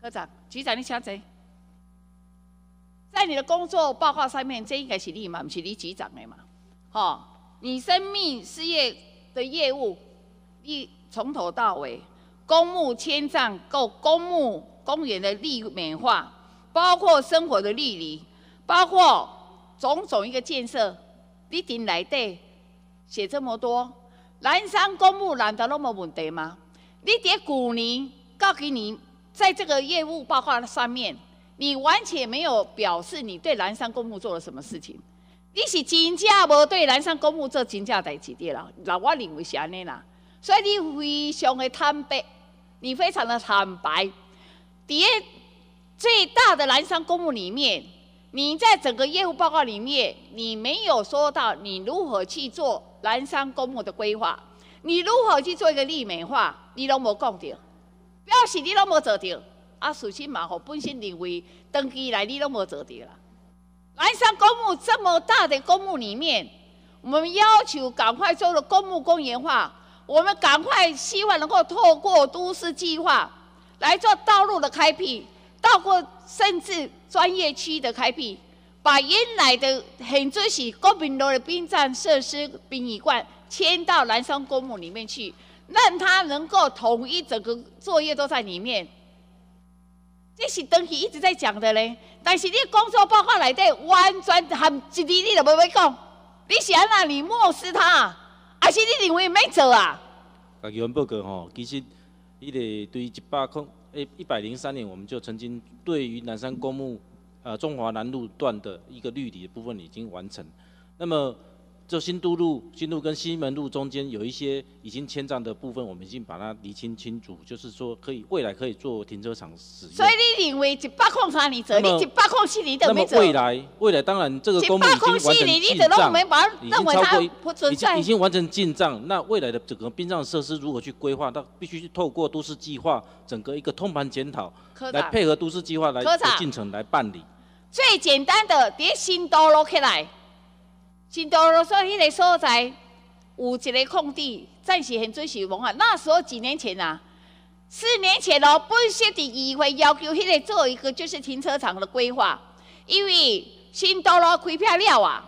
科长，局长你请坐。在你的工作报告上面，这应该是你嘛，不是你局长的嘛？吼，你生命事业的业务，你从头到尾，公墓迁葬、够公墓公园的立美化，包括生活的绿篱，包括种种一个建设。你顶内底写这么多，南山公墓难道那么问题吗？你伫去年到今年，在这个业务报告上面，你完全没有表示你对南山公墓做了什么事情。你是真正无对南山公墓做真正代志的啦，那我认为是安尼啦。所以你非常的坦白，你非常的坦白。第一，最大的南山公墓里面，你在整个业务报告里面，你没有说到你如何去做南山公墓的规划，你如何去做一个立美化，你都没讲到，表示你都没做到。啊，事情嘛，我本身认为登记来你都没做到啦。南山公墓这么大的公墓里面，我们要求赶快做了公墓公园化，我们赶快希望能够透过都市计划来做道路的开辟，到过甚至专业区的开辟，把原来的很珍惜公民路的殡葬设施殡仪馆迁到南山公墓里面去，让它能够统一整个作业都在里面。这是东西一直在讲的嘞，但是你工作报告内底完全含一字你都无要讲，你是安那你漠视他，还是你认为没做啊？啊，议员报告吼，其实伊个对一百空诶一百零三年，我们就曾经对于南山公墓呃中华南路段的一个绿地的部分已经完成，那么。就新都路、新路跟西门路中间有一些已经迁葬的部分，我们已经把它厘清清楚，就是说可以未来可以做停车场使用。所以你认为一百空三年做，你一百空四年都没做。那么未来，未来当然这个公墓已经完成进账，已经超过已经已经完成进账。那未来的整个殡葬设施如何去规划？那必须去透过都市计划整个一个通盘检讨，来配合都市计划来进程来办理。最简单的，叠新都路起来。新道路说，迄个所在有一个空地，暂时现准许文啊。那时候几年前啊，四年前哦，本县的议会要求迄个做一个就是停车场的规划，因为新道路开辟了啊，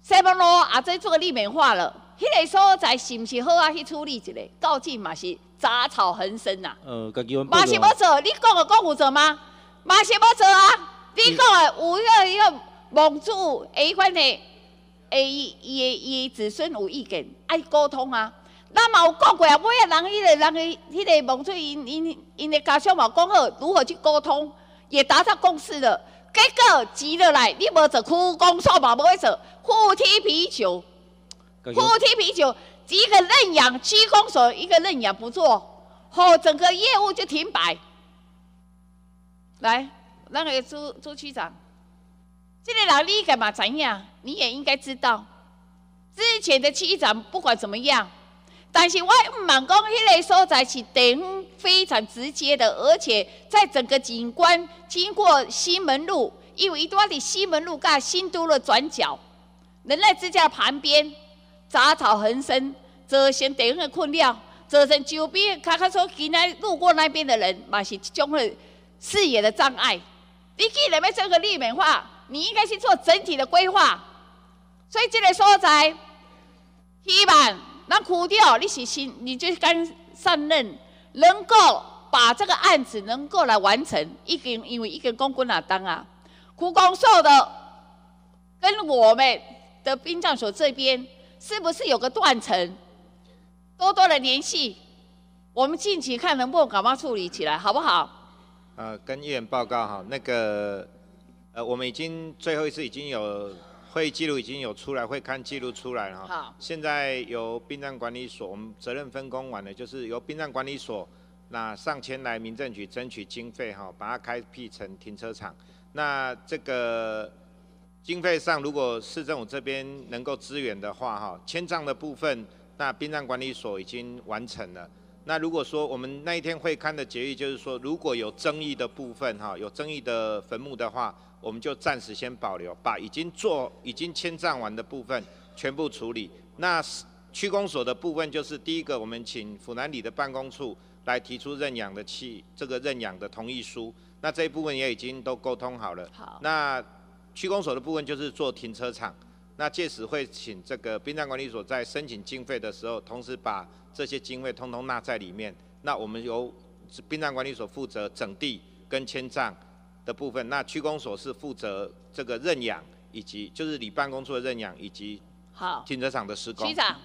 西门路也在做立面化了。迄个所在是毋是好啊？去处理一下？到近嘛是杂草横生呐。呃，家己阮嘛是要做，你讲的讲有做吗？嘛是要做啊！你讲的有迄个迄个梦主诶款的。诶，伊伊诶伊诶子孙有意见，爱沟通啊。咱嘛有讲过啊，每个人迄个人诶，迄个蒙出因因因诶家乡嘛讲好如何去沟通，也达到共识了。结果急了来，你无做区公所嘛，无会做互踢皮球，互踢皮球，一个认养区公所，一个认养不做，好，整个业务就停摆。来，那个朱朱区长。这个老李干嘛怎样？你也应该知道，之前的区长不管怎么样，但是我唔讲，迄个所在是等非常直接的，而且在整个景观经过西门路，因为一段的西门路盖新都的转角，人类之家旁边杂草横生，造成地方的困扰，造成周边卡卡说今天路过那边的人嘛是种了视野的障碍。你既然要做个立美化。你应该去做整体的规划，所以这个所在，希望咱区长你是新，你就刚上任，能够把这个案子能够来完成。一根因为一根公棍哪当啊，区公所的跟我们的殡葬所这边是不是有个断层？多多的联系，我们近期看能不能赶快处理起来，好不好？呃，跟议员报告哈，那个。呃，我们已经最后一次已经有会议记录已经有出来，会看记录出来了哈。好。现在由殡葬管理所，我们责任分工完了，就是由殡葬管理所那上前来民政局争取经费哈，把它开辟成停车场。那这个经费上，如果市政府这边能够支援的话哈，迁葬的部分，那殡葬管理所已经完成了。那如果说我们那一天会刊的决议就是说，如果有争议的部分哈，有争议的坟墓的话。我们就暂时先保留，把已经做、已经迁葬完的部分全部处理。那区公所的部分就是第一个，我们请府南里的办公处来提出认养的契，这个认养的同意书。那这一部分也已经都沟通好了。好。那区公所的部分就是做停车场。那届时会请这个殡葬管理所在申请经费的时候，同时把这些经费通通纳在里面。那我们由殡葬管理所负责整地跟迁葬。的部分，那区公所是负责这个认养，以及就是你办公处的认养，以及好停车场的施工。区长，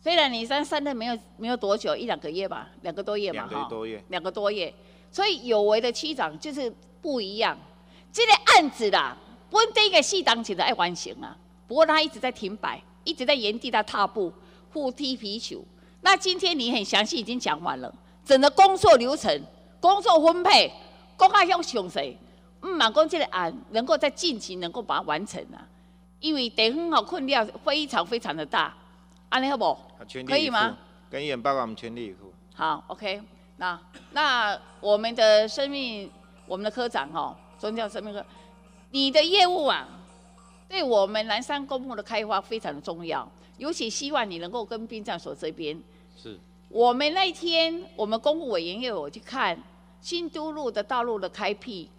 虽然你上上任没有没有多久，一两个月吧，两个多月嘛，两个多月，两个多月，所以有为的区长就是不一样。这个案子啦，本地一个系当前的爱完成啊，不过他一直在停摆，一直在原地在踏步，互踢皮球。那今天你很详细已经讲完了，整个工作流程、工作分配、公开要向谁？嗯，满工这个案能够在近期能够把它完成啊，因为地方好困量非常非常的大，安尼好不？可以吗？跟议员报告，我们全力以赴。好，OK。那那我们的生命，我们的科长哦，宗教生命科，你的业务啊，对我们南山公墓的开发非常的重要，尤其希望你能够跟殡葬所这边。是。我们那一天，我们公务委员又有去看新都路的道路的开辟，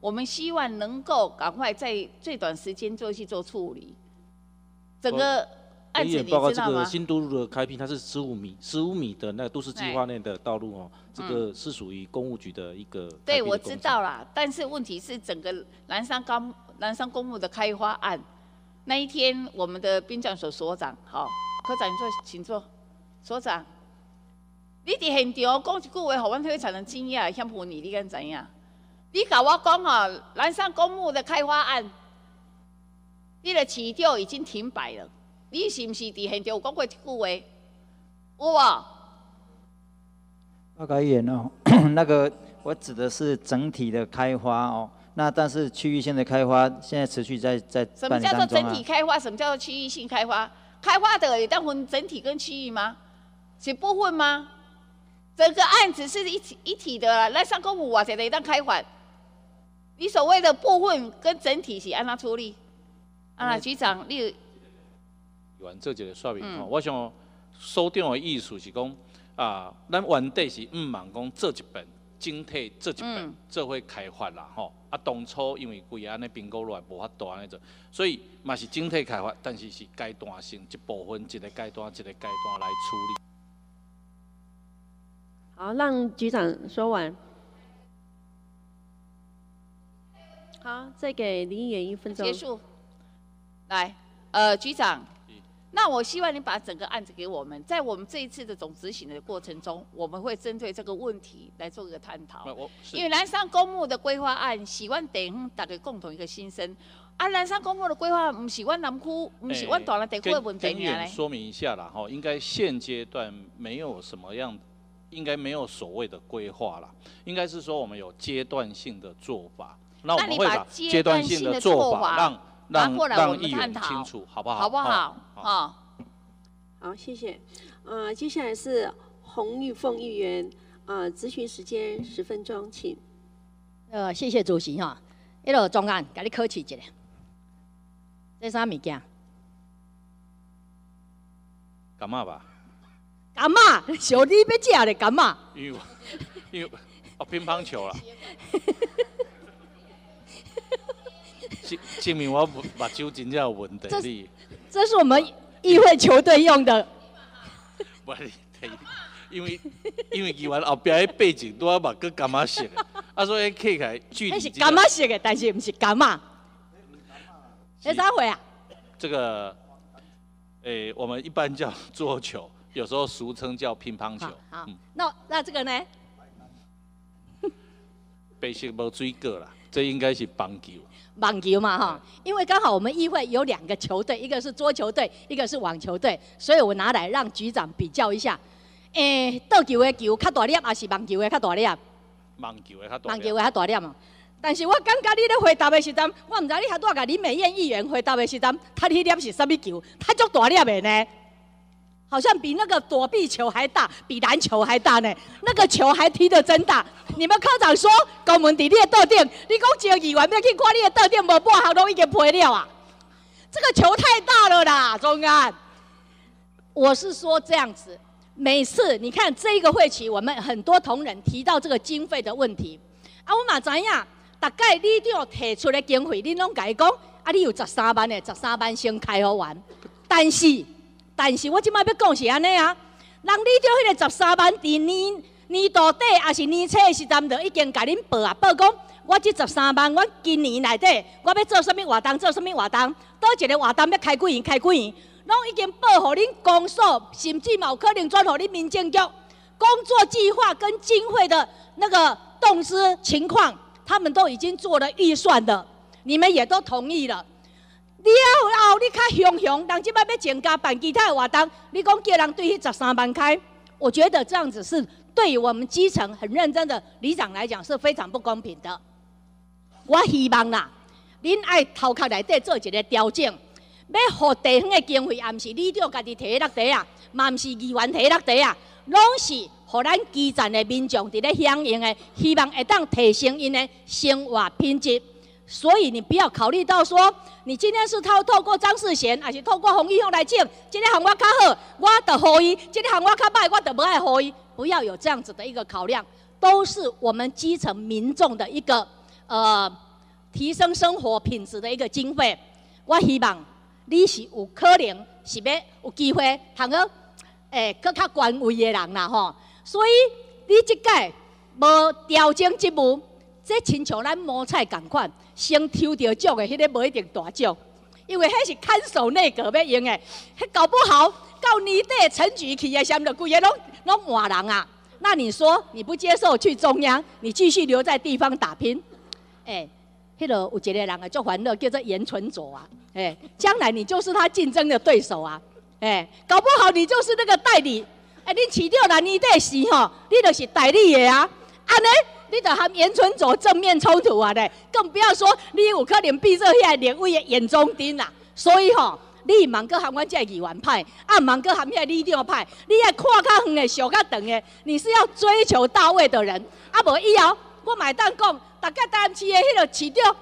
我们希望能够赶快在最短时间做去做处理，整个。你也报告这个新都路的开辟，它是十五米、十五米的那个都市计划内的道路哦，这个是属于公务局的一个。对，我知道啦，但是问题是整个南山公南山公墓的开发案，那一天我们的殡葬所所长，好，科长你坐，请坐。所长，你伫现场讲一句话，互阮非常的惊讶，向普你，你敢怎样？你甲我讲哦，南山公墓的开发案，你的起调已经停摆了。你是不是伫现场有讲过一句话？有啊。报告议员哦，那个我指的是整体的开发哦。那但是区域性的开发现在持续在在什么叫做整体开发？什么叫做区域性开发？开发的也当分整体跟区域吗？是部分吗？整个案子是一体一体的，那上公务我才得当开发。你所谓的部分跟整体是按哪处理？啊，局长，你。完做一个说明吼，我想所长的意思是讲啊，咱原底是毋忙讲做一本整体做一本做会开发啦吼。啊，当初因为规安尼评估落来无法大安尼做，所以嘛是整体开发，但是是阶段性一部分一个阶段一个阶段来处理。好，让局长说完。好，再给林议员一分钟。结束。来，呃，局长。那我希望你把整个案子给我们，在我们这一次的总执行的过程中，我们会针对这个问题来做一个探讨。因为南山公墓的规划案，喜欢等大家共同一个心声。啊，南山公墓的规划不喜欢南区，不喜欢大了地区的问题呢？说明一下啦，哈，应该现阶段没有什么样，应该没有所谓的规划了，应该是说我们有阶段性的做法。那我们会把阶段性的做法让。让让议员清楚，好不好？好不好？好。好，谢谢。呃，接下来是洪玉凤议员，呃，咨询时间十分钟，请。呃，谢谢主席哈。一路中案，给你客气一下。这啥物件？干嘛吧？干嘛？小弟要食的干嘛？因为因为哦，乒乓球了。证证明我目睭真正有问题。这这是我们议会球队用的。不是，因为因为伊完后边的背景都要把个干嘛写的，啊所以看起来距离。那是干嘛写的，但是不是干嘛？谁啥会啊？这个，诶，我们一般叫桌球，有时候俗称叫乒乓球。好，那那这个呢？白色无水果啦，这应该是棒球。网球嘛哈，因为刚好我们议会有两个球队，一个是桌球队，一个是网球队，所以我拿来让局长比较一下。诶，桌球的球较大粒，还是网球的较大粒？网球的较大。网球的较大粒嘛。但是我感觉你咧回答的时阵，我唔知你还多甲林美燕议员回答的时阵，他迄粒是什么球？他足大粒的呢？好像比那个躲避球还大，比篮球还大呢。那个球还踢得真大。你们科长说，公门伫你的桌顶，你讲招议员要去看你的桌顶，无半项都已经赔了啊。这个球太大了啦，中安。我是说这样子，每次你看这一个会期，我们很多同仁提到这个经费的问题。啊，我嘛知影，大概你都要提出的经费，你拢甲伊讲，啊，你有十三万的，十三万先开好完，但是。但是我即摆要讲是安尼啊，人你着迄个十三万，伫年年度底还是年初的时阵，就已经甲恁报啊，报讲我即十三万，我今年内底我要做啥物活动，做啥物活动，倒一个活动要开几元，开几元，拢已经报互恁公所，甚至嘛有可能转互恁民政局工作计划跟经费的那个动资情况，他们都已经做了预算的，你们也都同意了。了后，你较雄雄，人即摆要增加办其他的活动，你讲叫人对迄十三万开，我觉得这样子是对于我们基层很认真的里长来讲是非常不公平的。我希望啦，恁爱头壳内底做一个调整，要互地方的经费，也毋是里长家己摕落地啊，嘛毋是议员摕落地啊，拢是互咱基层的民众伫咧响应的，希望会当提升因的生活品质。所以你不要考虑到说，你今天是透透过张世贤，还是透过洪义雄来讲，今天喊我较好，我得好伊；今天喊我较歹，我得不爱好伊。不要有这样子的一个考量，都是我们基层民众的一个呃提升生活品质的一个经费。我希望你是有可能是要有机会，通个诶搁较官位的人啦吼。所以你即届无调整职务，这亲像咱摸菜共款。先抽到奖的，迄个无一定大奖，因为迄是看守内阁要用的，迄搞不好到年底陈局去的，什么规个拢拢换人啊？那你说你不接受去中央，你继续留在地方打拼？哎，迄个有一个人啊，做欢乐叫做严存佐啊，哎，将来你就是他竞争的对手啊，哎，搞不好你就是那个代理，哎，你起掉了年底时吼，你就是代理的啊，安尼。你得和严春走正面冲突啊！嘞，更不要说你有可能闭塞下连位的眼中钉啦。所以吼，你忙个和我这议员派，啊忙个和遐李长派，你要看较远的，想较长的，你是要追求到位的人。啊无以后，我买单讲，大家单市的迄个市长，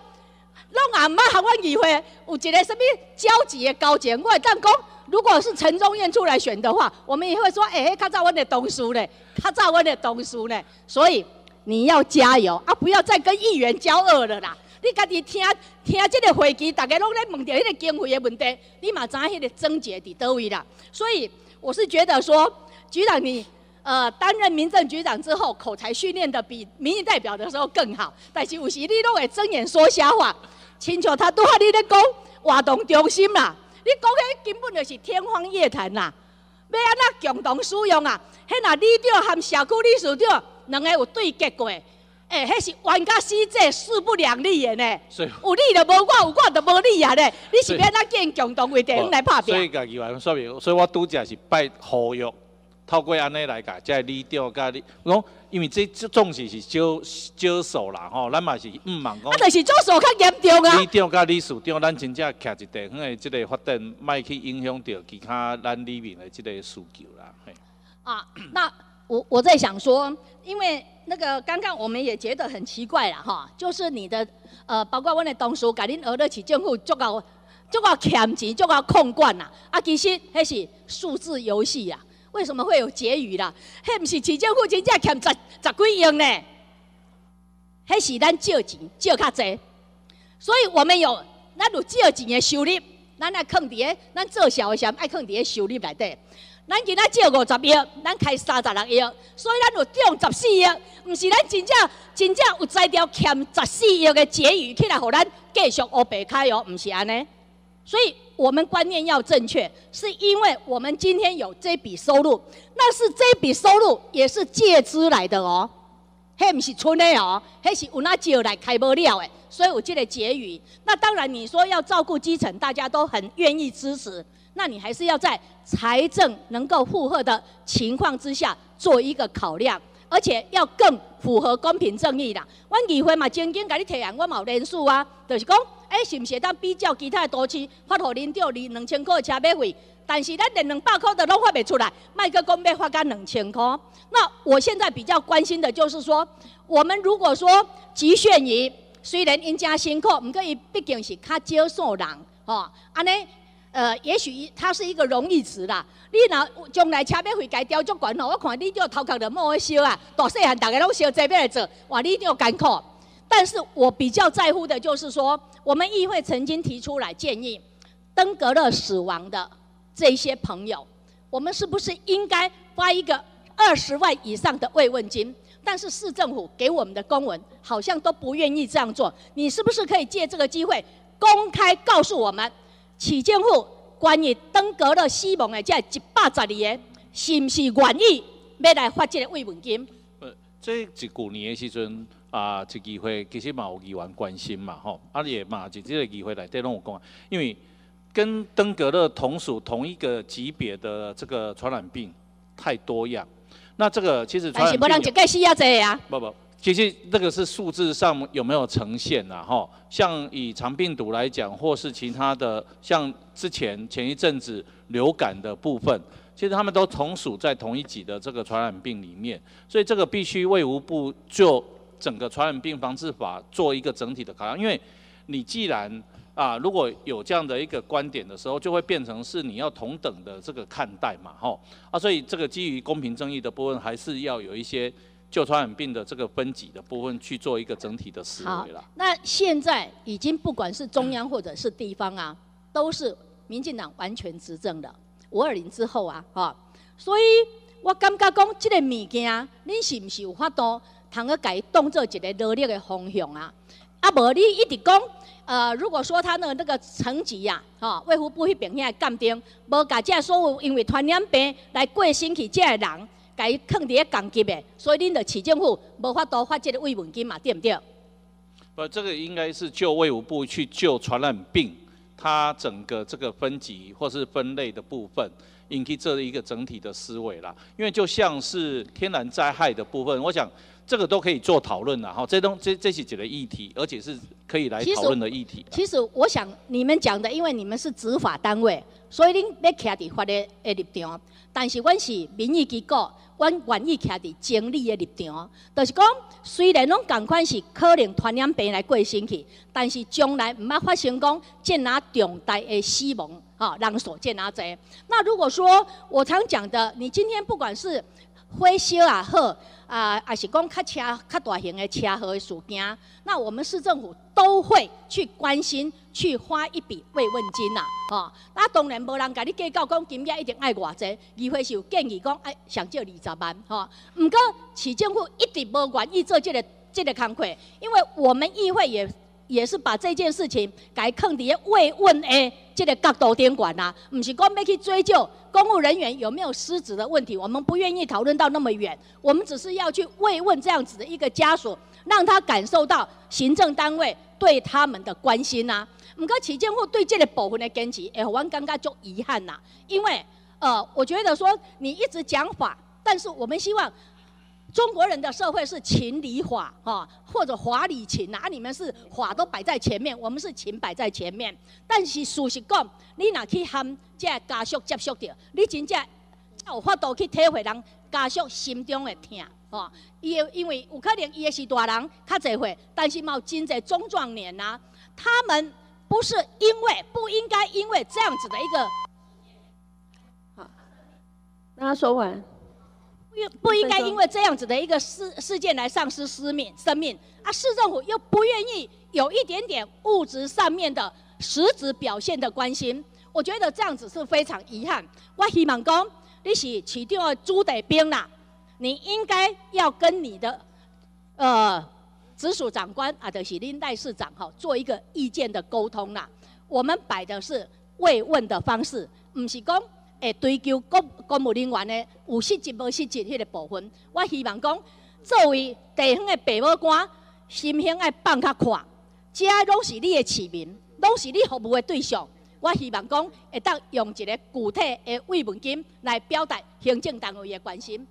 拢也毋捌和我议会有一个什么交集的交情。我会当讲，如果是陈忠燕出来选的话，我们也会说，哎，较早阮的同事咧，较早阮的同事咧，所以。你要加油啊！不要再跟议员交恶了啦！你家己听听这个会议，大家拢在问着迄个经费的问题，你嘛知迄个症结伫倒位啦。所以我是觉得说，局长你呃担任民政局长之后，口才训练的比民意代表的时候更好。但是有时你拢会睁眼说瞎话，亲像他拄仔你咧讲活动中心啦，你讲迄根本就是天方夜谭啦！要安那共同使用啊？迄那里长和社区理事长。两个有对决过，哎，迄是冤家死者势不两立的呢。有你就无我，有我就无你啊咧。你是要哪建共同为地方来拍拼？所以家己话说明，所以我拄则是拜呼吁，透过安尼来甲，即个李长甲你，我讲，因为这这总是是少少数啦吼，咱嘛是毋茫讲。啊，就是少数较严重啊。李长甲李市长，咱真正徛一地方的即个发展，莫去影响到其他咱里面的即个需求啦。嘿。啊，那。我我在想说，因为那个刚刚我们也觉得很奇怪了哈，就是你的呃，包括我的同事，甲恁学得起政府足够足够欠钱，足够控管呐。啊，其实迄是数字游戏呀，为什么会有结余啦？迄不是市政府真正欠十十几亿呢？迄是咱借钱借较济，所以我们有咱有借钱的收入，咱爱放伫咱做小的时候爱放伫个收入内底。咱今仔借五十亿，咱开三十六亿，所以咱有中十四亿，毋是咱真正真正有在条欠十四亿的结余起来，互咱继续乌白开哦，毋是安尼。所以我们观念要正确，是因为我们今天有这笔收入，那是这笔收入也是借资来的哦，迄毋是存的哦，迄是有那借来开无了的，所以有这个结余。那当然你说要照顾基层，大家都很愿意支持。那你还是要在财政能够负荷的情况之下做一个考量，而且要更符合公平正义啦。阮议会嘛，曾经甲你提案，我嘛有人数啊，就是讲，哎，是毋是当比较其他的都市，发互恁着二两千块的车马费，但是咱连两百块都拢发袂出来，卖个公要发干两千块。那我现在比较关心的就是说，我们如果说局限于，虽然因家辛苦，毋过伊毕竟是较少数人，吼，安尼。呃，也许它是一个容易词啦。你若将来车马费改调足悬吼，我看你就头壳就莫去烧啊。大细汉大家拢烧这边来做，哇，你一定要艰苦。但是我比较在乎的就是说，我们议会曾经提出来建议，登革热死亡的这些朋友，我们是不是应该发一个二十万以上的慰问金？但是市政府给我们的公文好像都不愿意这样做。你是不是可以借这个机会公开告诉我们？市政府关于登革热死亡的这一百十二个，是毋是愿意要来发这个慰问金？呃，这一旧年的时阵，啊，这机会其实嘛有议员关心嘛，吼，啊也嘛就这个机会来对拢有讲，因为跟登革热同属同一个级别的这个传染病太多样，那这个其实传染病但是无人一个死啊济啊。不不，其实这个是数字上有没有呈现呐？哈，像以肠病毒来讲，或是其他的，像之前前一阵子流感的部分，其实他们都同属在同一级的这个传染病里面，所以这个必须卫无部就整个传染病防治法做一个整体的考量，因为你既然啊，如果有这样的一个观点的时候，就会变成是你要同等的这个看待嘛，吼啊，所以这个基于公平正义的部分，还是要有一些就传染病的这个分级的部分去做一个整体的思维啦。，那现在已经不管是中央或者是地方啊，都是民进党完全执政的。五二零之后啊，哈，所以我感觉讲这个物件，恁是不是有法度通个改当做一个努力的方向啊？啊，无你一直讲，呃，如果说他的那个层级呀、啊，吼、卫福部迄边遐鉴定，无甲这所有因为传染病来过身去这个人，甲伊囥伫咧降级的，所以恁就市政府无法度发这个慰问金嘛，对毋对？不，这个应该是就卫武部去救传染病它整个这个分级或是分类的部分，引起这一个整体的思维啦。因为就像是天然灾害的部分，我想这个都可以做讨论啦。哈，这东这这是几个议题，而且是可以来讨论的议题。其实我想你们讲的，因为你们是执法单位，所以恁要徛伫法律的立场。但是阮是民意机构，阮愿意徛伫情理的立场。就是讲，虽然拢共款是可能传染病来过身去，但是将来毋捌发生讲见哪重大的死亡，吼、人所见哪侪。那如果说我常讲的，你今天不管是火烧也好，啊，也是讲较车较大型的车祸的事件，那我们市政府都会去关心，去花一笔慰问金呐、哦，那当然无人甲你计较讲金额一定爱偌济，议会是有建议讲哎上少二十万，吼、哦。毋过市政府一直无愿意做这个这个工作，因为我们议会也也是把这件事情改放伫慰问诶这个角度顶管呐，不是讲要去追究公务人员有没有失职的问题，我们不愿意讨论到那么远，我们只是要去慰问这样子的一个家属，让他感受到行政单位对他们的关心呐、毋过市政府对这个部分的坚持，哎，我感觉就遗憾呐、因为呃，我觉得说你一直讲法，但是我们希望中国人的社会是情理法哈，或者法理情啊，啊你们是法都摆在前面，我们是情摆在前面。但是事实讲，你若去喊这家属接触到，你真正才有法度去体会人家属心中的痛吼。伊的因为有可能伊的是大人较侪岁，但是嘛有真侪中壮年呐、他们不是因为不应该因为这样子的一个让他说完。不应不应该因为这样子的一个事事件来丧失生命生命啊！市政府又不愿意有一点点物质上面的实质表现的关心，我觉得这样子是非常遗憾。我希望讲你是市长的朱德兵啦，你应该要跟你的呃直属长官啊，就是林代市长哈，做一个意见的沟通啦。我们摆的是慰问的方式，不是讲。会追究公公务人员的有失职无失职迄个部分，我希望讲作为地方的爸母官，心胸爱放较宽，这拢是你的市民，拢是你服务的对象。我希望讲会当用一个具体的慰问金来表达行政单位的关心。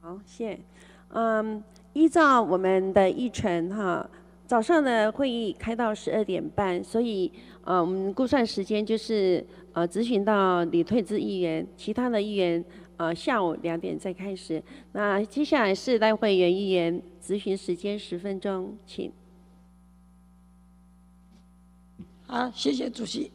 好，谢谢。嗯，依照我们的议程哈，早上的会议开到十二点半，所以嗯，我们估算时间就是呃，咨询到李退资议员，其他的议员呃下午两点再开始。那接下来是代会员议员咨询时间十分钟，请。好，谢谢主席，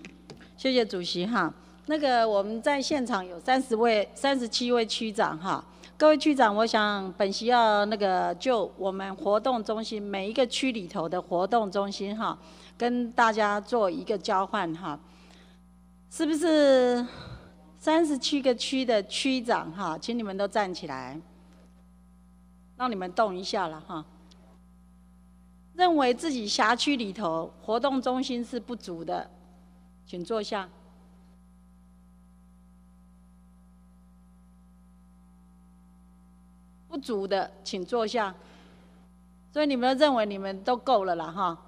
谢谢主席哈。那个我们在现场有三十位、三十七位区长哈，各位区长，我想本席要那个就我们活动中心每一个区里头的活动中心哈，跟大家做一个交换哈，是不是？三十七个区的区长哈，请你们都站起来，让你们动一下了哈。认为自己辖区里头活动中心是不足的，请坐下。不足的，请坐下。所以你们认为你们都够了啦哈。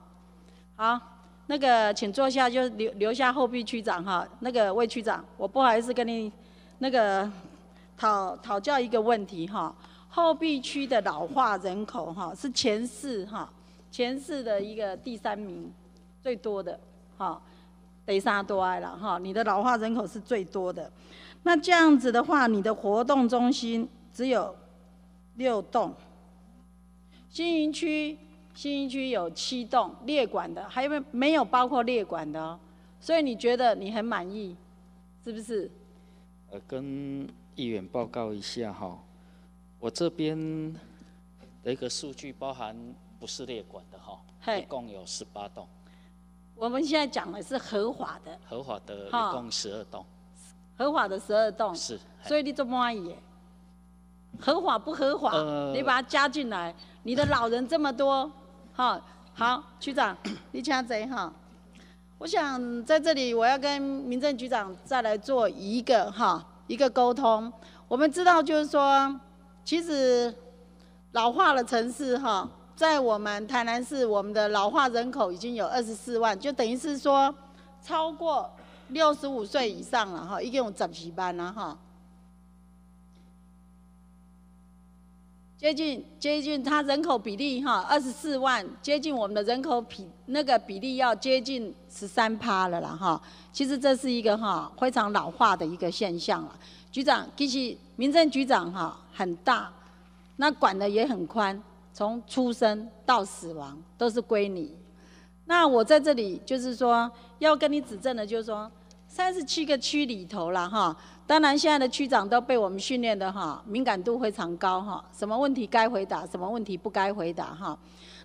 好，那个请坐下，就留留下后壁区长哈。那个魏区长，我不好意思跟你那个讨讨教一个问题哈。后壁区的老化人口哈是前四哈，前四的一个第三名最多的哈，得沙多爱了哈。你的老化人口是最多的，那这样子的话，你的活动中心只有六栋。新营区，新一区有七栋列管的，还有没有没有包括列管的哦？所以你觉得你很满意，是不是？呃，跟议员报告一下哈，我这边的一个数据包含不是列管的哈，一共有十八栋。我们现在讲的是合法的。合法的一共十二栋。合法的十二栋。是。所以你做满意？合法不合法？你把它加进来。你的老人这么多，好，好，区长，你请坐哈。我想在这里，我要跟民政局长再来做一个哈一个沟通。我们知道，就是说，其实老化的城市哈，在我们台南市，我们的老化人口已经有二十四万，就等于是说，超过六十五岁以上了哈，一共有十几班了哈。接近接近，它人口比例哈，二十四万，接近我们的人口比那个比例要接近十三趴了啦哈。其实这是一个哈非常老化的一个现象了。局长，其实民政局长哈很大，那管的也很宽，从出生到死亡都是归你。那我在这里就是说要跟你指正的，就是说三十七个区里头了哈。当然，现在的区长都被我们训练的哈，敏感度非常高哈，什么问题该回答，什么问题不该回答哈。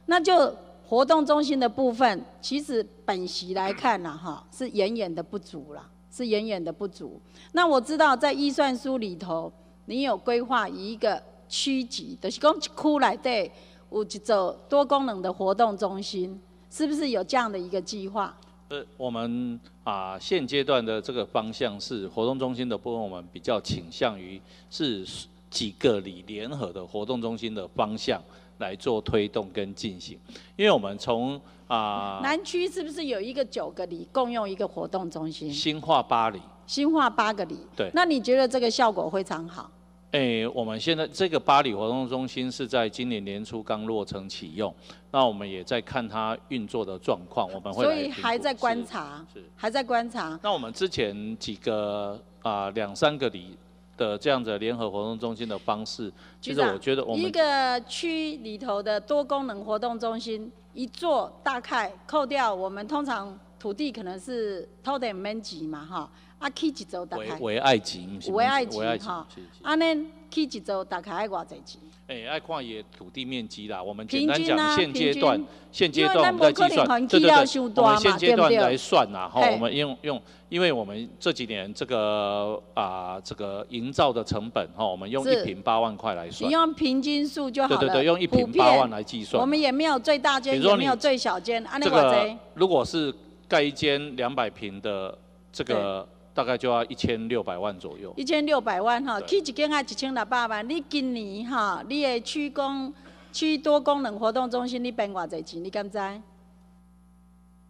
那就活动中心的部分，其实本席来看呢哈，是远远的不足了，是远远的不足。那我知道在预算书里头，你有规划一个区级，就是讲一区来对，有一座多功能的活动中心，是不是有这样的一个计划？呃，我们啊现阶段的这个方向是活动中心的部分，我们比较倾向于是几个里联合的活动中心的方向来做推动跟进行，因为我们从啊南区是不是有一个九个里共用一个活动中心？新化八里，新化八个里，对，那你觉得这个效果非常好？哎，我们现在这个巴黎活动中心是在今年年初刚落成启用，那我们也在看它运作的状况，我们会所以还在观察，是还在观察。那我们之前几个啊两三个里的这样的联合活动中心的方式，其实我觉得我们一个区里头的多功能活动中心一座大概扣掉我们通常土地可能是偷点面积嘛哈。啊，起一座大概为爱情，为爱情哈，安尼起一周大概爱偌济钱？哎，爱看伊土地面积啦。我们简单讲，现阶段现阶段我们在计算，对对对，我们现阶段来算呐，哈，我们用用，因为我们这几年这个啊这个营造的成本哈，我们用一平八万块来算，你用平均数就好了。对对对，用一平八万来计算。我们也没有最大间，也没有最小间，安尼偌济？如果是盖一间两百平的这个。大概就要一千六百万左右。一千六百万哈，起一间啊一千六百万。你今年哈，你的区公区多功能活动中心，你变偌济钱？你敢知？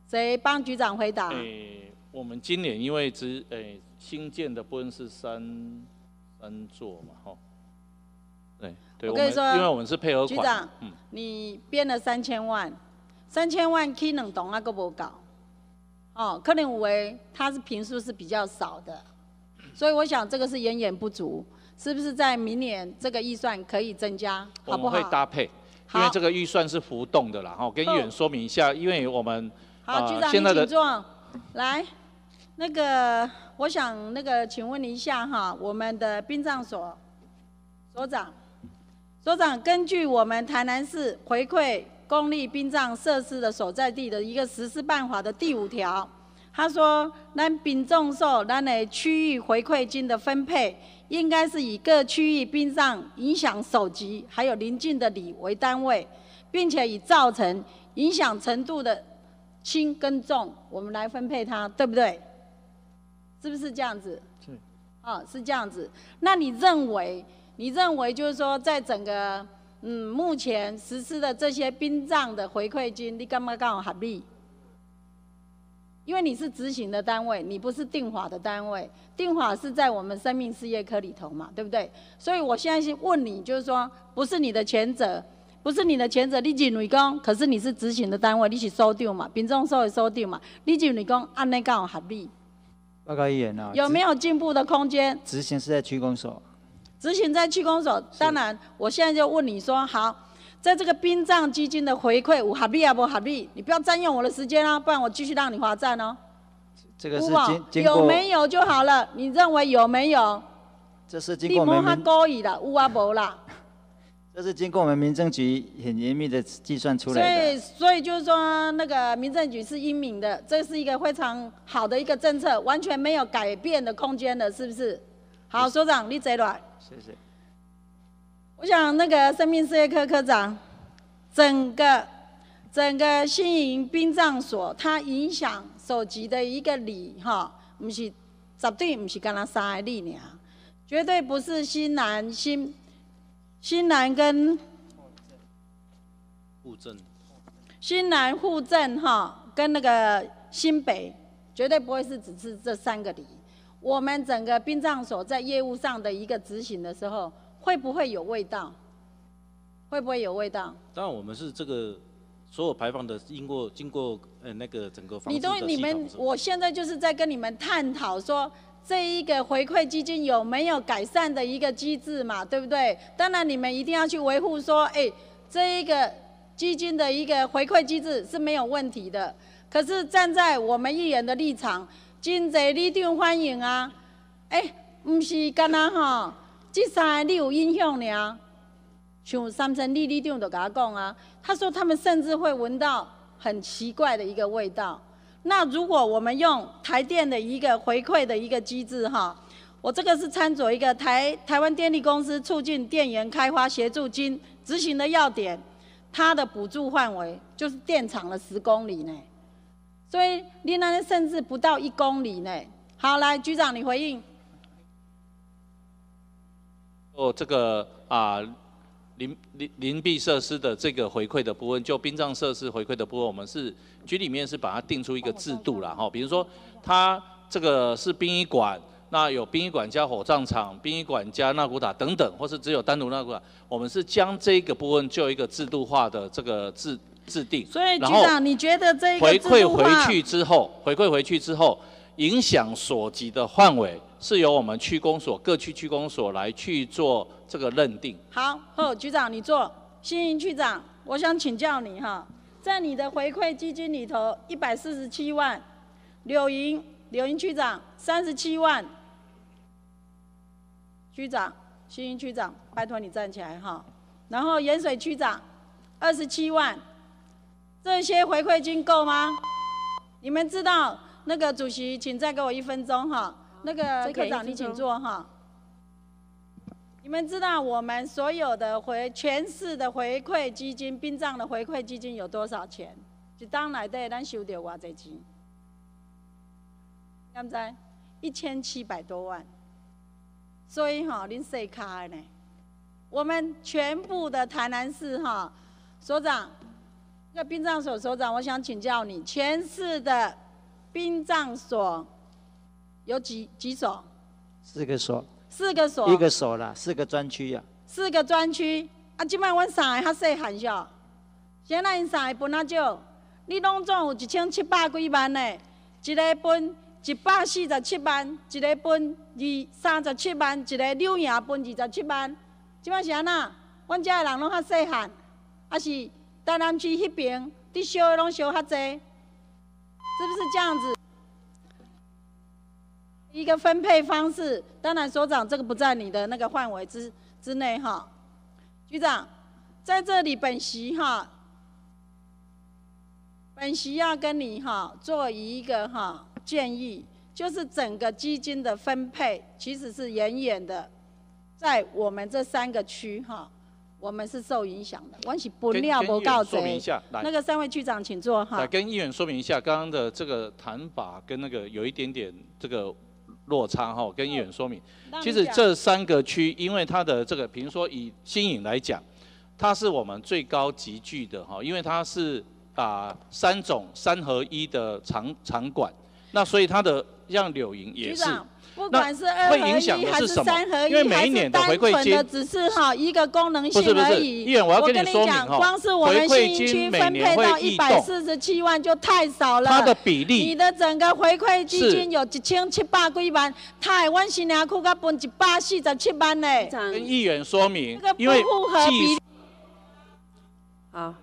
谁帮局长回答？诶，我们今年因为只诶新建的部分是三三座嘛，哈。对对，我跟你说，因为我们是配合局长，嗯，你编了三千万，三千万起两栋啊，阁无够。哦，可能有为它是平数是比较少的，所以我想这个是远远不足，是不是在明年这个预算可以增加？好不好？我们会搭配，因为这个预算是浮动的啦。哈，跟议员说明一下，因为我们好，局长请坐。来，那个我想那个请问一下哈，我们的殡葬所所长，所长根据我们台南市回馈。公立殡葬设施的所在地的一个实施办法的第五条，他说：，咱殡葬所咱的区域回馈金的分配，应该是以各区域殡葬影响首级还有邻近的里为单位，并且以造成影响程度的轻跟重，我们来分配它，对不对？是不是这样子？是。啊，是这样子。那你认为？你认为就是说，在整个嗯，目前实施的这些殡葬的回馈金，你干嘛刚好合理？因为你是执行的单位，你不是定法的单位，定法是在我们生命事业科里头嘛，对不对？所以我现在是问你，就是说，不是你的前者，不是你的前者，你认为讲，可是你是执行的单位，你是收掉嘛，民众收的收掉嘛，你认为讲按那刚好合理？报告议员啊，有没有进步的空间？执行是在区公所，执行在区公所。当然，我现在就问你说，好，在这个殡葬基金的回馈，我合理啊不合理？你不要占用我的时间啊，不然我继续让你罚站哦。这个是经有没有就好了？你认为有没有？这是经过我们民故意的，有啊无啦？这是经过我们民政局很严密的计算出来的。所以，所以就是说，那个民政局是英明的，这是一个非常好的一个政策，完全没有改变的空间的，是不是？好，所长，你坐来。谢谢。我想那个生命事业科科长，整个整个新营殡葬所，它影响所及的一个礼哈，不是绝对不是干那三个礼呢，绝对不是新南新。新南跟户镇，新南户镇哈，跟那个新北，绝对不会是只是这三个里。我们整个殡葬所在业务上的一个执行的时候，会不会有味道？会不会有味道？当然，我们是这个所有排放的，经过经过呃那个整个你都你们，我现在就是在跟你们探讨说。这一个回馈基金有没有改善的一个机制嘛？对不对？当然你们一定要去维护说，哎，这一个基金的一个回馈机制是没有问题的。可是站在我们议员的立场，真济里长欢迎啊，哎，唔是干那哈，这三个你有印象呢？像三层里里长都跟他讲啊，他说他们甚至会闻到很奇怪的一个味道。那如果我们用台电的一个回馈的一个机制哈，我这个是参照一个台台湾电力公司促进电源开发协助金执行的要点，它的补助范围就是电厂的十公里内，所以你那甚至不到一公里呢。好，来局长你回应。哦，这个啊。林林林壁设施的这个回馈的部分，就殡葬设施回馈的部分，我们是局里面是把它定出一个制度了哈。比如说，它这个是殡仪馆，那有殡仪馆加火葬场、殡仪馆加纳古塔等等，或是只有单独纳古塔，我们是将这个部分就一个制度化的这个制制定。所以局长，你觉得这个回馈回去之后，回馈回去之后，影响所及的范围？是由我们区公所各区区公所来去做这个认定。好，好，局长你做，新营区长，我想请教你哈，在你的回馈基金里头一百四十七万，柳营柳营区长三十七万，区长新营区长，拜托你站起来哈，然后盐水区长二十七万，这些回馈金够吗？你们知道那个主席，请再给我一分钟哈。那个科长，你请坐哈。你们知道我们所有的回全市的回馈基金、殡葬的回馈基金有多少钱？一当内底咱收到偌济钱？现在一千七百多万。所以哈，恁细卡呢？我们全部的台南市哈，所长，那殡葬所所长，我想请教你，全市的殡葬所。有几几所？四个所。四个所。一个所啦，四个专区呀。四个专区，啊，即摆阮三个较细汉少，现在因三个分啊少，你拢总有一千七百几万呢，一个分一百四十七万，一个分二三十七万，一个六爷分二十七万，即摆是安那？阮遮的人拢较细汉，还是台南区迄边，伫烧的拢烧较济，是不是这样子？一个分配方式，当然所长这个不在你的那个范围之之内哈。局长在这里本席哈，本席要跟你哈做一个哈建议，就是整个基金的分配其实是远远的在我们这三个区哈，我们是受影响的。关系不料不告说明一下，那个三位局长请坐哈。来跟议员说明一下，刚刚的这个谈法跟那个有一点点这个。落差哈，跟议员说明，其实这三个区，因为它的这个，比如说以新颖来讲，它是我们最高集聚的哈，因为它是啊三种三合一的场场馆，那所以它的像柳营也是。不管是二合一还是三合一，还是单纯的只是哈一个功能性而已。议员，我要跟你说明哈，光是我们新区分配到一百四十七万就太少了。它的比例，你的整个回馈基金有一千七百几万，台湾新娘库才分一百四十七万呢。跟议员说明，因为比例。好，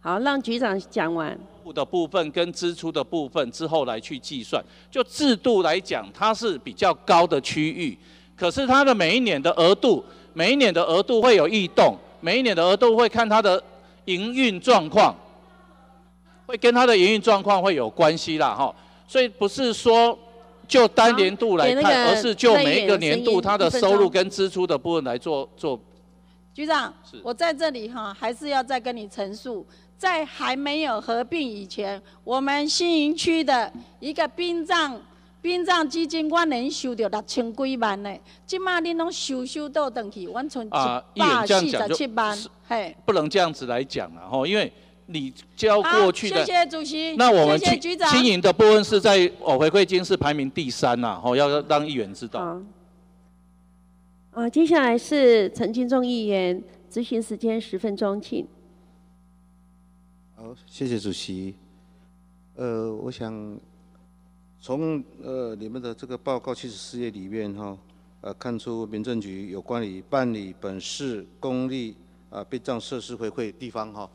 好，让局长讲完。的部分跟支出的部分之后来去计算，就制度来讲，它是比较高的区域，可是它的每一年的额度，每一年的额度会有异动，每一年的额度会看它的营运状况，会跟它的营运状况会有关系啦，哈，所以不是说就单年度来看，而是就每一个年度它的收入跟支出的部分来做做。局长，我在这里哈，还是要再跟你陈述。在还没有合并以前，我们新营区的一个殡葬殡葬基金，我能收到六千几万呢。今嘛你拢收收到等去，完全一百四十七万。嘿，不能这样子来讲了吼，因为你交过去的。谢谢主席。那我们局长。经营的部分是在我回馈金是排名第三呐，吼，要让议员知道。啊，接下来是陈金忠议员咨询时间十分钟，请。好，谢谢主席。呃，我想从呃你们的这个报告七十四页里面哈，呃看出民政局有关于办理本市公立啊殡葬设施回馈地方哈，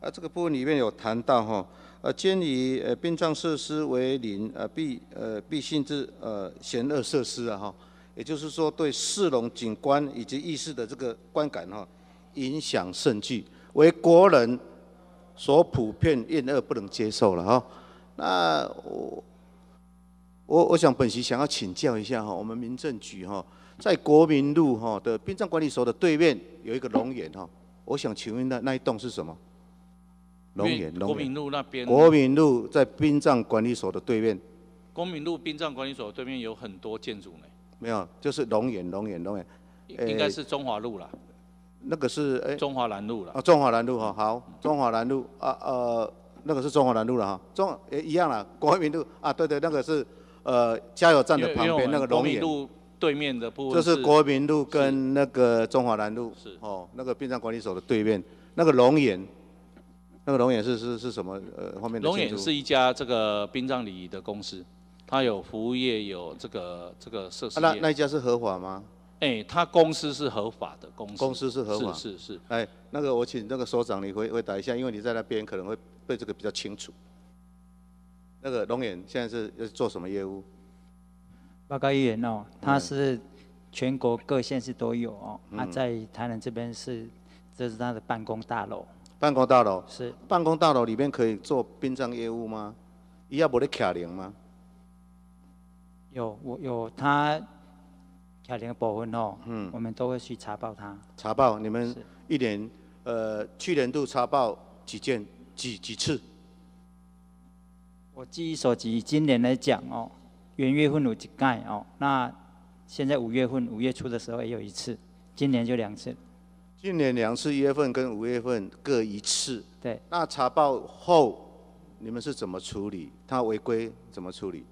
啊这个部分里面有谈到哈，呃建议呃殡葬设施为零呃必呃必性质呃险恶设施啊哈，也就是说对市容景观以及意识的这个观感哈影响甚巨，为国人。所普遍厌恶不能接受了哈，那我我我想本席想要请教一下哈，我们民政局哈，在国民路哈的殡葬管理所的对面有一个龙眼哈，我想请问那那一栋是什么？龙眼，国民路那边。国民路在殡葬管理所的对面。国民路殡葬管理所对面有很多建筑呢。没有，就是龙眼，龙眼，龙眼。应该是中华路了。那个是哎，中华南路了。啊，中华南路哈，好，中华南路啊呃，那个是中华南路了哈，中也一样了，国民路啊，对对，那个是呃加油站的旁边那个龙眼。路对面的部分。就是国民路跟那个中华南路。是。哦，那个殡葬管理所的对面，那个龙眼，那个龙眼是是是什么呃后面的？龙眼是一家这个殡葬礼仪的公司，它有服务业，有这个这个设施。那那一家是合法吗？哎，他公司是合法的公司，公司是合法，是是是。哎，那个我请那个所长你回回答一下，因为你在那边可能会对这个比较清楚。那个龙眼现在是要做什么业务？报告议员哦，他是全国各县市都有哦，他在台南这边是，这是他的办公大楼。办公大楼是。办公大楼里面可以做殡葬业务吗？伊要无咧卡零吗？有，我有他。卡零的部分哦，嗯，我们都会去查报它。查报，你们一年，呃，去年度查报几件，几几次？我记忆所及，今年来讲哦，元月份有几盖哦，那现在五月份五月初的时候也有一次，今年就两次。今年两次，一月份跟五月份各一次。对。那查报后，你们是怎么处理？他违规怎么处理？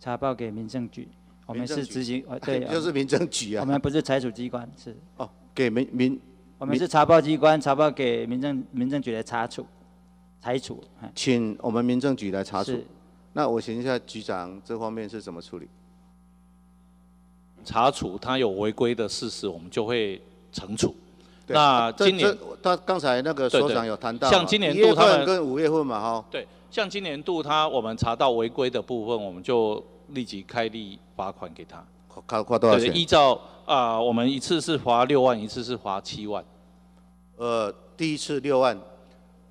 查报给民政局。我们是执行，对，就是民政局啊。我们不是财处机关，是。哦，给民民。我们是查报机关，查报给民政民政局来查处，裁处。请我们民政局来查处。那我请一下局长，这方面是怎么处理？查处他有违规的事实，我们就会惩处。那今年他刚才那个所长有谈到，像今年度他们跟五月份嘛，哈。对，像今年度他我们查到违规的部分，我们就。立即开立罚款给他，罚罚多少钱？依照啊，我们一次是罚六万，一次是罚七万。呃，第一次六万，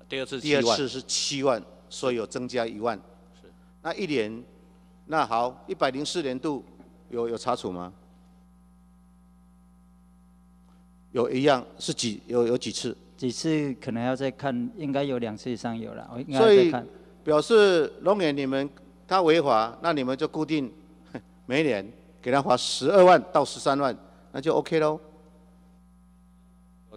第二次第二次是七万，所以有增加一万。是。那一年，那好，一百零四年度有有查处吗？有一样是几有有几次？几次可能要再看，应该有两次以上有了，我应该再看。表示龙眼你们。他违法，那你们就固定 每年给他罚十二万到十三万，那就 OK 喽。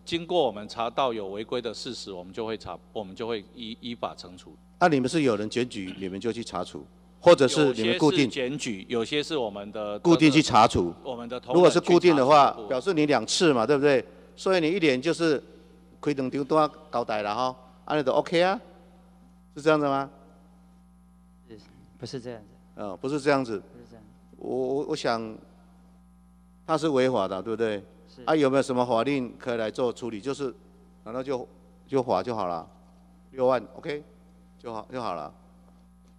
经过我们查到有违规的事实，我们就会查，我们就会依依法惩处。那你们是有人检举，你们就去查处，或者是你们固定检举，有些是我们的固定去查处。我们的如果是固定的话，表示你两次嘛，对不对？所以你一年就是亏两张都要交代了哈，安尼都 OK 啊，是这样子吗？是，不是这样子。呃，不是这样子。不是这样。我我我想，他是违法的，对不对？是。啊，有没有什么法令可以来做处理？就是，难道就就罚就好了？六万 OK，就好就好了。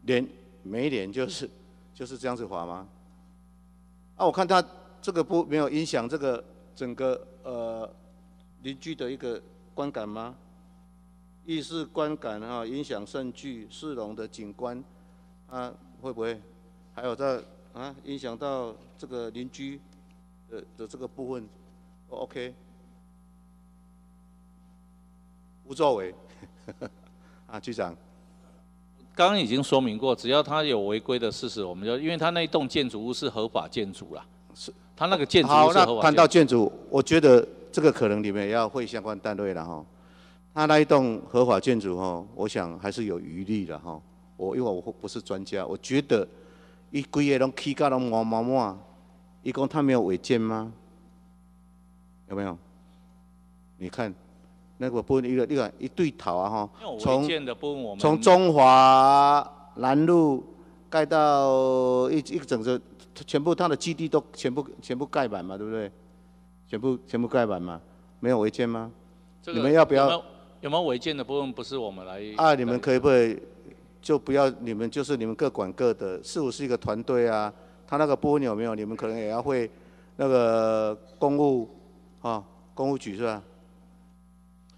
连每一年就是就是这样子罚吗？啊，我看他这个不没有影响这个整个呃邻居的一个观感吗？意识观感啊，影响甚具市容的景观，啊。会不会还有在啊影响到这个邻居的的这个部分？OK，无作为 啊，局长。刚刚已经说明过，只要他有违规的事实，我们就因为他那一栋建筑物是合法建筑啦，是，他那个建筑。好，那谈到建筑，我觉得这个可能你们要会相关单位了哈。他那一栋合法建筑哈，我想还是有余力的哈。我因为我不是专家，我觉得一规个拢起价拢满满满，一共他没有违建吗？有没有？你看那个部分一个一个一对头啊哈，从从中华南路盖到一一个整个全部它的基地都全部全部盖满嘛，对不对？全部全部盖满嘛，没有违建吗？你们要不要？有没有违建的部分不是我们来？啊，你们可以不可以？就不要你们，就是你们各管各的，是不是一个团队啊？他那个部分有没有？你们可能也要会那个公务啊，公务局是吧？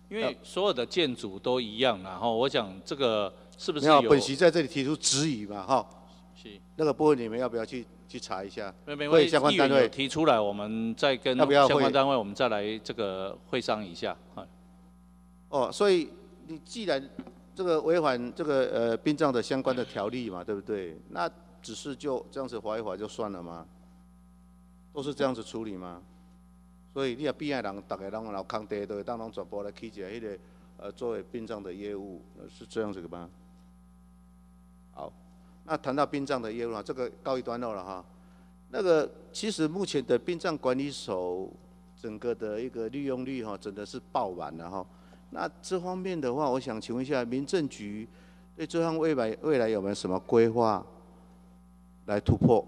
因为所有的建筑都一样，然后我想这个是不是有？本席在这里提出质疑嘛，哈。是。那个部分你们要不要去去查一下？没没问题。相关单位提出来，我们再跟相关单位，我们再来这个会商一下。哦，所以你既然。这个违反这个呃殡葬的相关的条例嘛，对不对？那只是就这样子划一划就算了吗？都是这样子处理吗？所以你也殡爱人，大家拢老康地都会当拢转播来起起来，迄个呃作为殡葬的业务是这样子的吗？好，那谈到殡葬的业务啊，这个告一段落了哈。那个其实目前的殡葬管理所整个的一个利用率哈，真的是爆满了哈。那这方面的话，我想请问一下，民政局对这项未来未来有没有什么规划来突破？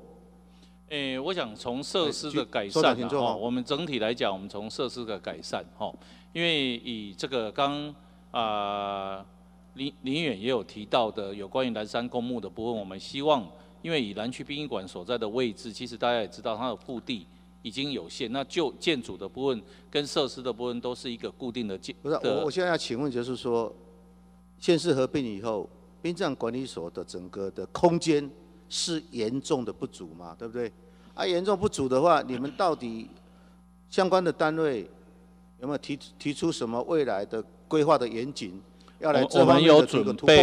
诶，我想从设施的改善哈，我们整体来讲，我们从设施的改善哈，因为以这个刚啊林林远也有提到的有关于南山公墓的部分，我们希望，因为以南区殡仪馆所在的位置，其实大家也知道它的腹地。已经有限，那就建筑的部分跟设施的部分都是一个固定的建。不是，我我现在要请问就是说，县市合并以后，殡葬管理所的整个的空间是严重的不足嘛？对不对？啊，严重不足的话，你们到底相关的单位有没有提提出什么未来的规划的严谨，要来这方面的这个突破？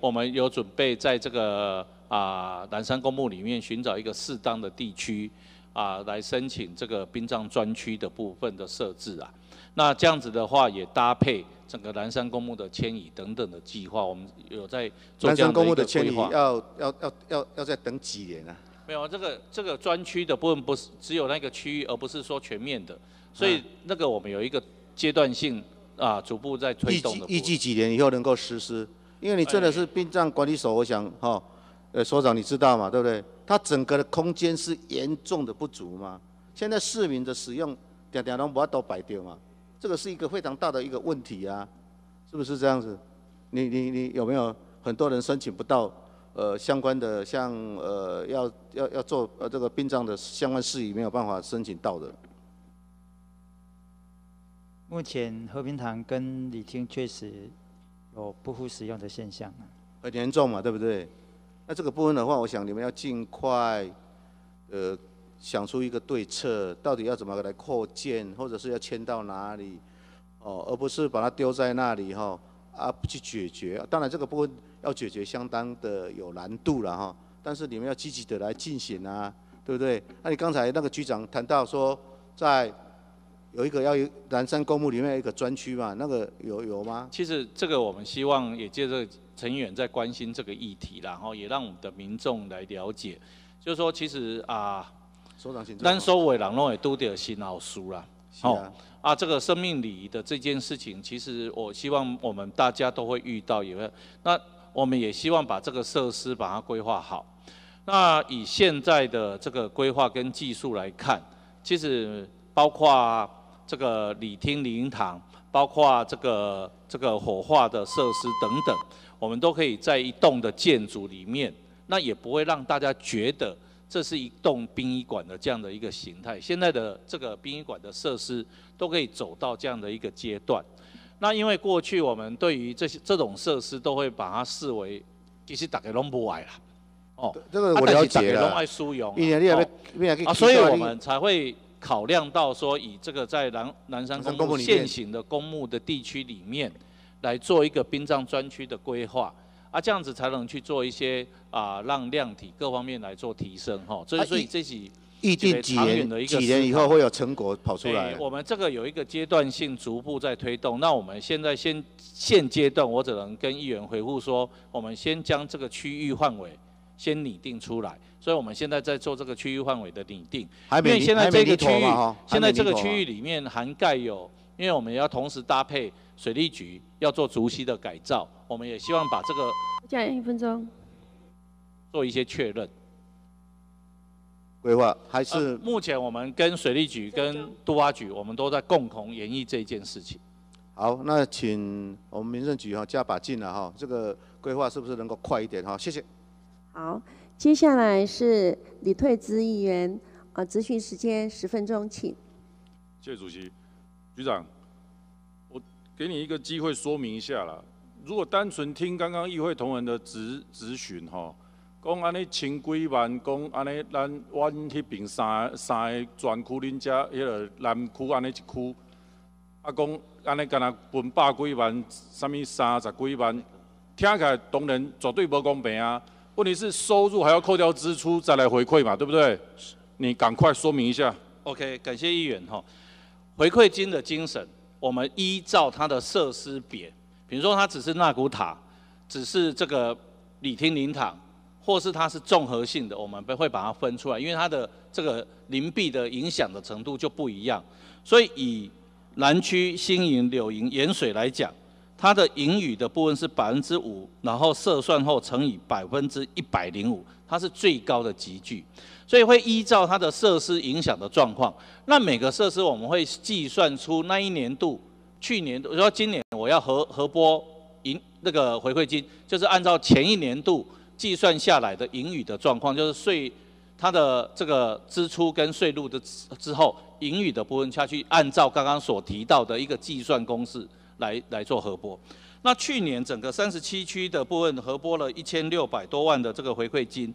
我们有准备在这个啊南山公墓里面寻找一个适当的地区。啊，来申请这个殡葬专区的部分的设置啊，那这样子的话也搭配整个南山公墓的迁移等等的计划，我们有在做这样的一个规划。要要要要要再等几年啊？没有，这个这个专区的部分不是只有那个区域，而不是说全面的，所以那个我们有一个阶段性啊，逐步在推动的。预计几年以后能够实施？因为你真的是殡葬管理所，我想哈，呃，所长你知道嘛，对不对？它整个的空间是严重的不足嘛？现在市民的使用点点龙不要都摆掉嘛？这个是一个非常大的一个问题啊，是不是这样子？你你你有没有很多人申请不到呃相关的像呃要要要做呃这个殡葬的相关事宜没有办法申请到的？目前和平堂跟礼厅确实有不敷使用的现象啊，很严重嘛，对不对？那这个部分的话，我想你们要尽快，呃，想出一个对策，到底要怎么来扩建，或者是要迁到哪里，哦，而不是把它丢在那里哈，啊，不去解决。当然这个部分要解决相当的有难度了哈，但是你们要积极的来进行啊，对不对？那你刚才那个局长谈到说，在有一个要有南山公墓里面有一个专区嘛，那个有有吗？其实这个我们希望也借着陈议员在关心这个议题，然后也让我们的民众来了解，就是说其实啊，首长请坐咱所有的人拢会拄到新老书啦。是啊啊，这个生命礼仪的这件事情，其实我希望我们大家都会遇到，也会那我们也希望把这个设施把它规划好。那以现在的这个规划跟技术来看，其实包括这个礼厅、礼堂，包括这个这个火化的设施等等，我们都可以在一栋的建筑里面，那也不会让大家觉得这是一栋殡仪馆的这样的一个形态。现在的这个殡仪馆的设施都可以走到这样的一个阶段。那因为过去我们对于这些这种设施都会把它视为，其实大家拢不爱啦。哦，这个我了解了。一年你也要哦你也可以啊，所以我们才会考量到说，以这个在南南山公墓里现行的公墓的地区里面，来做一个殡葬专区的规划。啊，这样子才能去做一些啊，让量体各方面来做提升哈。所以，所以这几预定几长远的一个年几年以后会有成果跑出来对，。我们这个有一个阶段性逐步在推动。那我们现在先现阶段，我只能跟议员回复说，我们先将这个区域范围先拟定出来。所以我们现在在做这个区域范围的拟定。因为现在这个区域现在这个区域里面涵盖有，因为我们要同时搭配水利局要做竹溪的改造，我们也希望把这个加一分钟。做一些确认。规划还呃是目前我们跟水利局、跟都发局，我们都在共同研议这件事情。好，那请我们民政局哈加把劲了哈，这个规划是不是能够快一点哈？谢谢。好，接下来是李退资议员，啊，咨询时间十分钟，请。谢谢主席，局长，我给你一个机会说明一下啦。如果单纯听刚刚议会同仁的质质询吼，讲安尼千几万，讲安尼咱阮迄边三三个专区，恁遮迄个南区安尼一区，啊讲安尼敢若分百几万，啥物三十几万，听起来当然绝对无公平啊。问题是收入还要扣掉支出再来回馈嘛，对不对？你赶快说明一下。OK，感谢议员哈。回馈金的精神，我们依照它的设施别，比如说它只是纳古塔，只是这个礼厅灵堂，或是它是综合性的，我们会把它分出来，因为它的这个邻避的影响的程度就不一样。所以以南区、新营、柳营、盐水来讲，它的盈余的部分是百分之五，然后设算后乘以百分之一百零五，它是最高的集聚。所以会依照它的设施影响的状况，那每个设施我们会计算出那一年度、去年度，说今年我要核核拨盈那个回馈金，就是按照前一年度计算下来的盈余的状况，就是税它的这个支出跟税入的之之后，盈余的部分下去，按照刚刚所提到的一个计算公式来来做核拨。那去年整个三十七区的部分核拨了一千六百多万的这个回馈金，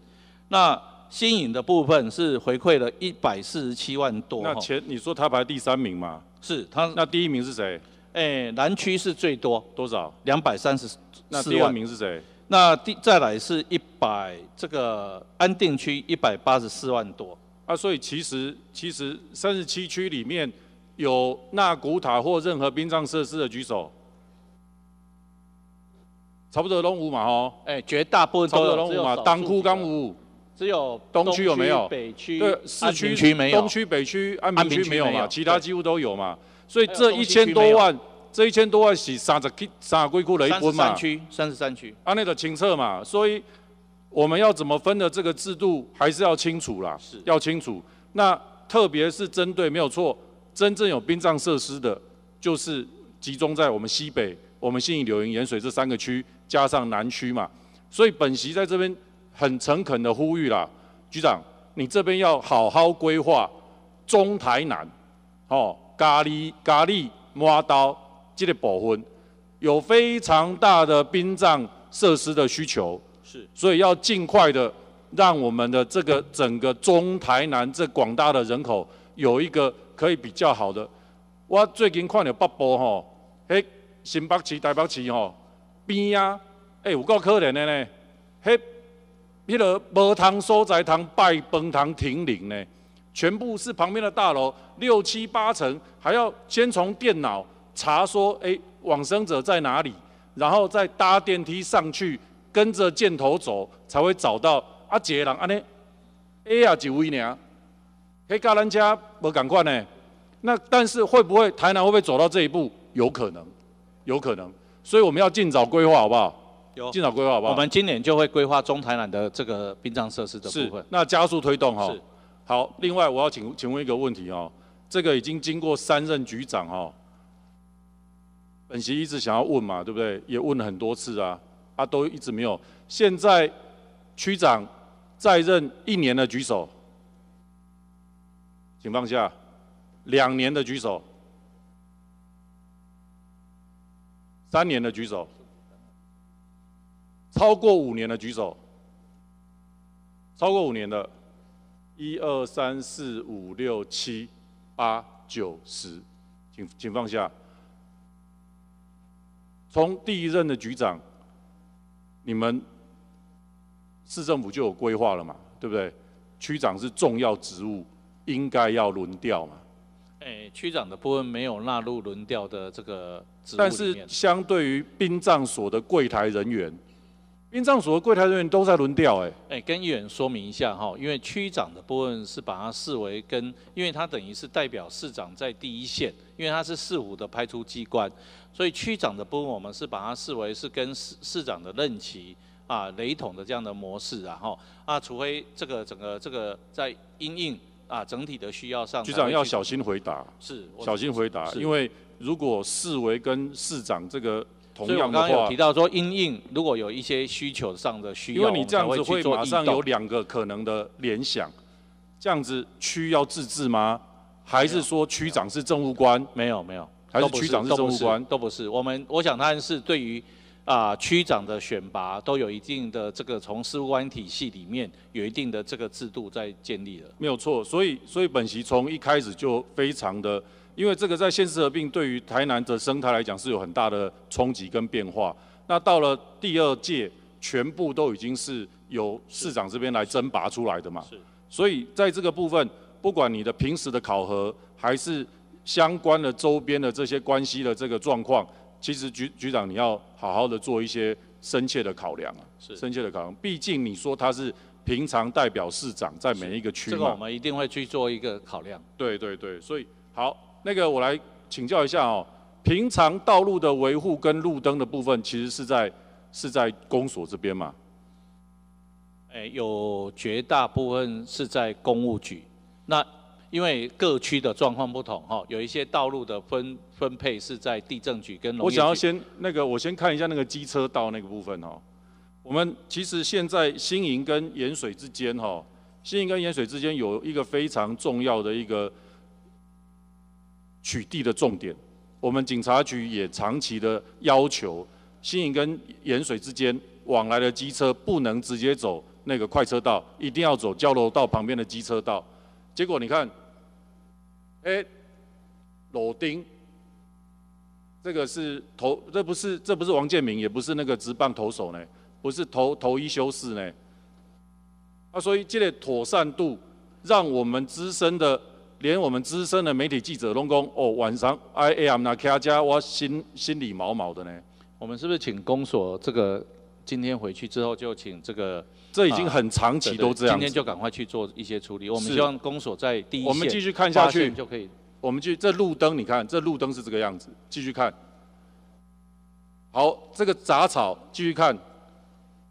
那新颖的部分是回馈了一百四十七万多。那前你说他排第三名嘛？是他。那第一名是谁？哎，南区是最多，多少？两百三十四那第二万。名是谁？那第再来是一百这个安定区一百八十四万多。啊，所以其实其实三十七区里面有纳古塔或任何殡葬设施的举手，差不多拢有嘛吼。哎，绝大部分差不多拢有嘛，当区数几个刚有。只有东区有没有？北区、对，市区区没有。东区、北区、安安平区没有嘛，其他几乎都有嘛。所以这一千多万，这一千多万是三十几、三十几区的一分嘛三。区，三十三区。啊，那个清澈嘛，所以我们要怎么分的这个制度还是要清楚啦，要清楚。那特别是针对没有错，真正有殡葬设施的，就是集中在我们西北、我们信义、柳营、盐水这三个区，加上南区嘛。所以本席在这边很诚恳的呼吁啦，局长，你这边要好好规划中台南，哦，咖喱咖喱抹刀这个部分。有非常大的殡葬设施的需求，是，所以要尽快的让我们的这个整个中台南这广大的人口有一个可以比较好的。我最近看到北部吼，迄新北市、台北市吼边啊，哎、有够可怜的呢，迄迄个无通所在通拜饭堂停灵呢，全部是旁边的大楼，六七八层，还要先从电脑查说，哎，往生者在哪里，然后再搭电梯上去，跟着箭头走，才会找到。啊，一个人安尼，A 啊几位呢？可以跟人家我赶快呢？那但是会不会台南会不会走到这一步？有可能，有可能。所以我们要尽早规划，好不好？有尽早规划，好不好？我们今年就会规划中台南的这个殡葬设施的部分。那加速推动哈。是。好，另外我要请请问一个问题哦，这个已经经过三任局长哦，本席一直想要问嘛，对不对？也问了很多次啊，啊都一直没有。现在区长在任一年的举手，请放下。两年的举手，三年的举手，超过五年的举手，超过五年的。一二三四五六七八九十，请请放下。从第一任的局长，你们市政府就有规划了嘛？对不对？区长是重要职务，应该要轮调嘛？哎，区长的部分没有纳入轮调的这个职务但是相对于殡葬所的柜台人员。殡葬所的柜台人员都在轮调，哎，哎，跟议员说明一下哈，因为区长的部分是把它视为跟，因为他等于是代表市长在第一线，因为他是市府的派出机关，所以区长的部分我们是把它视为是跟市市长的任期啊雷同的这样的模式，然后啊，除非这个整个这个在因应啊整体的需要上，局长要小心回答，是小心回答，因为如果视为跟市长这个。所以我刚刚有提到说，因应如果有一些需求上的需要，因为你这样子会马上有两个可能的联想，这样子区要自治吗？还是说区长是政务官？没有没有，还是区长是政务官？都不是。我们我想他是对于啊区长的选拔都有一定的这个从事务官体系里面有一定的这个制度在建立了。没有错，所以所以本席从一开始就非常的。因为这个在县市合并对于台南的生态来讲是有很大的冲击跟变化。那到了第二届，全部都已经是由市长这边来征拔出来的嘛。是。所以在这个部分，不管你的平时的考核，还是相关的周边的这些关系的这个状况，其实局局长你要好好的做一些深切的考量啊。是。深切的考量，毕竟你说他是平常代表市长在每一个区嘛。这个我们一定会去做一个考量。对对对，所以好。那个我来请教一下哦，平常道路的维护跟路灯的部分，其实是在是在公所这边嘛？哎，有绝大部分是在公务局。那因为各区的状况不同哈，有一些道路的分分配是在地政局跟农我想要先那个，我先看一下那个机车道那个部分哈。我们其实现在新营跟盐水之间哈，新营跟盐水之间有一个非常重要的一个。取缔的重点，我们警察局也长期的要求，新营跟盐水之间往来的机车不能直接走那个快车道，一定要走交流道旁边的机车道。结果你看，哎，裸丁，这个是投，这不是这不是王建民，也不是那个直棒投手呢，不是投投一休四呢。啊，所以这个妥善度，让我们资深的。连我们资深的媒体记者拢讲，哦，晚上 I am 那卡家，我心心里毛毛的呢。我们是不是请公所这个今天回去之后就请这个？这已经很长期都这样。今天就赶快去做一些处理。我们希望公所在第一线我们继续看下去就可以。我们继这路灯，你看这路灯是这个样子，继续看。好，这个杂草继续看，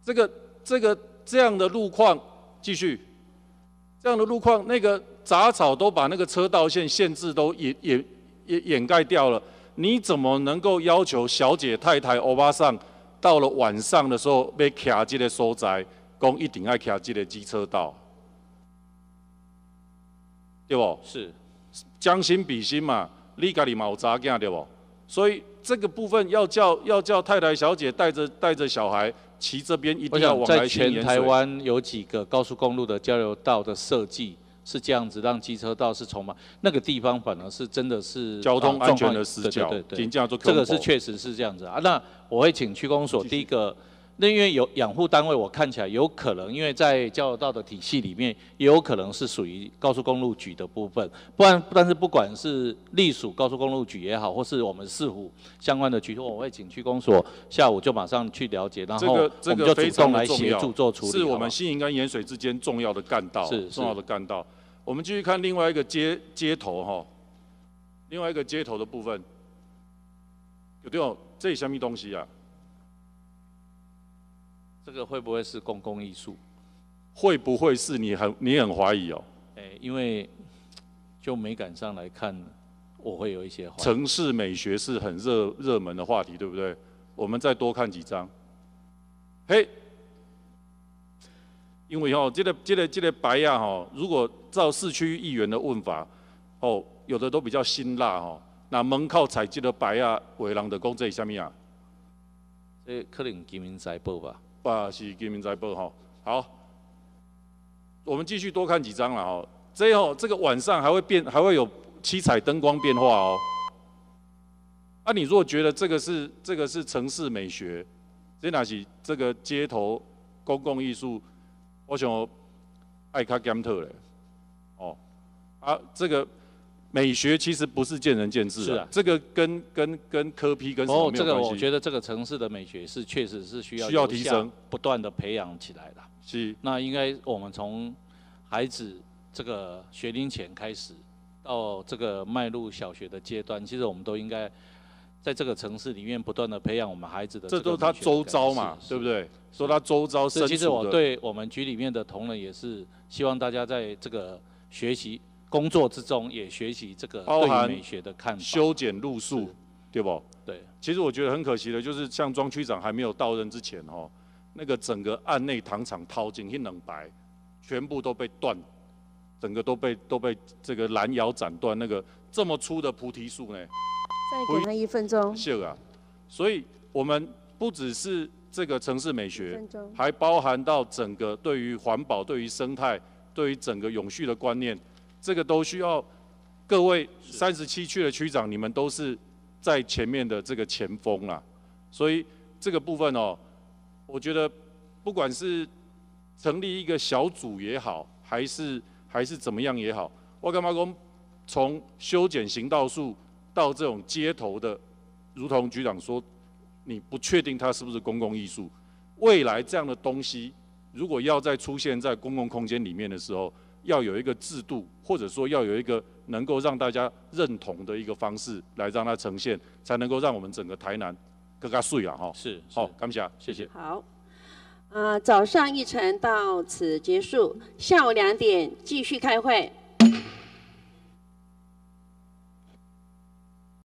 这个这个这样的路况继续，这样的路况那个。杂草都把那个车道线限制都掩掩掩掩盖掉了，你怎么能够要求小姐太太欧巴桑到了晚上的时候被卡这个所在，讲一定要卡这个机车道，对不？是将心比心嘛，你家里冇杂件对不？所以这个部分要叫要叫太太小姐带着带着小孩骑这边一定要往来在全台湾有几个高速公路的交流道的设计？是这样子，让机车道是从满那个地方，反而是真的是交通安全的死角。对对对，这个是确实是这样子啊。那我会请区公所第一个那因为有养护单位，我看起来有可能，因为在交流道的体系里面，也有可能是属于高速公路局的部分。不然，但是不管是隶属高速公路局也好，或是我们市府相关的局，我会请区公所下午就马上去了解，然后我们就主动来协助做处理。是我们新营跟盐水之间重要的干道，是重要的干道。我们继续看另外一个街街头哈，另外一个街头的部分，有没有这什么东西啊？这个会不会是公共艺术？会不会是你很你很怀疑哦？哎，因为就美感上来看，我会有一些。城市美学是很热热门的话题，对不对？我们再多看几张。嘿，因为哦，这个这个这个白呀哈，如果照市区议员的问法，哦，有的都比较辛辣哦。那门口采集的白呀，为人的讲这是什么啊？这可能金民财报吧。啊，是金民财报哈。好，我们继续多看几张了哦。最后这个晚上还会变，还会有七彩灯光变化哦。啊，你如果觉得这个是这个是城市美学，这哪是这个街头公共艺术？我想爱卡甘特嘞。哦，啊，这个美学其实不是见仁见智是啊，这个跟跟跟科批跟什么哦，这个没有关系？我觉得这个城市的美学是确实是需要需要提升，不断的培养起来的。是。那应该我们从孩子这个学龄前开始，到这个迈入小学的阶段，其实我们都应该在这个城市里面不断的培养我们孩子的个这都是他周遭嘛，对不对？说他周遭是，身其实我对我们局里面的同仁也是希望大家在这个学习工作之中，也学习这个对美学的看法。修剪路数，对不？对。其实我觉得很可惜的，就是像庄区长还没有到任之前哦，那个整个案内糖厂掏进去冷白，全部都被断，整个都被都被这个拦腰斩断。那个这么粗的菩提树呢？再给他一分钟。是啊，所以我们不只是这个城市美学，还包含到整个对于环保、对于生态、对于整个永续的观念，这个都需要各位三十七区的区长，你们都是在前面的这个前锋啊。所以这个部分哦，我觉得不管是成立一个小组也好，还是还是怎么样也好，我干嘛讲从修剪行道树到这种街头的，如同局长说，你不确定它是不是公共艺术，未来这样的东西，如果要再出现在公共空间里面的时候，要有一个制度，或者说要有一个能够让大家认同的一个方式来让它呈现，才能够让我们整个台南更加水啊哈。是，好，感谢，谢谢。好，呃，早上议程到此结束，下午两点继续开会。